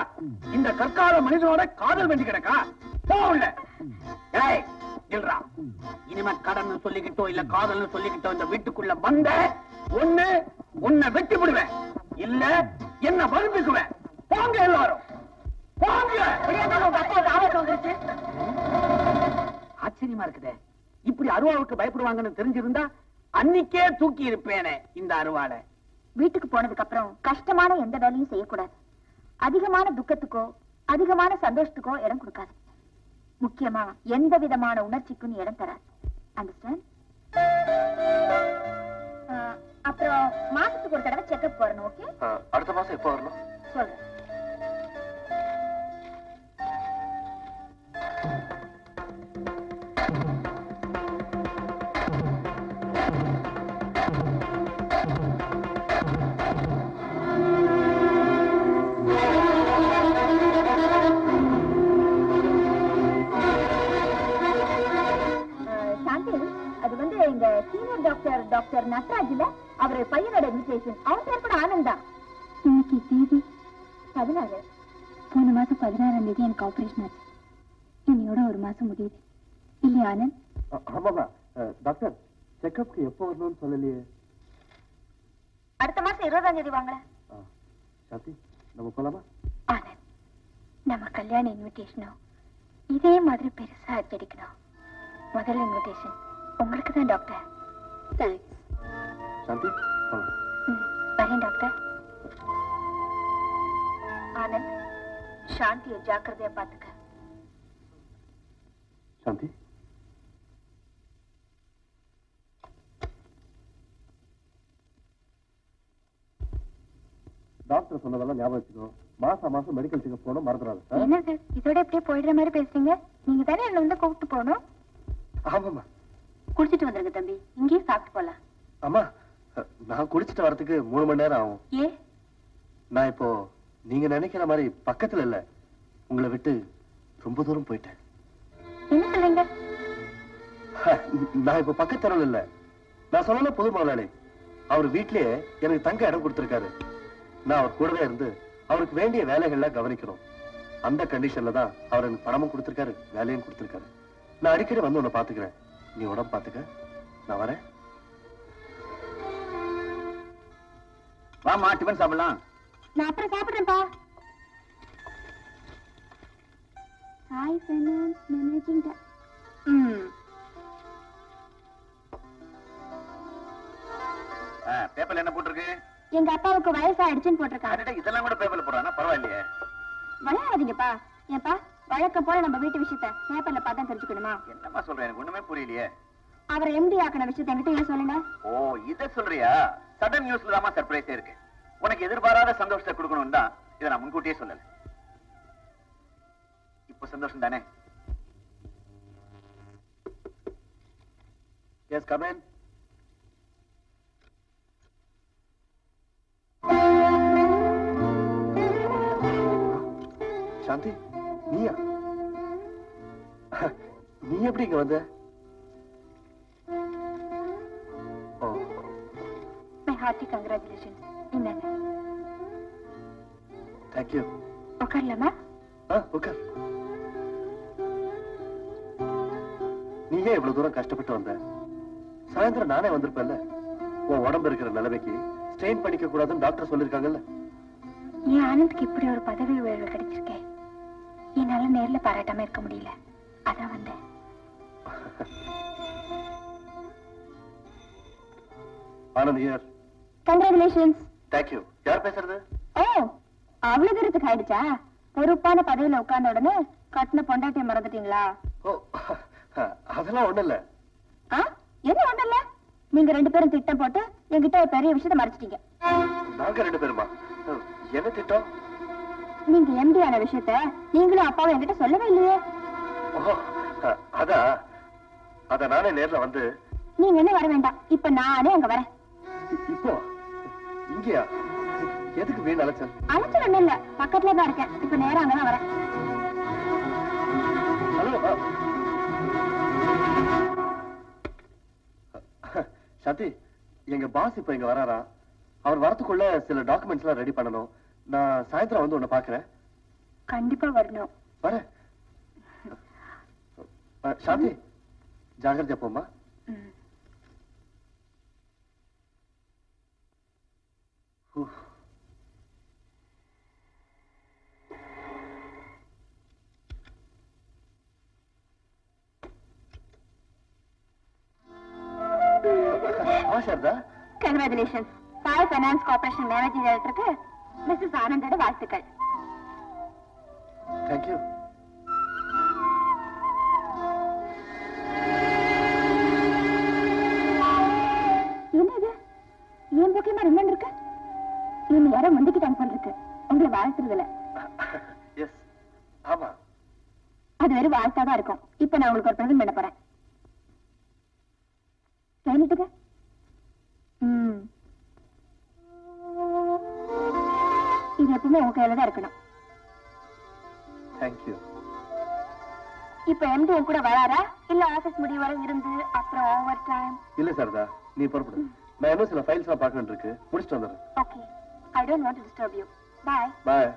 இந்த கற்கால மனிதனோட காதல் வேண்டி கிடக்கா? போகல இனிமே கடன் சொல்லிக்கிட்டோ இல்ல காதல்னு சொல்லிக்கிட்டோ இந்த வீட்டுக்குள்ள வந்த ஒண்ணு உன்னை வெட்டி விடுவேன். இல்ல என்ன வலுப்பிக்குவேன் போங்க எல்லாரும். ஆச்சரியமா இருக்குதே. இப்படி அருவாவுக்கு பயப்படுவாங்கன்னு தெரிஞ்சிருந்தா அன்னிக்கே தூக்கி இருப்பேனே இந்த அருவாளை. வீட்டுக்கு போனதுக்கு அப்புறம் கஷ்டமான எந்த வேலையும் செய்யக்கூடாது. அதிகமான துக்கத்துக்கோ அதிகமான சந்தோஷத்துக்கோ இடம் கொடுக்காது. முக்கியமா எந்த விதமான உணர்ச்சிக்கும் இடம் தராது. அண்டர்ஸ்டாண்ட் அப்புறம் மாசத்துக்கு ஒரு தடவை செக்அப் போறணும் ஓகே அடுத்த மாசம் எப்போ வரணும்? சொல்றேன். சீனியர் டாக்டர் டாக்டர் நட்ராஜ்ல அவர் பையனோட இன்விடேஷன் அவன் பேர் கூட ஆனந்த். இன்னைக்கு தேதி பதினாறு. போன மாசம் பதினாறாம் தேதி எனக்கு ஆபரேஷன் ஆச்சு. இன்னையோட ஒரு மாசம் முடியுது. இல்லையா ஆனந்த்? ஆமாமா டாக்டர் செக்கப்க்கு எப்போ வரணும்னு சொல்லலையே. அடுத்த மாசம் இருபதாம் தேதி வாங்கல ஆ, சாந்தி நம்ம போலாமா? ஆனந்த் நம்ம கல்யாண இன்விடேஷனும் இதே மாதிரி பெருசா அச்சடிக்கணும் முதல் இன்விடேஷன் உங்களுக்கு தான் டாக்டர் தேங்க்ஸ் சாந்தி வரேன் டாக்டர் ஆனந்த் சாந்தியை ஜாக்கிரதையா பாத்துக்க. சாந்தி. டாக்டர் சொன்னதெல்லாம் ஞாபகம் வச்சுக்கோ. மாசம் மாசம் மெடிக்கல் செக்அப் போகணும் மறந்துடாது ஆ? என்னது இதோட எப்படியே போயிடுற மாதிரி பேசுறீங்க? நீங்க தானே என்ன வந்து கூப்பிட்டு போகணும்? ஆமாம்மா. குடிச்சிட்டு வந்துருங்க தம்பி. இங்கேயே சாப்பிட்டு போலாம். அம்மா நான் குடிச்சிட்டு வரதுக்கு மூணு மணி நேரம் ஆகும். ஏ? நான் இப்போ நீங்க நினைக்கிற மாதிரி பக்கத்துல இல்ல. உங்களை விட்டு ரொம்ப தூரம் போயிட்டேன். என்ன சொல்றீங்க? நான் இப்ப பக்கத்தரவில் இல்ல. நான் சொல்லல புது முதலாளி. அவர் வீட்லயே எனக்கு தங்க இடம் கொடுத்திருக்காரு. நான் அவர் கூடவே இருந்து அவருக்கு வேண்டிய வேலைகள்லாம் கவனிக்கணும். அந்த கண்டிஷன்ல தான் அவர் எனக்கு பணமும் கொடுத்திருக்காரு வேலையும் கொடுத்திருக்காரு. நான் அடிக்கடி வந்து உன்னை பாத்துக்கிறேன் நீ உடம்பு பாத்துக்க நான் வரேன். வாமா டிஃபன் சாப்பிடலாம். நான் அப்புறம் சாப்பிடுறேன்ப்பா. சாய் ஃபைனான்ஸ் மேனேஜிங் ம். பேப்பர்ல என்ன போட்டிருக்கு? எங்க அப்பாவுக்கு வயசாயிடுச்சுன்னு போட்டிருக்காங்க. இதெல்லாம் கூட பேப்பர்ல போடுறானா? பரவாயில்லையே. விளையாடாதீங்கப்பா. ஏப்பா வழக்கம் போல நம்ம வீட்டு விஷயத்த பேப்பர்ல பார்த்தா தெரிஞ்சுக்கணுமா? என்னம்மா சொல்ற எனக்கு ஒண்ணுமே புரியலையே. அவர் எம்டி ஆக்கின விஷயத்த என்கிட்ட ஏன் சொல்லுங்க? ஓ இத சொல்றியா? சடன் நியூஸ்ல தான் சர்ப்ரைஸே இருக்கு. உனக்கு எதிர்பாராத சந்தோஷத்தை கொடுக்கணும் தான் இதை நான் முன்கூட்டியே சொல்லல. இப்ப சந்தோஷம் தானே? Yes come in Shanti? நீயா? நீ எப்படி இங்க வந்த? மை ஹார்ட்டி கங்க்ராச்சுலேஷன் இந்தாங்க தேங்க்யூ உட்காரலாமா உட்கார். நீ ஏன் இவ்வளவு தூரம் கஷ்டப்பட்டு வந்த? சாயந்தரம் நானே வந்திருப்பேன்ல. உன் உடம்பு இருக்கிற நிலைமைக்கு ஸ்ட்ரெயின் பண்ணிக்க கூடாதுன்னு டாக்டர் சொல்லிருக்காங்கல்ல என் ஆனந்த்க்கு இப்படி ஒரு பதவி உயர்வு கிடைச்சிருக்கேன் என்னால நேர்ல பாராட்டாம இருக்க முடியல. அதான் வந்தேன். ஆனந்த் ஹியர் கங்க்ராச்சுலேஷன்ஸ் தேங்க்யூ யார் பேசுறது? ஓ அவ்வளவு தூரத்துக்கு ஆயிடுச்சா? பொறுப்பான பதவியில உட்கார்ந்த உடனே கட்டின பொண்டாட்டிய மறந்துட்டீங்களா? ஓ அதெல்லாம் ஒண்ணு இல்ல. ஆ என்ன இல்ல? நீங்க ரெண்டு பேரும் திட்டம் போட்டு என்கிட்ட ஒரு பெரிய விஷயத்த மறைச்சிட்டீங்க. நாங்க ரெண்டு பேருமா? என்ன திட்டம்? நீங்க எம்டி ஆன விஷயத்த நீங்களும் அப்பாவும் என்கிட்ட சொல்லவே இல்லையே. அதான் அத நானே நேர்ல வந்து நீங்க என்ன வர வேண்டாம். இப்ப நானே அங்க வரேன். இப்போ இங்கயா? எதுக்கு வீண் அலைச்சல்? அழைச்சல் ஒண்ணும் இல்ல. பக்கத்துல தான் இருக்கேன். இப்ப நேரா அங்கதான் வரேன். ஹலோ சாந்தி எங்க பாஸ் இப்ப இங்க வராரா? அவர் வரதுக்குள்ள சில டாக்குமெண்ட்ஸ் எல்லாம் ரெடி பண்ணணும். நான் சாயந்தரம் வந்து உன்னை பாக்குறேன் கண்டிப்பா வரணும். அஹ், சாந்தி ஜாகிரதையா போமா congratulations Sai finance corporation managing டைரக்டருக்கு மிஸ்ஸஸ் ஆனந்தோட வாழ்த்துக்கள். தேங்க்யூ என் ரெண்டு இருக்கு? யாரோ முந்திக்கிட்டாங்க போல இருக்கு உங்களை வாழ்த்துறதுல. எஸ் ஆமா. அது வெறும் வாழ்த்தா தான் இருக்கும். இப்ப நான் உங்களுக்கு ஒரு பிரசன்ட் பண்ண போறேன். எப்பவுமே உங்க கையில தான் இருக்கணும். தேங்க்யூ இப்ப எம்டி என் கூட வராரா? இல்ல ஆபீஸ் முடிவு வரை இருந்து அப்புறம் ஓவர் டைம் இல்ல சாரதா. நீ புறப்படு. நான் இன்னும் சில ஃபைல்ஸ் எல்லாம் பார்க்க இருக்கு. முடிச்சுட்டு வந்துடுறேன். Okay I don't want to disturb you bye bye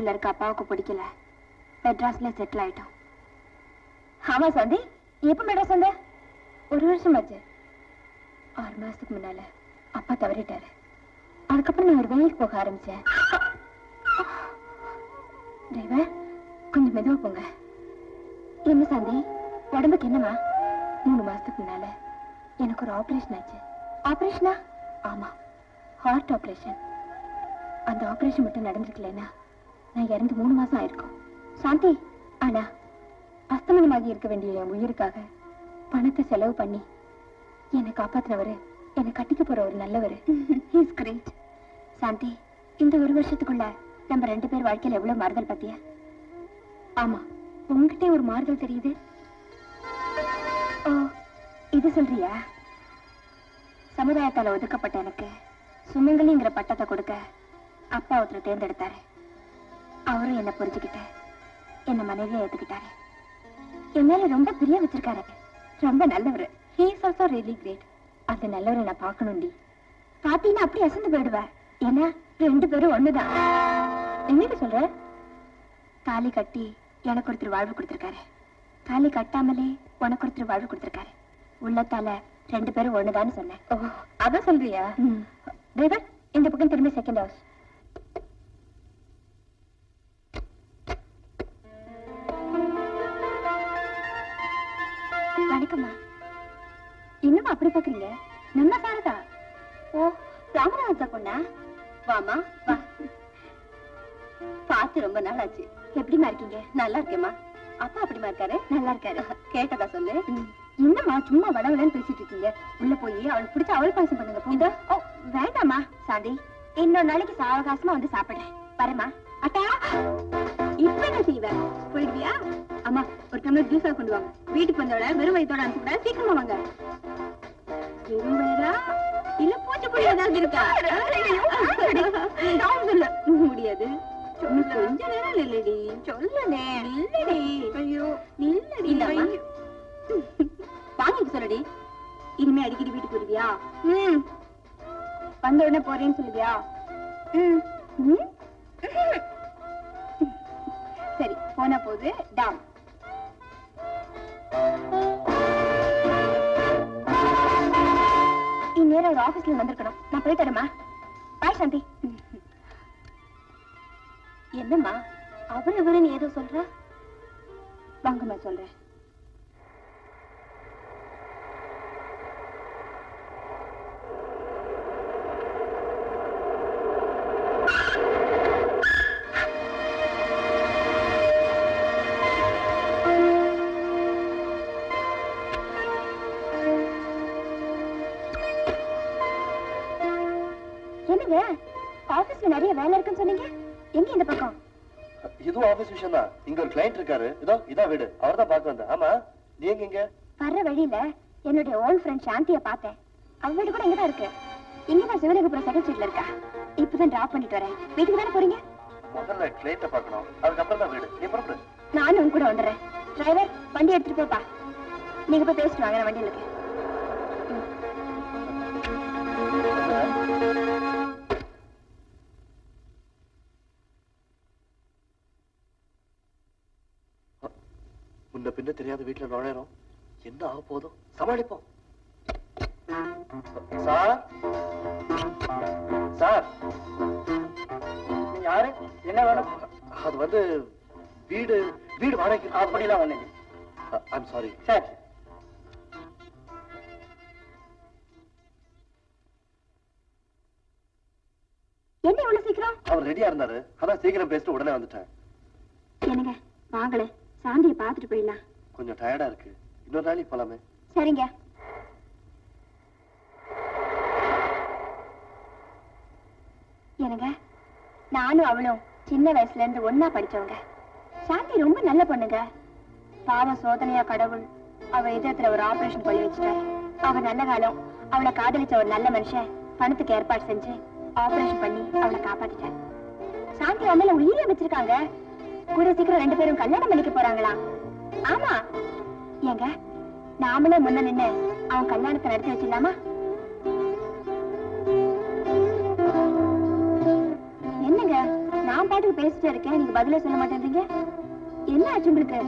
கோயம்புத்தூர்ல இருக்க அப்பாவுக்கு பிடிக்கல. மெட்ராஸ்ல செட்டில் ஆயிட்டோம். ஆமா சந்தி. எப்ப மெட்ராஸ் வந்த? ஒரு வருஷம் ஆச்சு. ஆறு மாசத்துக்கு முன்னால அப்பா தவறிட்டாரு. அதுக்கப்புறம் நான் ஒரு வேலைக்கு போக ஆரம்பிச்சேன். டிரைவர் கொஞ்சம் மெதுவா போங்க. என்ன சாந்தி? உடம்புக்கு என்னமா மூணு மாசத்துக்கு முன்னால எனக்கு ஒரு ஆபரேஷன் ஆச்சு. ஆபரேஷனா ஆமா. ஹார்ட் ஆபரேஷன் அந்த ஆபரேஷன் மட்டும் நடந்திருக்கலன்னா நான் இறந்து மூணு மாசம் ஆயிருக்கும். சாந்தி ஆனா அஸ்தமனமாகி இருக்க வேண்டிய என் உயிருக்காக பணத்தை செலவு பண்ணி என்னை காப்பாத்தினவரு என்னை கட்டிக்க போற ஒரு நல்லவரு. இஸ் கிரேட் சாந்தி இந்த ஒரு வருஷத்துக்குள்ள நம்ம ரெண்டு பேர் வாழ்க்கையில எவ்வளவு மாறுதல் பத்தியா? ஆமா உங்ககிட்ட ஒரு மாறுதல் தெரியுது. ஓ இது சொல்றியா? சமுதாயத்தால ஒதுக்கப்பட்ட எனக்கு சுமங்கலிங்கிற பட்டத்தை கொடுக்க அப்பா ஒருத்தர் தேர்ந்தெடுத்தாரு. அவரும் என்ன புரிஞ்சுக்கிட்டு என்ன மனைவியா ஏத்துக்கிட்டாரு. என் மேல ரொம்ப பிரிய வச்சிருக்காரு. ரொம்ப நல்லவரு. He is also really great அந்த நல்லவரை நான் பார்க்கணும்டி. பாத்தீங்கன்னா அப்படி அசந்து போயிடுவேன் ஏன்னா ரெண்டு பேரும் ஒண்ணுதான். என்னடி சொல்ற? தாலி கட்டி எனக்கு ஒருத்தர் வாழ்வு கொடுத்திருக்காரு. தாலி கட்டாமலே உனக்கு ஒருத்தர் வாழ்வு கொடுத்திருக்காரு. உள்ளத்தால ரெண்டு பேரும் ஒண்ணுதான்னு சொன்னேன். ஓ அதான் சொல்றியா? டிரைவர் இந்த பக்கம் திரும்பி செகண்ட் ஹவுஸ் வணக்கம்மா. இன்னும் அப்படி பாக்குறீங்க? நம்ம சாரதா? ஓ ராமநாதா பொண்ணா? வாமா வா. பார்த்து ரொம்ப நாள் ஆச்சு எப்படிமா இருக்கீங்க? நல்லா இருக்கேம்மா. அப்பா அப்படிமா இருக்காரு? நல்லா இருக்காரு. கேட்டதா சொல்லு. என்னம்மா சும்மா வடவடன்னு பேசிட்டு இருக்கீங்க? உள்ள போய் அவளுக்கு பிடிச்ச அவள் பாயசம் பண்ணுங்க போங்க. ஓ வேண்டாம்மா சாந்தி. இன்னொரு நாளைக்கு சாவகாசமா வந்து சாப்பிடுறேன். வரேம்மா. அட்டா இப்ப என்ன செய்வேன் போயிடுவியா? அம்மா ஒரு டம்ளர் ஜூஸா கொண்டு வாங்க. வீட்டுக்கு வந்தோட வெறும் வயிற்றோட அனுப்பிவிட சீக்கிரமா வாங்க. வெறும் வயிறா? இல்ல பூச்சிக்கொடி ஏதாவது இருக்கா? சொல்ல. முடியாது. கொஞ்ச நேரம் இல்லடி. சொல்லுனே. இல்லடி. ஐயோ. இல்லடி வாங்கிட்டு சொல்லடி. இனிமே அடிக்கடி வீட்டுக்கு வருவியா? ம். வந்த உடனே போறேன்னு சொல்லுவியா? ம். ம். சரி போனா போது டாம் இந்நேரம் ஒரு ஆபீஸ்ல வந்திருக்கணும். நான் போய் வரேம்மா. பாய் சாந்தி. என்னம்மா? அவர் இவருன்னு ஏதோ சொல்ற? வாங்கம்மா சொல்றேன். விஷயம் தான் இங்க ஒரு கிளைண்ட் இருக்காரு. இதோ இதான் வீடு. அவர் தான் பார்க்க வந்தேன் ஆமா நீ எங்க இங்க? வர்ற வழியில என்னுடைய ஓல்ட் ஃப்ரெண்ட் சாந்திய பார்த்தேன். அவ வீடு கூட இங்கதான் இருக்கு. இங்கதான் சிவலிங்கபுரம் செகண்ட் ஸ்ட்ரீட்ல இருக்கா. இப்பதான் டிராப் பண்ணிட்டு வரேன். வீட்டுக்கு தானே போறீங்க? முதல்ல கிளைண்ட்டை பார்க்கணும். அதுக்கப்புறம் தான் வீடு. நீ புறப்படு. நானும் உங்க கூட வந்துடுறேன். டிரைவர் வண்டி எடுத்துட்டு போப்பா. நீங்க போய் பேசிட்டு வாங்க நான் வண்டியில இருக்கேன். முன்ன பின்ன தெரியாத வீட்டுல நுழையிறோம். என்ன ஆக போதும் சமாளிப்போம். சார்? சார்? யாரு? என்ன வேணும் அது வந்து வீடு வீடு வாடகைக்கு அப்படிலாம் ஐம் சாரி சரி. என்ன இவ்வளவு சீக்கிரம்? அவர் ரெடியா இருந்தாரு. அதான் சீக்கிரம் பேசிட்டு உடனே வந்துட்டேன். என்னங்க? வாங்களே. சாந்தியை பார்த்துட்டு போயிடலாம். கொஞ்சம் டயர்டா இருக்கு. இன்னொரு நாளைக்கு போலாமே. சரிங்க. என்னங்க? நானும் அவளும் சின்ன வயசுல இருந்து ஒன்னா படிச்சவங்க. சாந்தி ரொம்ப நல்ல பொண்ணுங்க. பாவம் சோதனையா கடவுள். அவ இதயத்துல ஒரு ஆபரேஷன் பண்ணி வச்சுட்டாரு அவ நல்ல காலம். அவளை காதலிச்ச ஒரு நல்ல மனுஷன் பணத்துக்கு ஏற்பாடு செஞ்சு ஆபரேஷன் பண்ணி அவளை காப்பாத்திட்டாரு. சாந்தி மேல உயிரை வச்சிருக்காங்க. கூட சீக்கிரம் ரெண்டு பேரும் கல்யாணம் பண்ணிக்க போறாங்களா? ஆமா. ஏங்க நாமளே முன்ன நின்னு அவன் கல்யாணத்தை நடத்தி வச்சிடலாமா? என்னங்க நான் பாட்டுக்கு பேசிட்டே இருக்கேன். நீங்க பதிலே சொல்ல மாட்டேன்றீங்க? என்ன ஆச்சு உங்களுக்கு?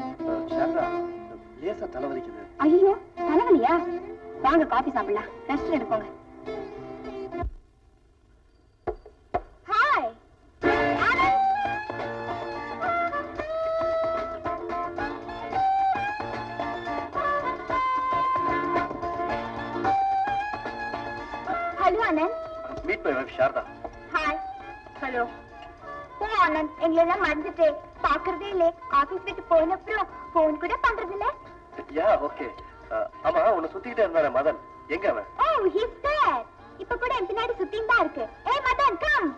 ஐயோ தலைவலியா? வாங்க காபி சாப்பிடலாம். Rest எடுப்போங்க my wife Sharada hi hello oh Anand எங்களெல்லாம் மறந்துட்டு. பாக்குறதே இல்ல. ஆபீஸ் விட்டு போன அப்புறம் போன் கூட பண்றது இல்ல யா ஓகே. ஆமா உன்னை சுத்திக்கிட்டே இருந்தானே மதன். எங்க அவன்? ஓ ஹிஸ் தேர் இப்ப கூட என் பின்னாடி சுத்தின்னு தான் இருக்கு. ஏய் Madan come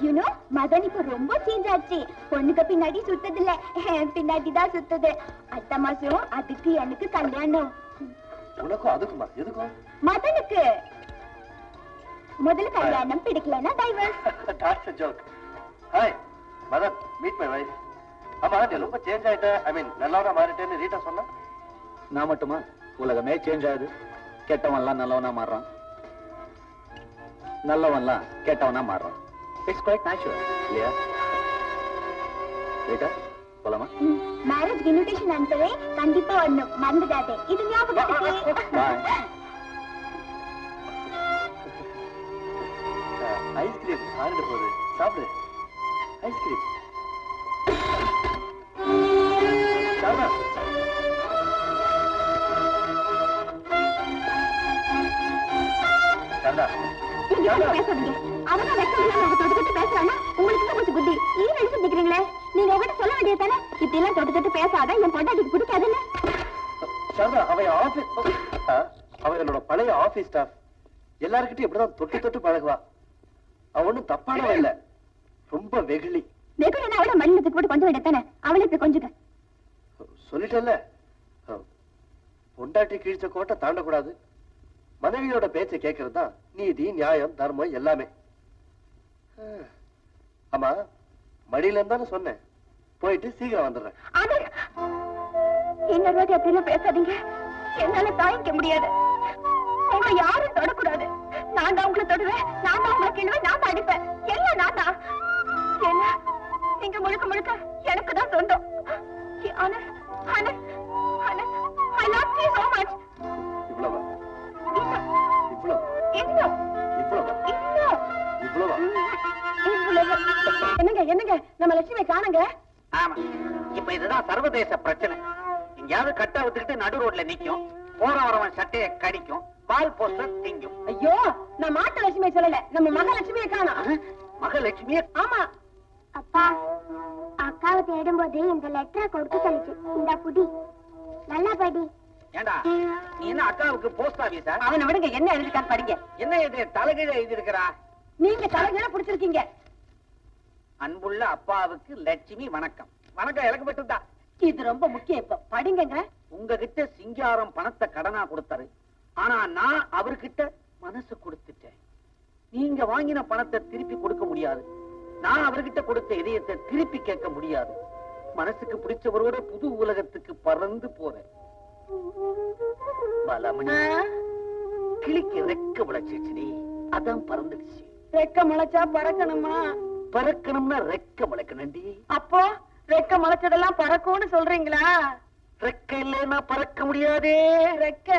you know Madan இப்ப ரொம்ப சேஞ்ச் ஆச்சு. பொண்ணுக்கு பின்னாடி சுத்தது இல்ல என் பின்னாடி தான் சுத்துது. அடுத்த மாசம் அதுக்கு எனக்கு கல்யாணம். உனக்கும் அதுக்குமா? எதுக்கும்? மதனுக்கு. முதல்ல கல்யாணம் பிடிக்கலன்னா divorce talks joke hi Madan meet my wife ஆமா நீ ரொம்ப சேஞ்ச் ஆயிட்ட. ஐ மீன் நல்லவனா மாறிட்டேன்னு ரீட்டா சொன்னா? நான் மட்டுமா? உலகமே சேஞ்ச் ஆகுது. கெட்டவன்லாம் நல்லவனா மாறுறான். நல்லவன்லாம் கெட்டவனா மாறுறான். இட்ஸ் குவைட் நேச்சுரல் இல்லையா? ரீட்டா போலாமா? மேரேஜ் இன்விடேஷன் அனுப்புறேன் கண்டிப்பா வரணும். மறந்துடாதே. இது ஞாபகத்துக்கு. தானே இப்படி எல்லாம் தொட்டு தொட்டு பேசாத. என் பொண்டாட்டிக்கு பிடிக்காதுன்னு. அவன் பழைய ஆபீஸ் ஸ்டாஃப் எல்லார்கிட்டயும் இப்படிதான் தொட்டு தொட்டு பழகுவா. அவன் ஒண்ணும் தப்பானவன் இல்ல. ரொம்ப வெகுளி. வெகுலனா அவட மண்ணிலத்துக்கு போட்டு கொஞ்சம் வேண்டியது தானே அவளை இப்படி கொஞ்சுங்க சொல்லிட்டல்ல பொண்டாட்டி கிழிச்ச கோட்டை தாண்டக்கூடாது. மனைவியோட பேச்சை கேட்கறது தான் நீதி நியாயம் தர்மம் எல்லாமே. ஆமா மடியில இருந்தானே சொன்னேன். போயிட்டு சீக்கிரம் வந்துடுறேன். இன்னொரு வாட்டி அப்படி எல்லாம் பேசாதீங்க. என்னால தாங்கிக்க முடியாது. உங்களை யாரும் தொடக்கூடாது. நான் தான் உங்களை தொடுவேன். நான் தான் உங்களை கிள்ளுவேன். நான் தான் அடிப்பேன். எல்லாம் நான் தான். ஏன்னா நீங்க முழுக்க முழுக்க எனக்கு தான் சொந்தம். Anand Anand Anand I love you so much. இவ்வளவா? இன்னும் இவ்வளவு? இன்னும் இவ்வளவா? இன்னும் இவ்வளவா? இவ்வளவு. என்னங்க என்னங்க? நம்ம லட்சுமி காணுங்க? ஆமா. இப்ப இதுதான் சர்வதேச பிரச்சனை. எங்கேயாவது கட்ட வித்துக்கிட்டு நடு ரோட்ல நிக்கும். போற வரவன் சட்டைய கடிக்கும். பால் போஸ்டர் திங்கும். ஐயோ நான் மாட்டு லட்சுமி சொல்லல. நம்ம மகாலட்சுமியை காணோம். மகாலட்சுமிய ஆமா. அப்பா அக்காவை தேடும்போது இந்த லெட்டரை கொடுக்க சொல்லிச்சு. இந்த புடி. நல்லா படி. ஏண்டா நீ என்ன அக்காவுக்கு போஸ்ட் ஆபீஸா அவனை விடுங்க என்ன எழுதிருக்கான்னு படிங்க. என்ன இது தலைகீழ எழுதி இருக்கிறா நீங்க தலைகளை பிடிச்சிருக்கீங்க. அன்புள்ள அப்பாவுக்கு லட்சுமி வணக்கம். வணக்கம் எனக்கு மட்டும்தான் இது ரொம்ப முக்கியம் இப்ப. படிங்கங்க. உங்ககிட்ட சிங்காரம் பணத்தை கடனா கொடுத்தாரு. ஆனா நான் அவர்கிட்ட மனசு கொடுத்துட்டேன். நீங்க வாங்கின பணத்தை திருப்பி கொடுக்க முடியாது. நான் அவர்கிட்ட கொடுத்த இதயத்தை திருப்பி கேட்க முடியாது. மனசுக்கு பிடிச்சவரோட புது உலகத்துக்கு பறந்து போறேன் கிளிக்கு ரெக்க முளைச்சிச்சுடி அதான் பறந்துடுச்சு. ரெக்க முளைச்சா பறக்கணுமா? பறக்கணும்னா ரெக்க முளைக்கணும்டி அப்போ ரெக்க முளைச்சதெல்லாம் பறக்கும்னு சொல்றீங்களா? ரெக்க இல்லைன்னா பறக்க முடியாதே. ரெக்க?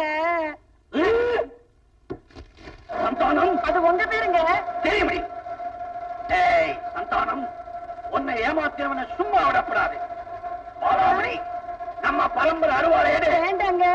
சந்தானம். அது உங்க பேருங்க. தெரியுமடி ஏய் சந்தானம். உன்னை ஏமாத்தினவனை சும்மா விடப்படாது பாலாமணி நம்ம பரம்பரை எடு. வேண்டாங்க.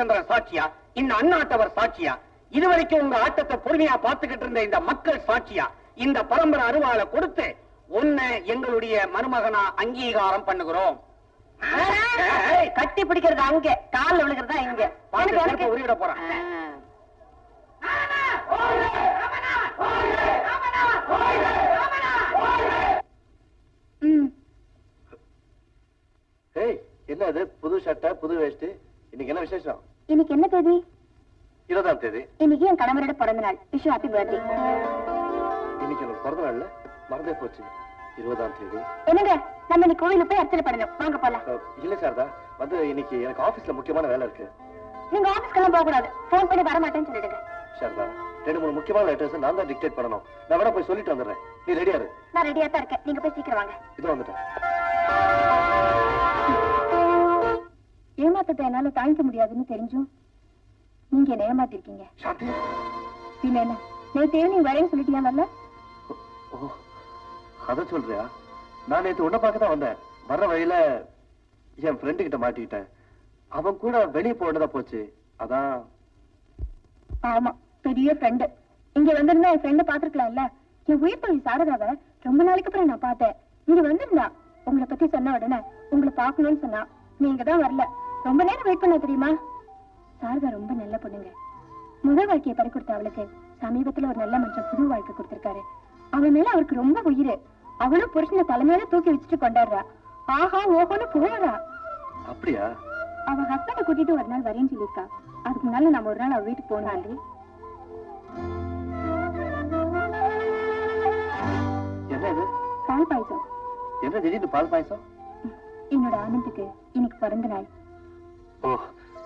சந்திரன் சாட்சியா? இந்த அண்ணாட்டவர் சாட்சியா? இதுவரைக்கும் உங்க ஆட்டத்தை பொறுமையா பார்த்துக்கிட்டு இருந்த இந்த மக்கள் சாட்சியா? இந்த பரம்பரை அருவாளை கொடுத்து உன்னை எங்களுடைய மருமகனா அங்கீகாரம் பண்ணுகிறோம். கட்டி பிடிக்கிறது அங்க? கால்ல விழுகிறதா இங்க? செருப்பை உருவிட போறேன். என்ன அது புது சட்டை புது வேஷ்டி? இன்னைக்கு என்ன விசேஷம்? இன்னைக்கு என்ன தேதி? இருபதாம் தேதி. இன்னைக்கு என் கணவரோட பிறந்த நாள் விஷ் ஹாப்பி பர்த்டே. இன்னைக்கு எனக்கு பிறந்த நாள்ல மறந்தே போச்சு. இருபதாம் தேதி. என்னங்க நம்ம இன்னைக்கு கோவிலுக்கு போய் அர்ச்சனை பண்ணணும். வாங்க போலாம். இல்ல சாரதா வந்து இன்னைக்கு எனக்கு ஆபீஸ்ல முக்கியமான வேலை இருக்கு. நீங்க ஆபீஸ்க்கெல்லாம் போக கூடாது போன் பண்ணி வர மாட்டேன்னு சொல்லிடுங்க. சாரதா ரெண்டு மூணு முக்கியமான லெட்டர்ஸ் நான் தான் டிக்டேட் பண்ணணும். நான் வேணா போய் சொல்லிட்டு வந்துடுறேன். நீ ரெடியா இரு. நான் ரெடியா தான் இருக்கேன். நீங்க போய் சீக்கிரம் வாங்க. இதோ வந்துட்டேன். ஏமாத்தத்தை என்னால தாங்கிக்க முடியாதுன்னு தெரிஞ்சும் நீங்க என்ன ஏமாத்திருக்கீங்க. பின்ன என்ன? நேற்று நீங்க வரேன்னு வரல ஓ அத சொல்றியா? நான் நேத்து உன்னை பார்க்க தான் வந்தேன். வர்ற வழியில என் ஃப்ரெண்டு கிட்ட மாட்டிக்கிட்டேன். அவன் கூட வெளியே போனதா போச்சு. அதான். ஆமா பெரிய ஃப்ரெண்டு இங்க வந்திருந்தா என் ஃப்ரெண்ட பாத்துருக்கலாம்ல என் உயிர் தோழி சாரதாவ ரொம்ப நாளைக்கு அப்புறம் நான் பார்த்தேன். இங்க வந்திருந்தா உங்களை பத்தி சொன்ன உடனே உங்களை பார்க்கணும்னு சொன்னா நீங்க தான் வரல. ரொம்ப நேரம் வெயிட் பண்ண தெரியுமா? சாரதா ரொம்ப நல்ல பொண்ணுங்க. முதல் வாழ்க்கையை பறி கொடுத்த அவளுக்கு சமீபத்துல ஒரு நல்ல மனுஷன் புது வாழ்க்கை கொடுத்திருக்காரு. அவன் மேல அவருக்கு ரொம்ப உயிர். அவளும் புருஷனை தலைமையில தூக்கி வச்சுட்டு கொண்டாடுறா. ஆஹா ஓஹோன்னு புகழறா. அப்படியா? அவ ஹஸ்பண்ட கூட்டிட்டு ஒரு நாள் வரேன்னு சொல்லியிருக்கா. அதுக்கு முன்னால நம்ம ஒரு நாள் அவ வீட்டுக்கு ஆண்டி. இது பால் பாயசம். என்ன திடீர்னு பால் பாயசம்? என்னோட ஆனந்துக்கு இன்னைக்கு பிறந்த நாள். ஓ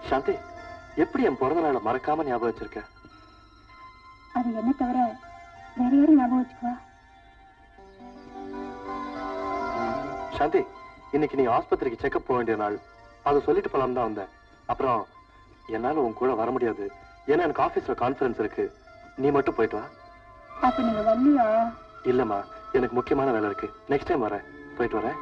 சாந்தி எப்படி என் பிறந்த நாளை மறக்காம ஞாபகம் வச்சிருக்க? அது என்ன தவிர வேற யாரும் ஞாபகம் வச்சுக்குவா? சாந்தி இன்னைக்கு நீ ஆஸ்பத்திரிக்கு செக்கப் போக வேண்டிய நாள். அதை சொல்லிட்டு போலாம் தான் வந்தேன். அப்புறம் என்னால உன் கூட வர முடியாது. ஏன்னா எனக்கு ஆபீஸ்ல கான்ஃபரன்ஸ் இருக்கு. நீ மட்டும் போயிட்டு வா. அப்ப நீங்க வரலையா? இல்லம்மா எனக்கு முக்கியமான வேலை இருக்கு. நெக்ஸ்ட் டைம் வரேன். போயிட்டு வரேன்.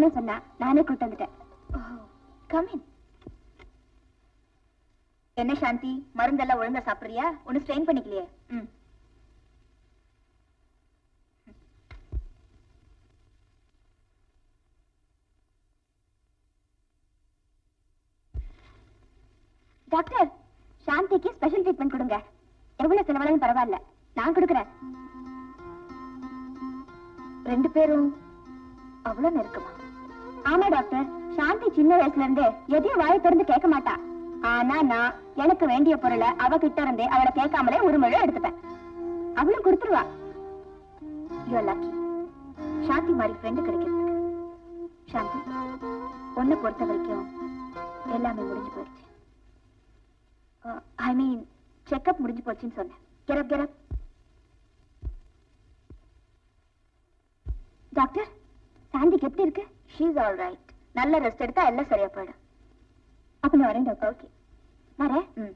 வரணும்னு சொன்னா நானே கூட்டு வந்துட்டேன். கமின் என்ன சாந்தி மருந்தெல்லாம் ஒழுங்கா சாப்பிடுறியா? ஒண்ணு ஸ்ட்ரெயின் பண்ணிக்கலையே. ம். டாக்டர் சாந்திக்கு ஸ்பெஷல் ட்ரீட்மெண்ட் கொடுங்க. எவ்வளவு செலவழகும் பரவாயில்ல. நான் கொடுக்குறேன். ரெண்டு பேரும் அவ்வளவு நெருக்கமா? ஆமா டாக்டர். சாந்தி சின்ன வயசுல இருந்தே எதையும் வாயை திறந்து கேட்க மாட்டா. ஆனா நான் எனக்கு வேண்டிய பொருளை அவ கிட்ட இருந்தே அவளை கேட்காமலே ஒரு எடுத்துப்பேன். அவளும் கொடுத்துருவா. யூ லக்கி சாந்தி மாதிரி ஃப்ரெண்டு கிடைக்கிறதுக்கு. சாந்தி உன்னை பொறுத்த வரைக்கும் எல்லாமே முடிஞ்சு போயிடுச்சு. ஐ மீன் செக்அப் முடிஞ்சு போச்சுன்னு சொன்னேன். கெரப் கெரப் டாக்டர் சாந்திக்கு எப்படி இருக்கு? ஷீஸ் ஆல் ரைட் நல்ல ரெஸ்ட் எடுத்தா எல்லாம் சரியா போயிடும். அப்ப நான் வரேன் டாக்டர் ஓகே வரேன் ம்.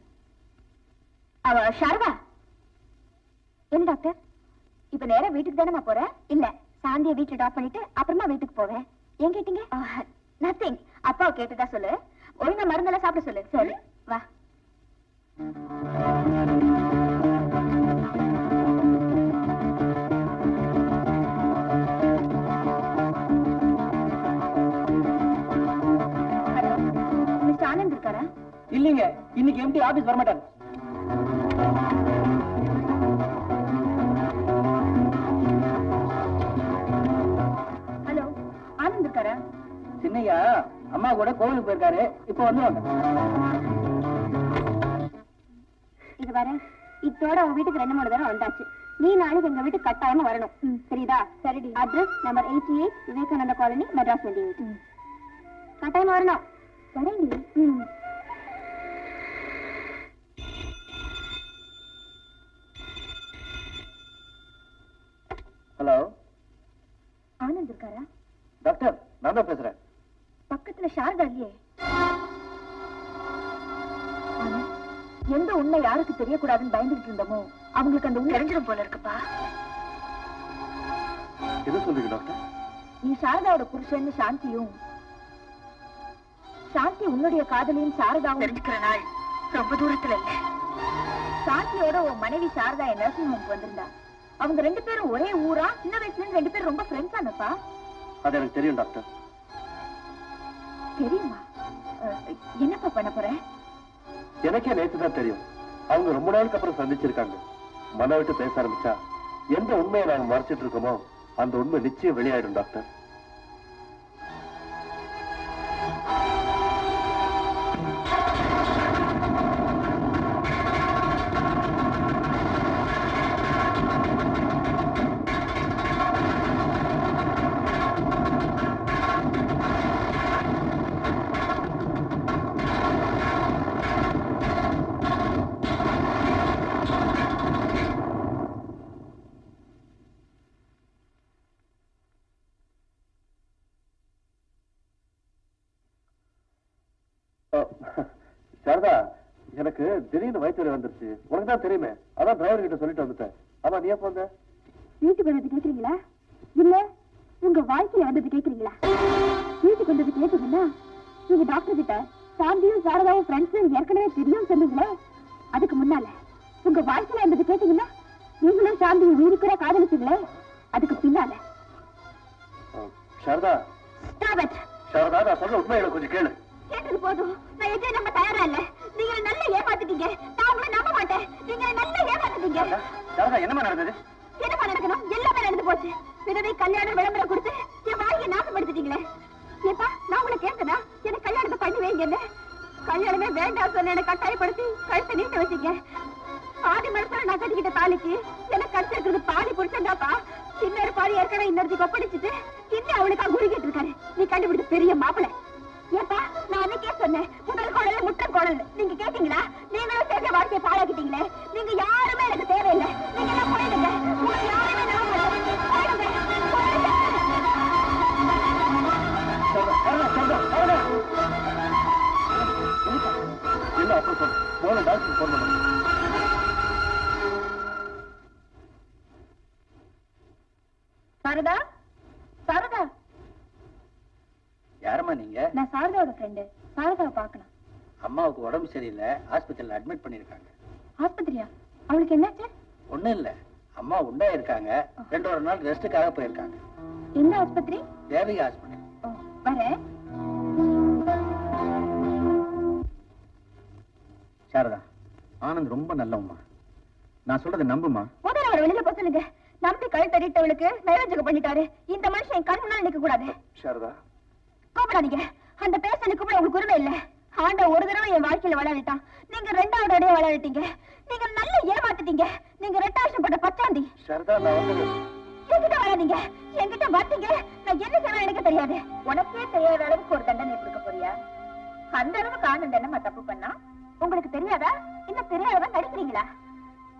அவ ஷாரதா என்ன டாக்டர் இப்ப நேரா வீட்டுக்கு தானே போறேன் இல்ல. சாந்தியை வீட்டுல ட்ராப் பண்ணிட்டு அப்புறமா வீட்டுக்கு போவேன் ஏன் கேட்டீங்க? நத்திங் அப்பாவை கேட்டதா சொல்லு. ஒழுங்கா மருந்தெல்லாம் சாப்பிட சொல்லு. சரி. வா. இல்லைங்க இன்னைக்கு எம்டி ஆபீஸ் வரமாட்டாங்க. ஹலோ ஆனந்த் இருக்காரா? சின்னையா அம்மா கூட கோவிலுக்கு போயிருக்காரு இப்போ வந்துருவாங்க. இது வர இத்தோட உங்க வீட்டுக்கு ரெண்டு மூணு தடவை வந்தாச்சு. நீ நாளைக்கு எங்க வீட்டுக்கு கட்டாயமா வரணும். சரிதா சரிடி. Address number eighty eight Vivekananda colony Madras twenty eight கட்டாயமா வரணும். வரேன்டி ஹலோ ஆனந்த் இருக்காரா? டாக்டர் நான் தான் பேசுறேன். பக்கத்துல சாரதா இல்லையே? எந்த உண்மை யாருக்கு தெரியக்கூடாதுன்னு பயந்துகிட்டு இருந்தோமோ அவங்களுக்கு அந்த உண்மை தெரிஞ்சிடும் போல இருக்குப்பா. எது டாக்டர் நீ சாரதாவோட புருஷன்னு சாந்தியும் சாந்தி உன்னுடைய காதலியும் சாரதாவும் தெரிஞ்சுக்கிற நாள் ரொம்ப தூரத்துல இல்ல. சாந்தியோட உன் மனைவி சாரதா என் நர்சிங் ஹோம்க்கு வந்திருந்தா. அவங்க ரெண்டு பேரும் ஒரே ஊரா? சின்ன வயசுல இருந்து ரெண்டு பேரும் ரொம்ப ஃப்ரெண்ட்ஸ் ஆனப்பா அது எனக்கு தெரியும் டாக்டர். தெரியுமா? என்னப்பா பண்ண போற? எனக்கே நேற்று தான் தெரியும். அவங்க ரொம்ப நாளுக்கு அப்புறம் சந்திச்சிருக்காங்க. மன விட்டு பேச ஆரம்பிச்சா எந்த உண்மையை நாங்க மறைச்சிட்டு இருக்கோமோ அந்த உண்மை நிச்சயம் வெளியாயிடும் டாக்டர். திடீர்னு வயிற்று வந்துருச்சு. உனக்கு தான் தெரியுமே. அதான் டிரைவர் கிட்ட சொல்லிட்டு வந்துட்டேன். ஆமா நீ எப்போ வந்த? வீட்டுக்கு வந்தது கேக்குறீங்களா? இல்ல உங்க வாழ்க்கையில வந்தது கேக்குறீங்களா? வீட்டுக்கு வந்தது கேக்குதுன்னா நீங்க டாக்டர் கிட்ட சாந்தியும் சாரதாவும் ஃப்ரெண்ட்ஸ் ஏற்கனவே தெரியும் சொன்னீங்களே அதுக்கு முன்னால. உங்க வாழ்க்கையில வந்தது கேட்டீங்கன்னா நீங்களும் சாந்தியும் வீடுக்குற காதலிச்சீங்களே அதுக்கு பின்னால. சாரதா. சாரதா நான் சொல்ற உண்மைகளை கொஞ்சம் கேளு. கேட்டது போதும். நான் எதுவும் நம்ப தயாரா இல்ல. நீங்க நல்லா ஏமாத்திட்டீங்க. நான் உங்களை நம்ப மாட்டேன். நீங்க நல்லா ஏமாத்திட்டீங்க. சாரதா என்னமா நடந்தது? என்னப்பா நடக்கணும்? எல்லாமே நடந்து போச்சு. விதவை கல்யாணம் விளம்பரம் கொடுத்து என் வாழ்க்கையை நாசப்படுத்திட்டீங்களே. ஏப்பா நான் உங்களை கேட்டனா எனக்கு கல்யாணத்தை பண்ணி வைங்கன்னு. கல்யாணமே வேண்டாம் சொன்ன கட்டாயப்படுத்தி கழுத்தை நீட்ட வச்சீங்க. ஆதி மனசுல நான் கட்டிக்கிட்ட தாலிக்கு எனக்கு கிடைச்சிருக்கிறது பாதி புடிச்சதாப்பா இன்னொரு பாதி ஏற்கனவே இன்னொருத்தி கொப்படிச்சிட்டு இன்னும் அவளுக்கா குறுகிட்டு இருக்காரு. நீ கண்டுபிடிச்ச பெரிய மாப்பிளை இருக்காங்க ரெண்டு ஒரு நாள் ரெஸ்ட்டுக்காக போயிருக்காங்க. எந்த ஆஸ்பத்திரி? தேவகி ஹாஸ்பிட்டல் வரேன். சாரதா ஆனந்த் ரொம்ப நல்லவம்மா. நான் சொல்றதை நம்புமா முதல்ல அவர் வெளியில போக சொல்லுங்க. நம்பி கழுத்தடிட்டவளுக்கு நைவேத்தியம் பண்ணிட்டாரு. இந்த மனுஷன் என் கண் முன்னால நிக்க கூடாது சாரதா. கூப்பிடாதீங்க. அந்த பேசனுக்கு கூட உங்களுக்கு உரிமை இல்ல. ஆண்ட ஒரு தடவை என் வாழ்க்கையில விளையாடிட்டான் நீங்க ரெண்டாவது அடைய விளையாடிட்டீங்க நீங்க நல்ல ஏமாத்திட்டீங்க. நீங்க ரெட்டாயிரம் பட்ட பச்சாந்தி. சாரதா நான் வந்து என்கிட்ட வராதீங்க. என்கிட்ட வந்தீங்க நான் என்ன செய்வேன் எனக்கு தெரியாது. உனக்கே தெரியாத அளவுக்கு ஒரு தண்டனை கொடுக்க போறியா? அந்த அளவுக்கு ஆனந்த என்னமா தப்பு பண்ணா? உங்களுக்கு தெரியாதா? இன்னும் தெரியாதவன் நடிக்கிறீங்களா?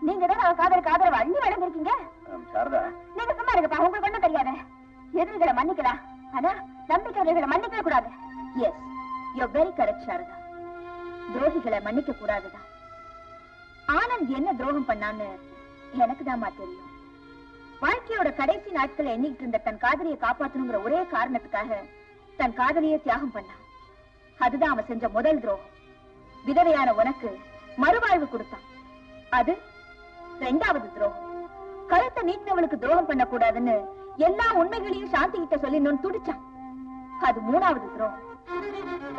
நீங்க தான் அவ காதலுக்கு ஆதரவு அள்ளி வழங்கிருக்கீங்க சாரதா. நீங்க சும்மா இருங்கப்பா. உங்களுக்கு ஒண்ணும் தெரியாது. எதிரிகளை மன்னிக்கலாம். ஆனா நம்பிக்கையாளர்களை மன்னிக்கவே கூடாது. Yes you very correct Sharada. துரோகிகளை மன்னிக்க கூடாதுதான். ஆனந்த் என்ன துரோகம் பண்ணான்னு எனக்கு தெரியும். வாழ்க்கையோட கடைசி நாட்களை எண்ணிட்டு இருந்த தன் காதலியை காப்பாத்தணுங்கிற ஒரே காரணத்துக்காக தன் காதலியை தியாகம் பண்ணான். அதுதான் அவன் செஞ்ச முதல் துரோகம். விதவையான உனக்கு மறுவாழ்வு கொடுத்தான். அது ரெண்டாவது துரோகம். கழுத்தை நீட்டினவளுக்கு துரோகம் பண்ணக்கூடாதுன்னு எல்லா உண்மைகளையும் சாந்தி கிட்ட சொல்லி துடிச்சான். அது மூணாவது துரோகம்.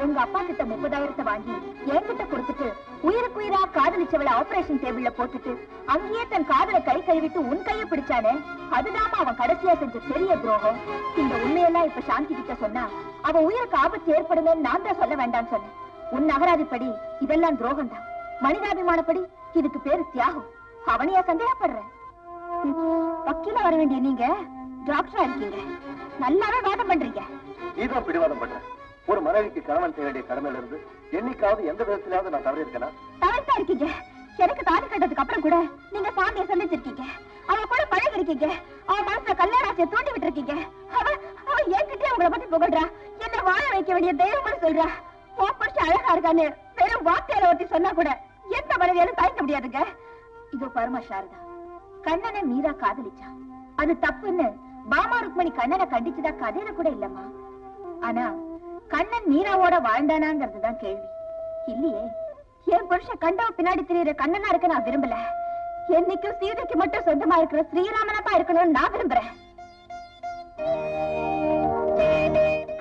உங்க அப்பா கிட்ட முப்பதாயிரத்தை வாங்கி என்கிட்ட கொடுத்துட்டு உயிருக்கு உயிரா காதலிச்சவளை ஆபரேஷன் டேபிள்ல போட்டுட்டு அங்கேயே தன் காதலை கை கழுவிட்டு உன் கையை பிடிச்சானே? அதுதாம்மா அவன் கடைசியா செஞ்ச பெரிய துரோகம். இந்த உண்மையெல்லாம் இப்ப சாந்தி கிட்ட சொன்னா அவன் உயிருக்கு ஆபத்து ஏற்படுமே நான் தான் சொல்ல வேண்டாம்னு சொன்னேன். உன் அகராதிப்படி இதெல்லாம் துரோகம் தான் மனிதாபிமானப்படி இதுக்கு பேரு தியாகம். அவனையா சந்தேகப்படுறேன்? வக்கீல வர வேண்டிய நீங்க? டாக்டரா இருக்கீங்க. நல்லாவே வாதம் பண்றீங்க. நீதான் பிடிவாதம் பண்ற. ஒரு மனைவிக்கு கணவன் செய்ய வேண்டிய கடமையில இருந்து என்னைக்காவது எந்த விதத்திலாவது நான் தவறி இருக்கேனா இருக்கீங்க. எனக்கு தாலி கட்டதுக்கு அப்புறம் கூட நீங்க சாமியை சந்திச்சிருக்கீங்க. அவ கூட பழகி இருக்கீங்க அவ மனசுல கல்யாண ஆசையை தூண்டி விட்டுருக்கீங்க. அவ அவ என்கிட்டயே உங்களை பத்தி புகழ்றா. என்ன வாழ வைக்க வேண்டிய தெய்வம்னு சொல்றா. உன் அழகா இருக்கான்னு வெறும் வார்த்தையில ஒருத்தி சொன்னா கூட எந்த மனைவியாலும் தாய்க்க முடியாதுங்க. இதோ பரம சாரதா. கண்ணனை மீரா காதலிச்சா. அது தப்புன்னு பாமா ருக்மணி கண்ணனை கண்டிச்சதா கதையில கூட இல்லம்மா. ஆனா கண்ணன் மீனாவோட வாழ்ந்தானாங்கிறது தான் கேள்வி. இல்லையே என் புருஷன் கண்டவ பின்னாடி திரியிற கண்ணனா இருக்க நான் விரும்பல. என்னைக்கும் சீதைக்கு மட்டும் சொந்தமா இருக்கிற ஸ்ரீராமனா தான் இருக்கணும்னு நான் விரும்புறேன்.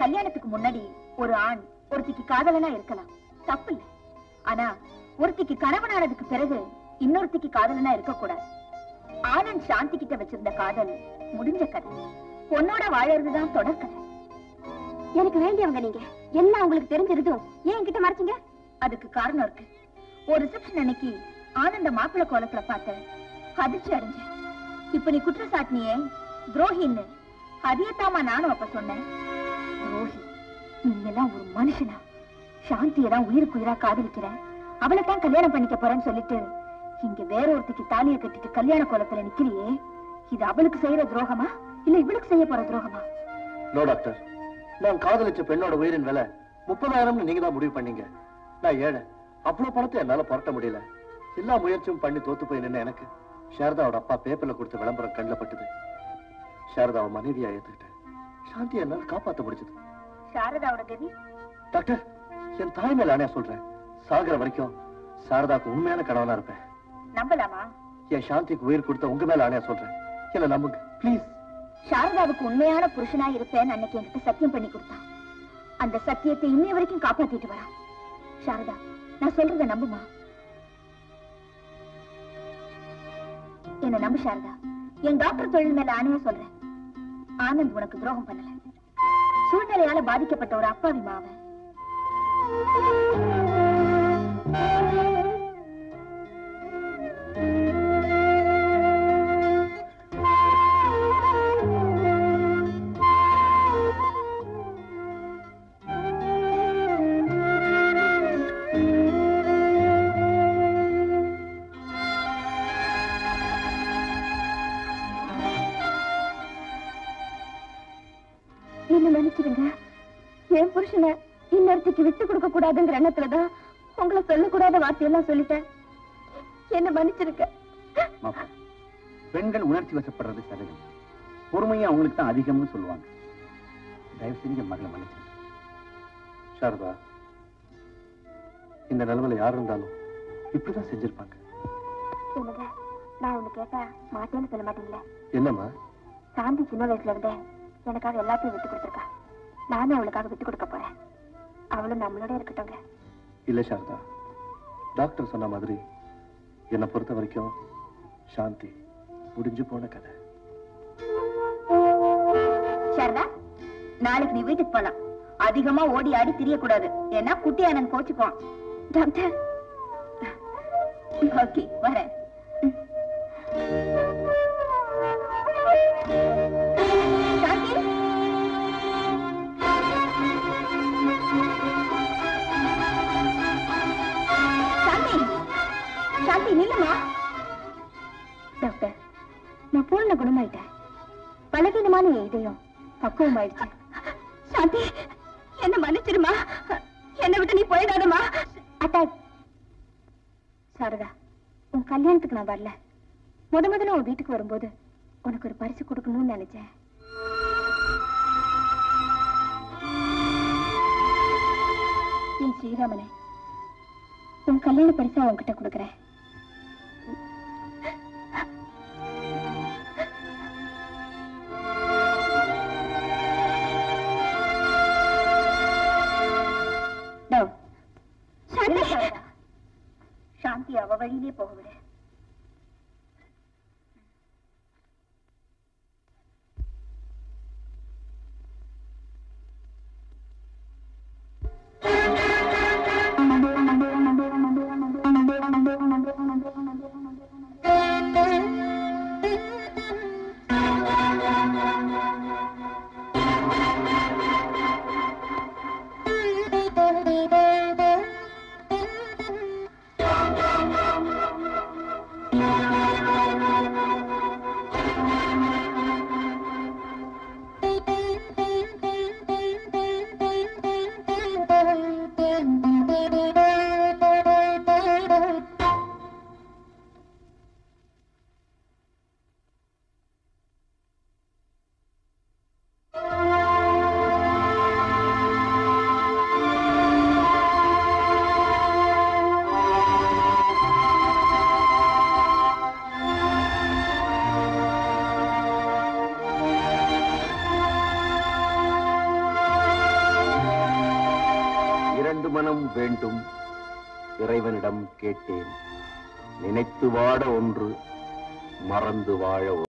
கல்யாணத்துக்கு முன்னாடி ஒரு ஆண் ஒருத்திக்கு காதலனா இருக்கலாம். தப்பு இல்லை. ஆனா ஒருத்திக்கு கணவனானதுக்கு பிறகு இன்னொருத்திக்கு காதலனா இருக்கக்கூடாது. ஆனந்த் சாந்தி கிட்ட வச்சிருந்த காதல் முடிஞ்ச கதை. பொண்ணோட வாழறதுதான் தொடர்கதை எனக்கு வேண்டியவங்க நீங்க. எல்லாம் உங்களுக்கு தெரிஞ்சிருதும் ஏன் என்கிட்ட மறைச்சீங்க? அதுக்கு காரணம் இருக்கு. ஒரு ரிசப்ஷன் அன்னைக்கு ஆனந்த மாப்பிள்ள கோலத்துல பார்த்த அதிர்ச்சி அடைஞ்சேன் இப்ப நீ குற்றம் சாட்டினியே துரோகின்னு. அதையத்தாமா நானும் அப்ப சொன்னேன். துரோகி நீ எல்லாம் ஒரு மனுஷனா. சாந்தியை தான் உயிருக்கு உயிரா காதலிக்கிற. அவளை தான் கல்யாணம் பண்ணிக்க போறேன்னு சொல்லிட்டு இங்க வேற ஒருத்திக்கு தாலியை கட்டிட்டு கல்யாண கோலத்துல நிக்கிறியே. இது அவளுக்கு செய்யற துரோகமா? இல்ல இவளுக்கு செய்ய போற துரோகமா? நோ டாக்டர் நான் காதலிச்ச பெண்ணோட உயிரின் விலை முப்பதாயிரம்னு நீங்க தான் முடிவு பண்ணீங்க. நான் ஏழை. அவ்வளவு பணத்தை என்னால புரட்ட முடியல. எல்லா முயற்சியும் பண்ணி தோத்து போய் நின்ன எனக்கு சாரதாவோட அப்பா பேப்பர்ல கொடுத்த விளம்பரம் கண்ணில் பட்டுது. சாரதாவை மனைவியா ஏத்துக்கிட்டேன். சாந்தி என்னால காப்பாத்த முடிச்சது சாரதாவோட கதி? டாக்டர் என் தாய் மேல ஆணையா சொல்றேன். சாகிற வரைக்கும் சாரதாக்கு உண்மையான கணவனா இருப்பேன். நம்பலாமா? என் சாந்திக்கு உயிர் கொடுத்த உங்க மேல ஆணையா சொல்றேன். என்ன நம்புங்க. ப்ளீஸ் சாரதாவுக்கு உண்மையான புருஷனா இருப்பேன்னு அன்னைக்கு என்கிட்ட சத்தியம் பண்ணி கொடுத்தான் அந்த சத்தியத்தை இன்னை வரைக்கும் காப்பாத்திட்டு வரான். சாரதா நான் சொல்றத நம்புமா? என்ன நம்பு சாரதா. என் டாக்டர் தொழில் மேல ஆணையா சொல்றேன். ஆனந்த் உனக்கு துரோகம் பண்ணல. சூழ்நிலையால பாதிக்கப்பட்ட ஒரு அப்பாவி மாவன். வார்த்தையெல்லாம் சொல்லிட்டேன். என்ன மன்னிச்சிருக்க. பெண்கள் உணர்ச்சி வசப்படுறது சகஜம். பொறுமையா அவங்களுக்கு தான் அதிகம்னு சொல்லுவாங்க. தயவு செஞ்சு மகளை மன்னிச்சு சாரதா இந்த நிலைமையில யார் இருந்தாலும் இப்படிதான் செஞ்சிருப்பாங்க. நான் ஒண்ணு கேட்டா மாட்டேன்னு சொல்ல மாட்டீங்களே? என்னம்மா? சாந்தி சின்ன வயசுல இருந்தே எனக்காக எல்லாத்தையும் விட்டு கொடுத்துருக்கா. நானும் அவளுக்காக விட்டு கொடுக்க போறேன். அவளும் நம்மளோட இருக்கட்டும்ங்க. இல்ல சாரதா. டாக்டர் சொன்ன மாதிரி என்னை பொறுத்த வரைக்கும் சாந்தி முடிஞ்சு போன கதை. சாரதா நாளைக்கு நீ வீட்டுக்கு போலாம். அதிகமா ஓடி ஆடி திரியக்கூடாது. ஏன்னா குட்டி ஆனந்த் கோச்சுக்குவான். டாக்டர் ஓகே வரேன். பூர்ண குணமாயிட்டேன். பலவீனமான என் இதயம் பக்குவம் ஆயிடுச்சு சாந்தி என்ன மன்னிச்சிருமா? என்னை விட்டு நீ போயிடாதமா அட்டா சாரதா உன் கல்யாணத்துக்கு நான் வரல. முத முதல்ல உன் வீட்டுக்கு வரும்போது உனக்கு ஒரு பரிசு கொடுக்கணும்னு நினைச்சேன். ஸ்ரீராமனை உன் கல்யாண பரிசா உன்கிட்ட கொடுக்குறேன். அவ வழியிலே போக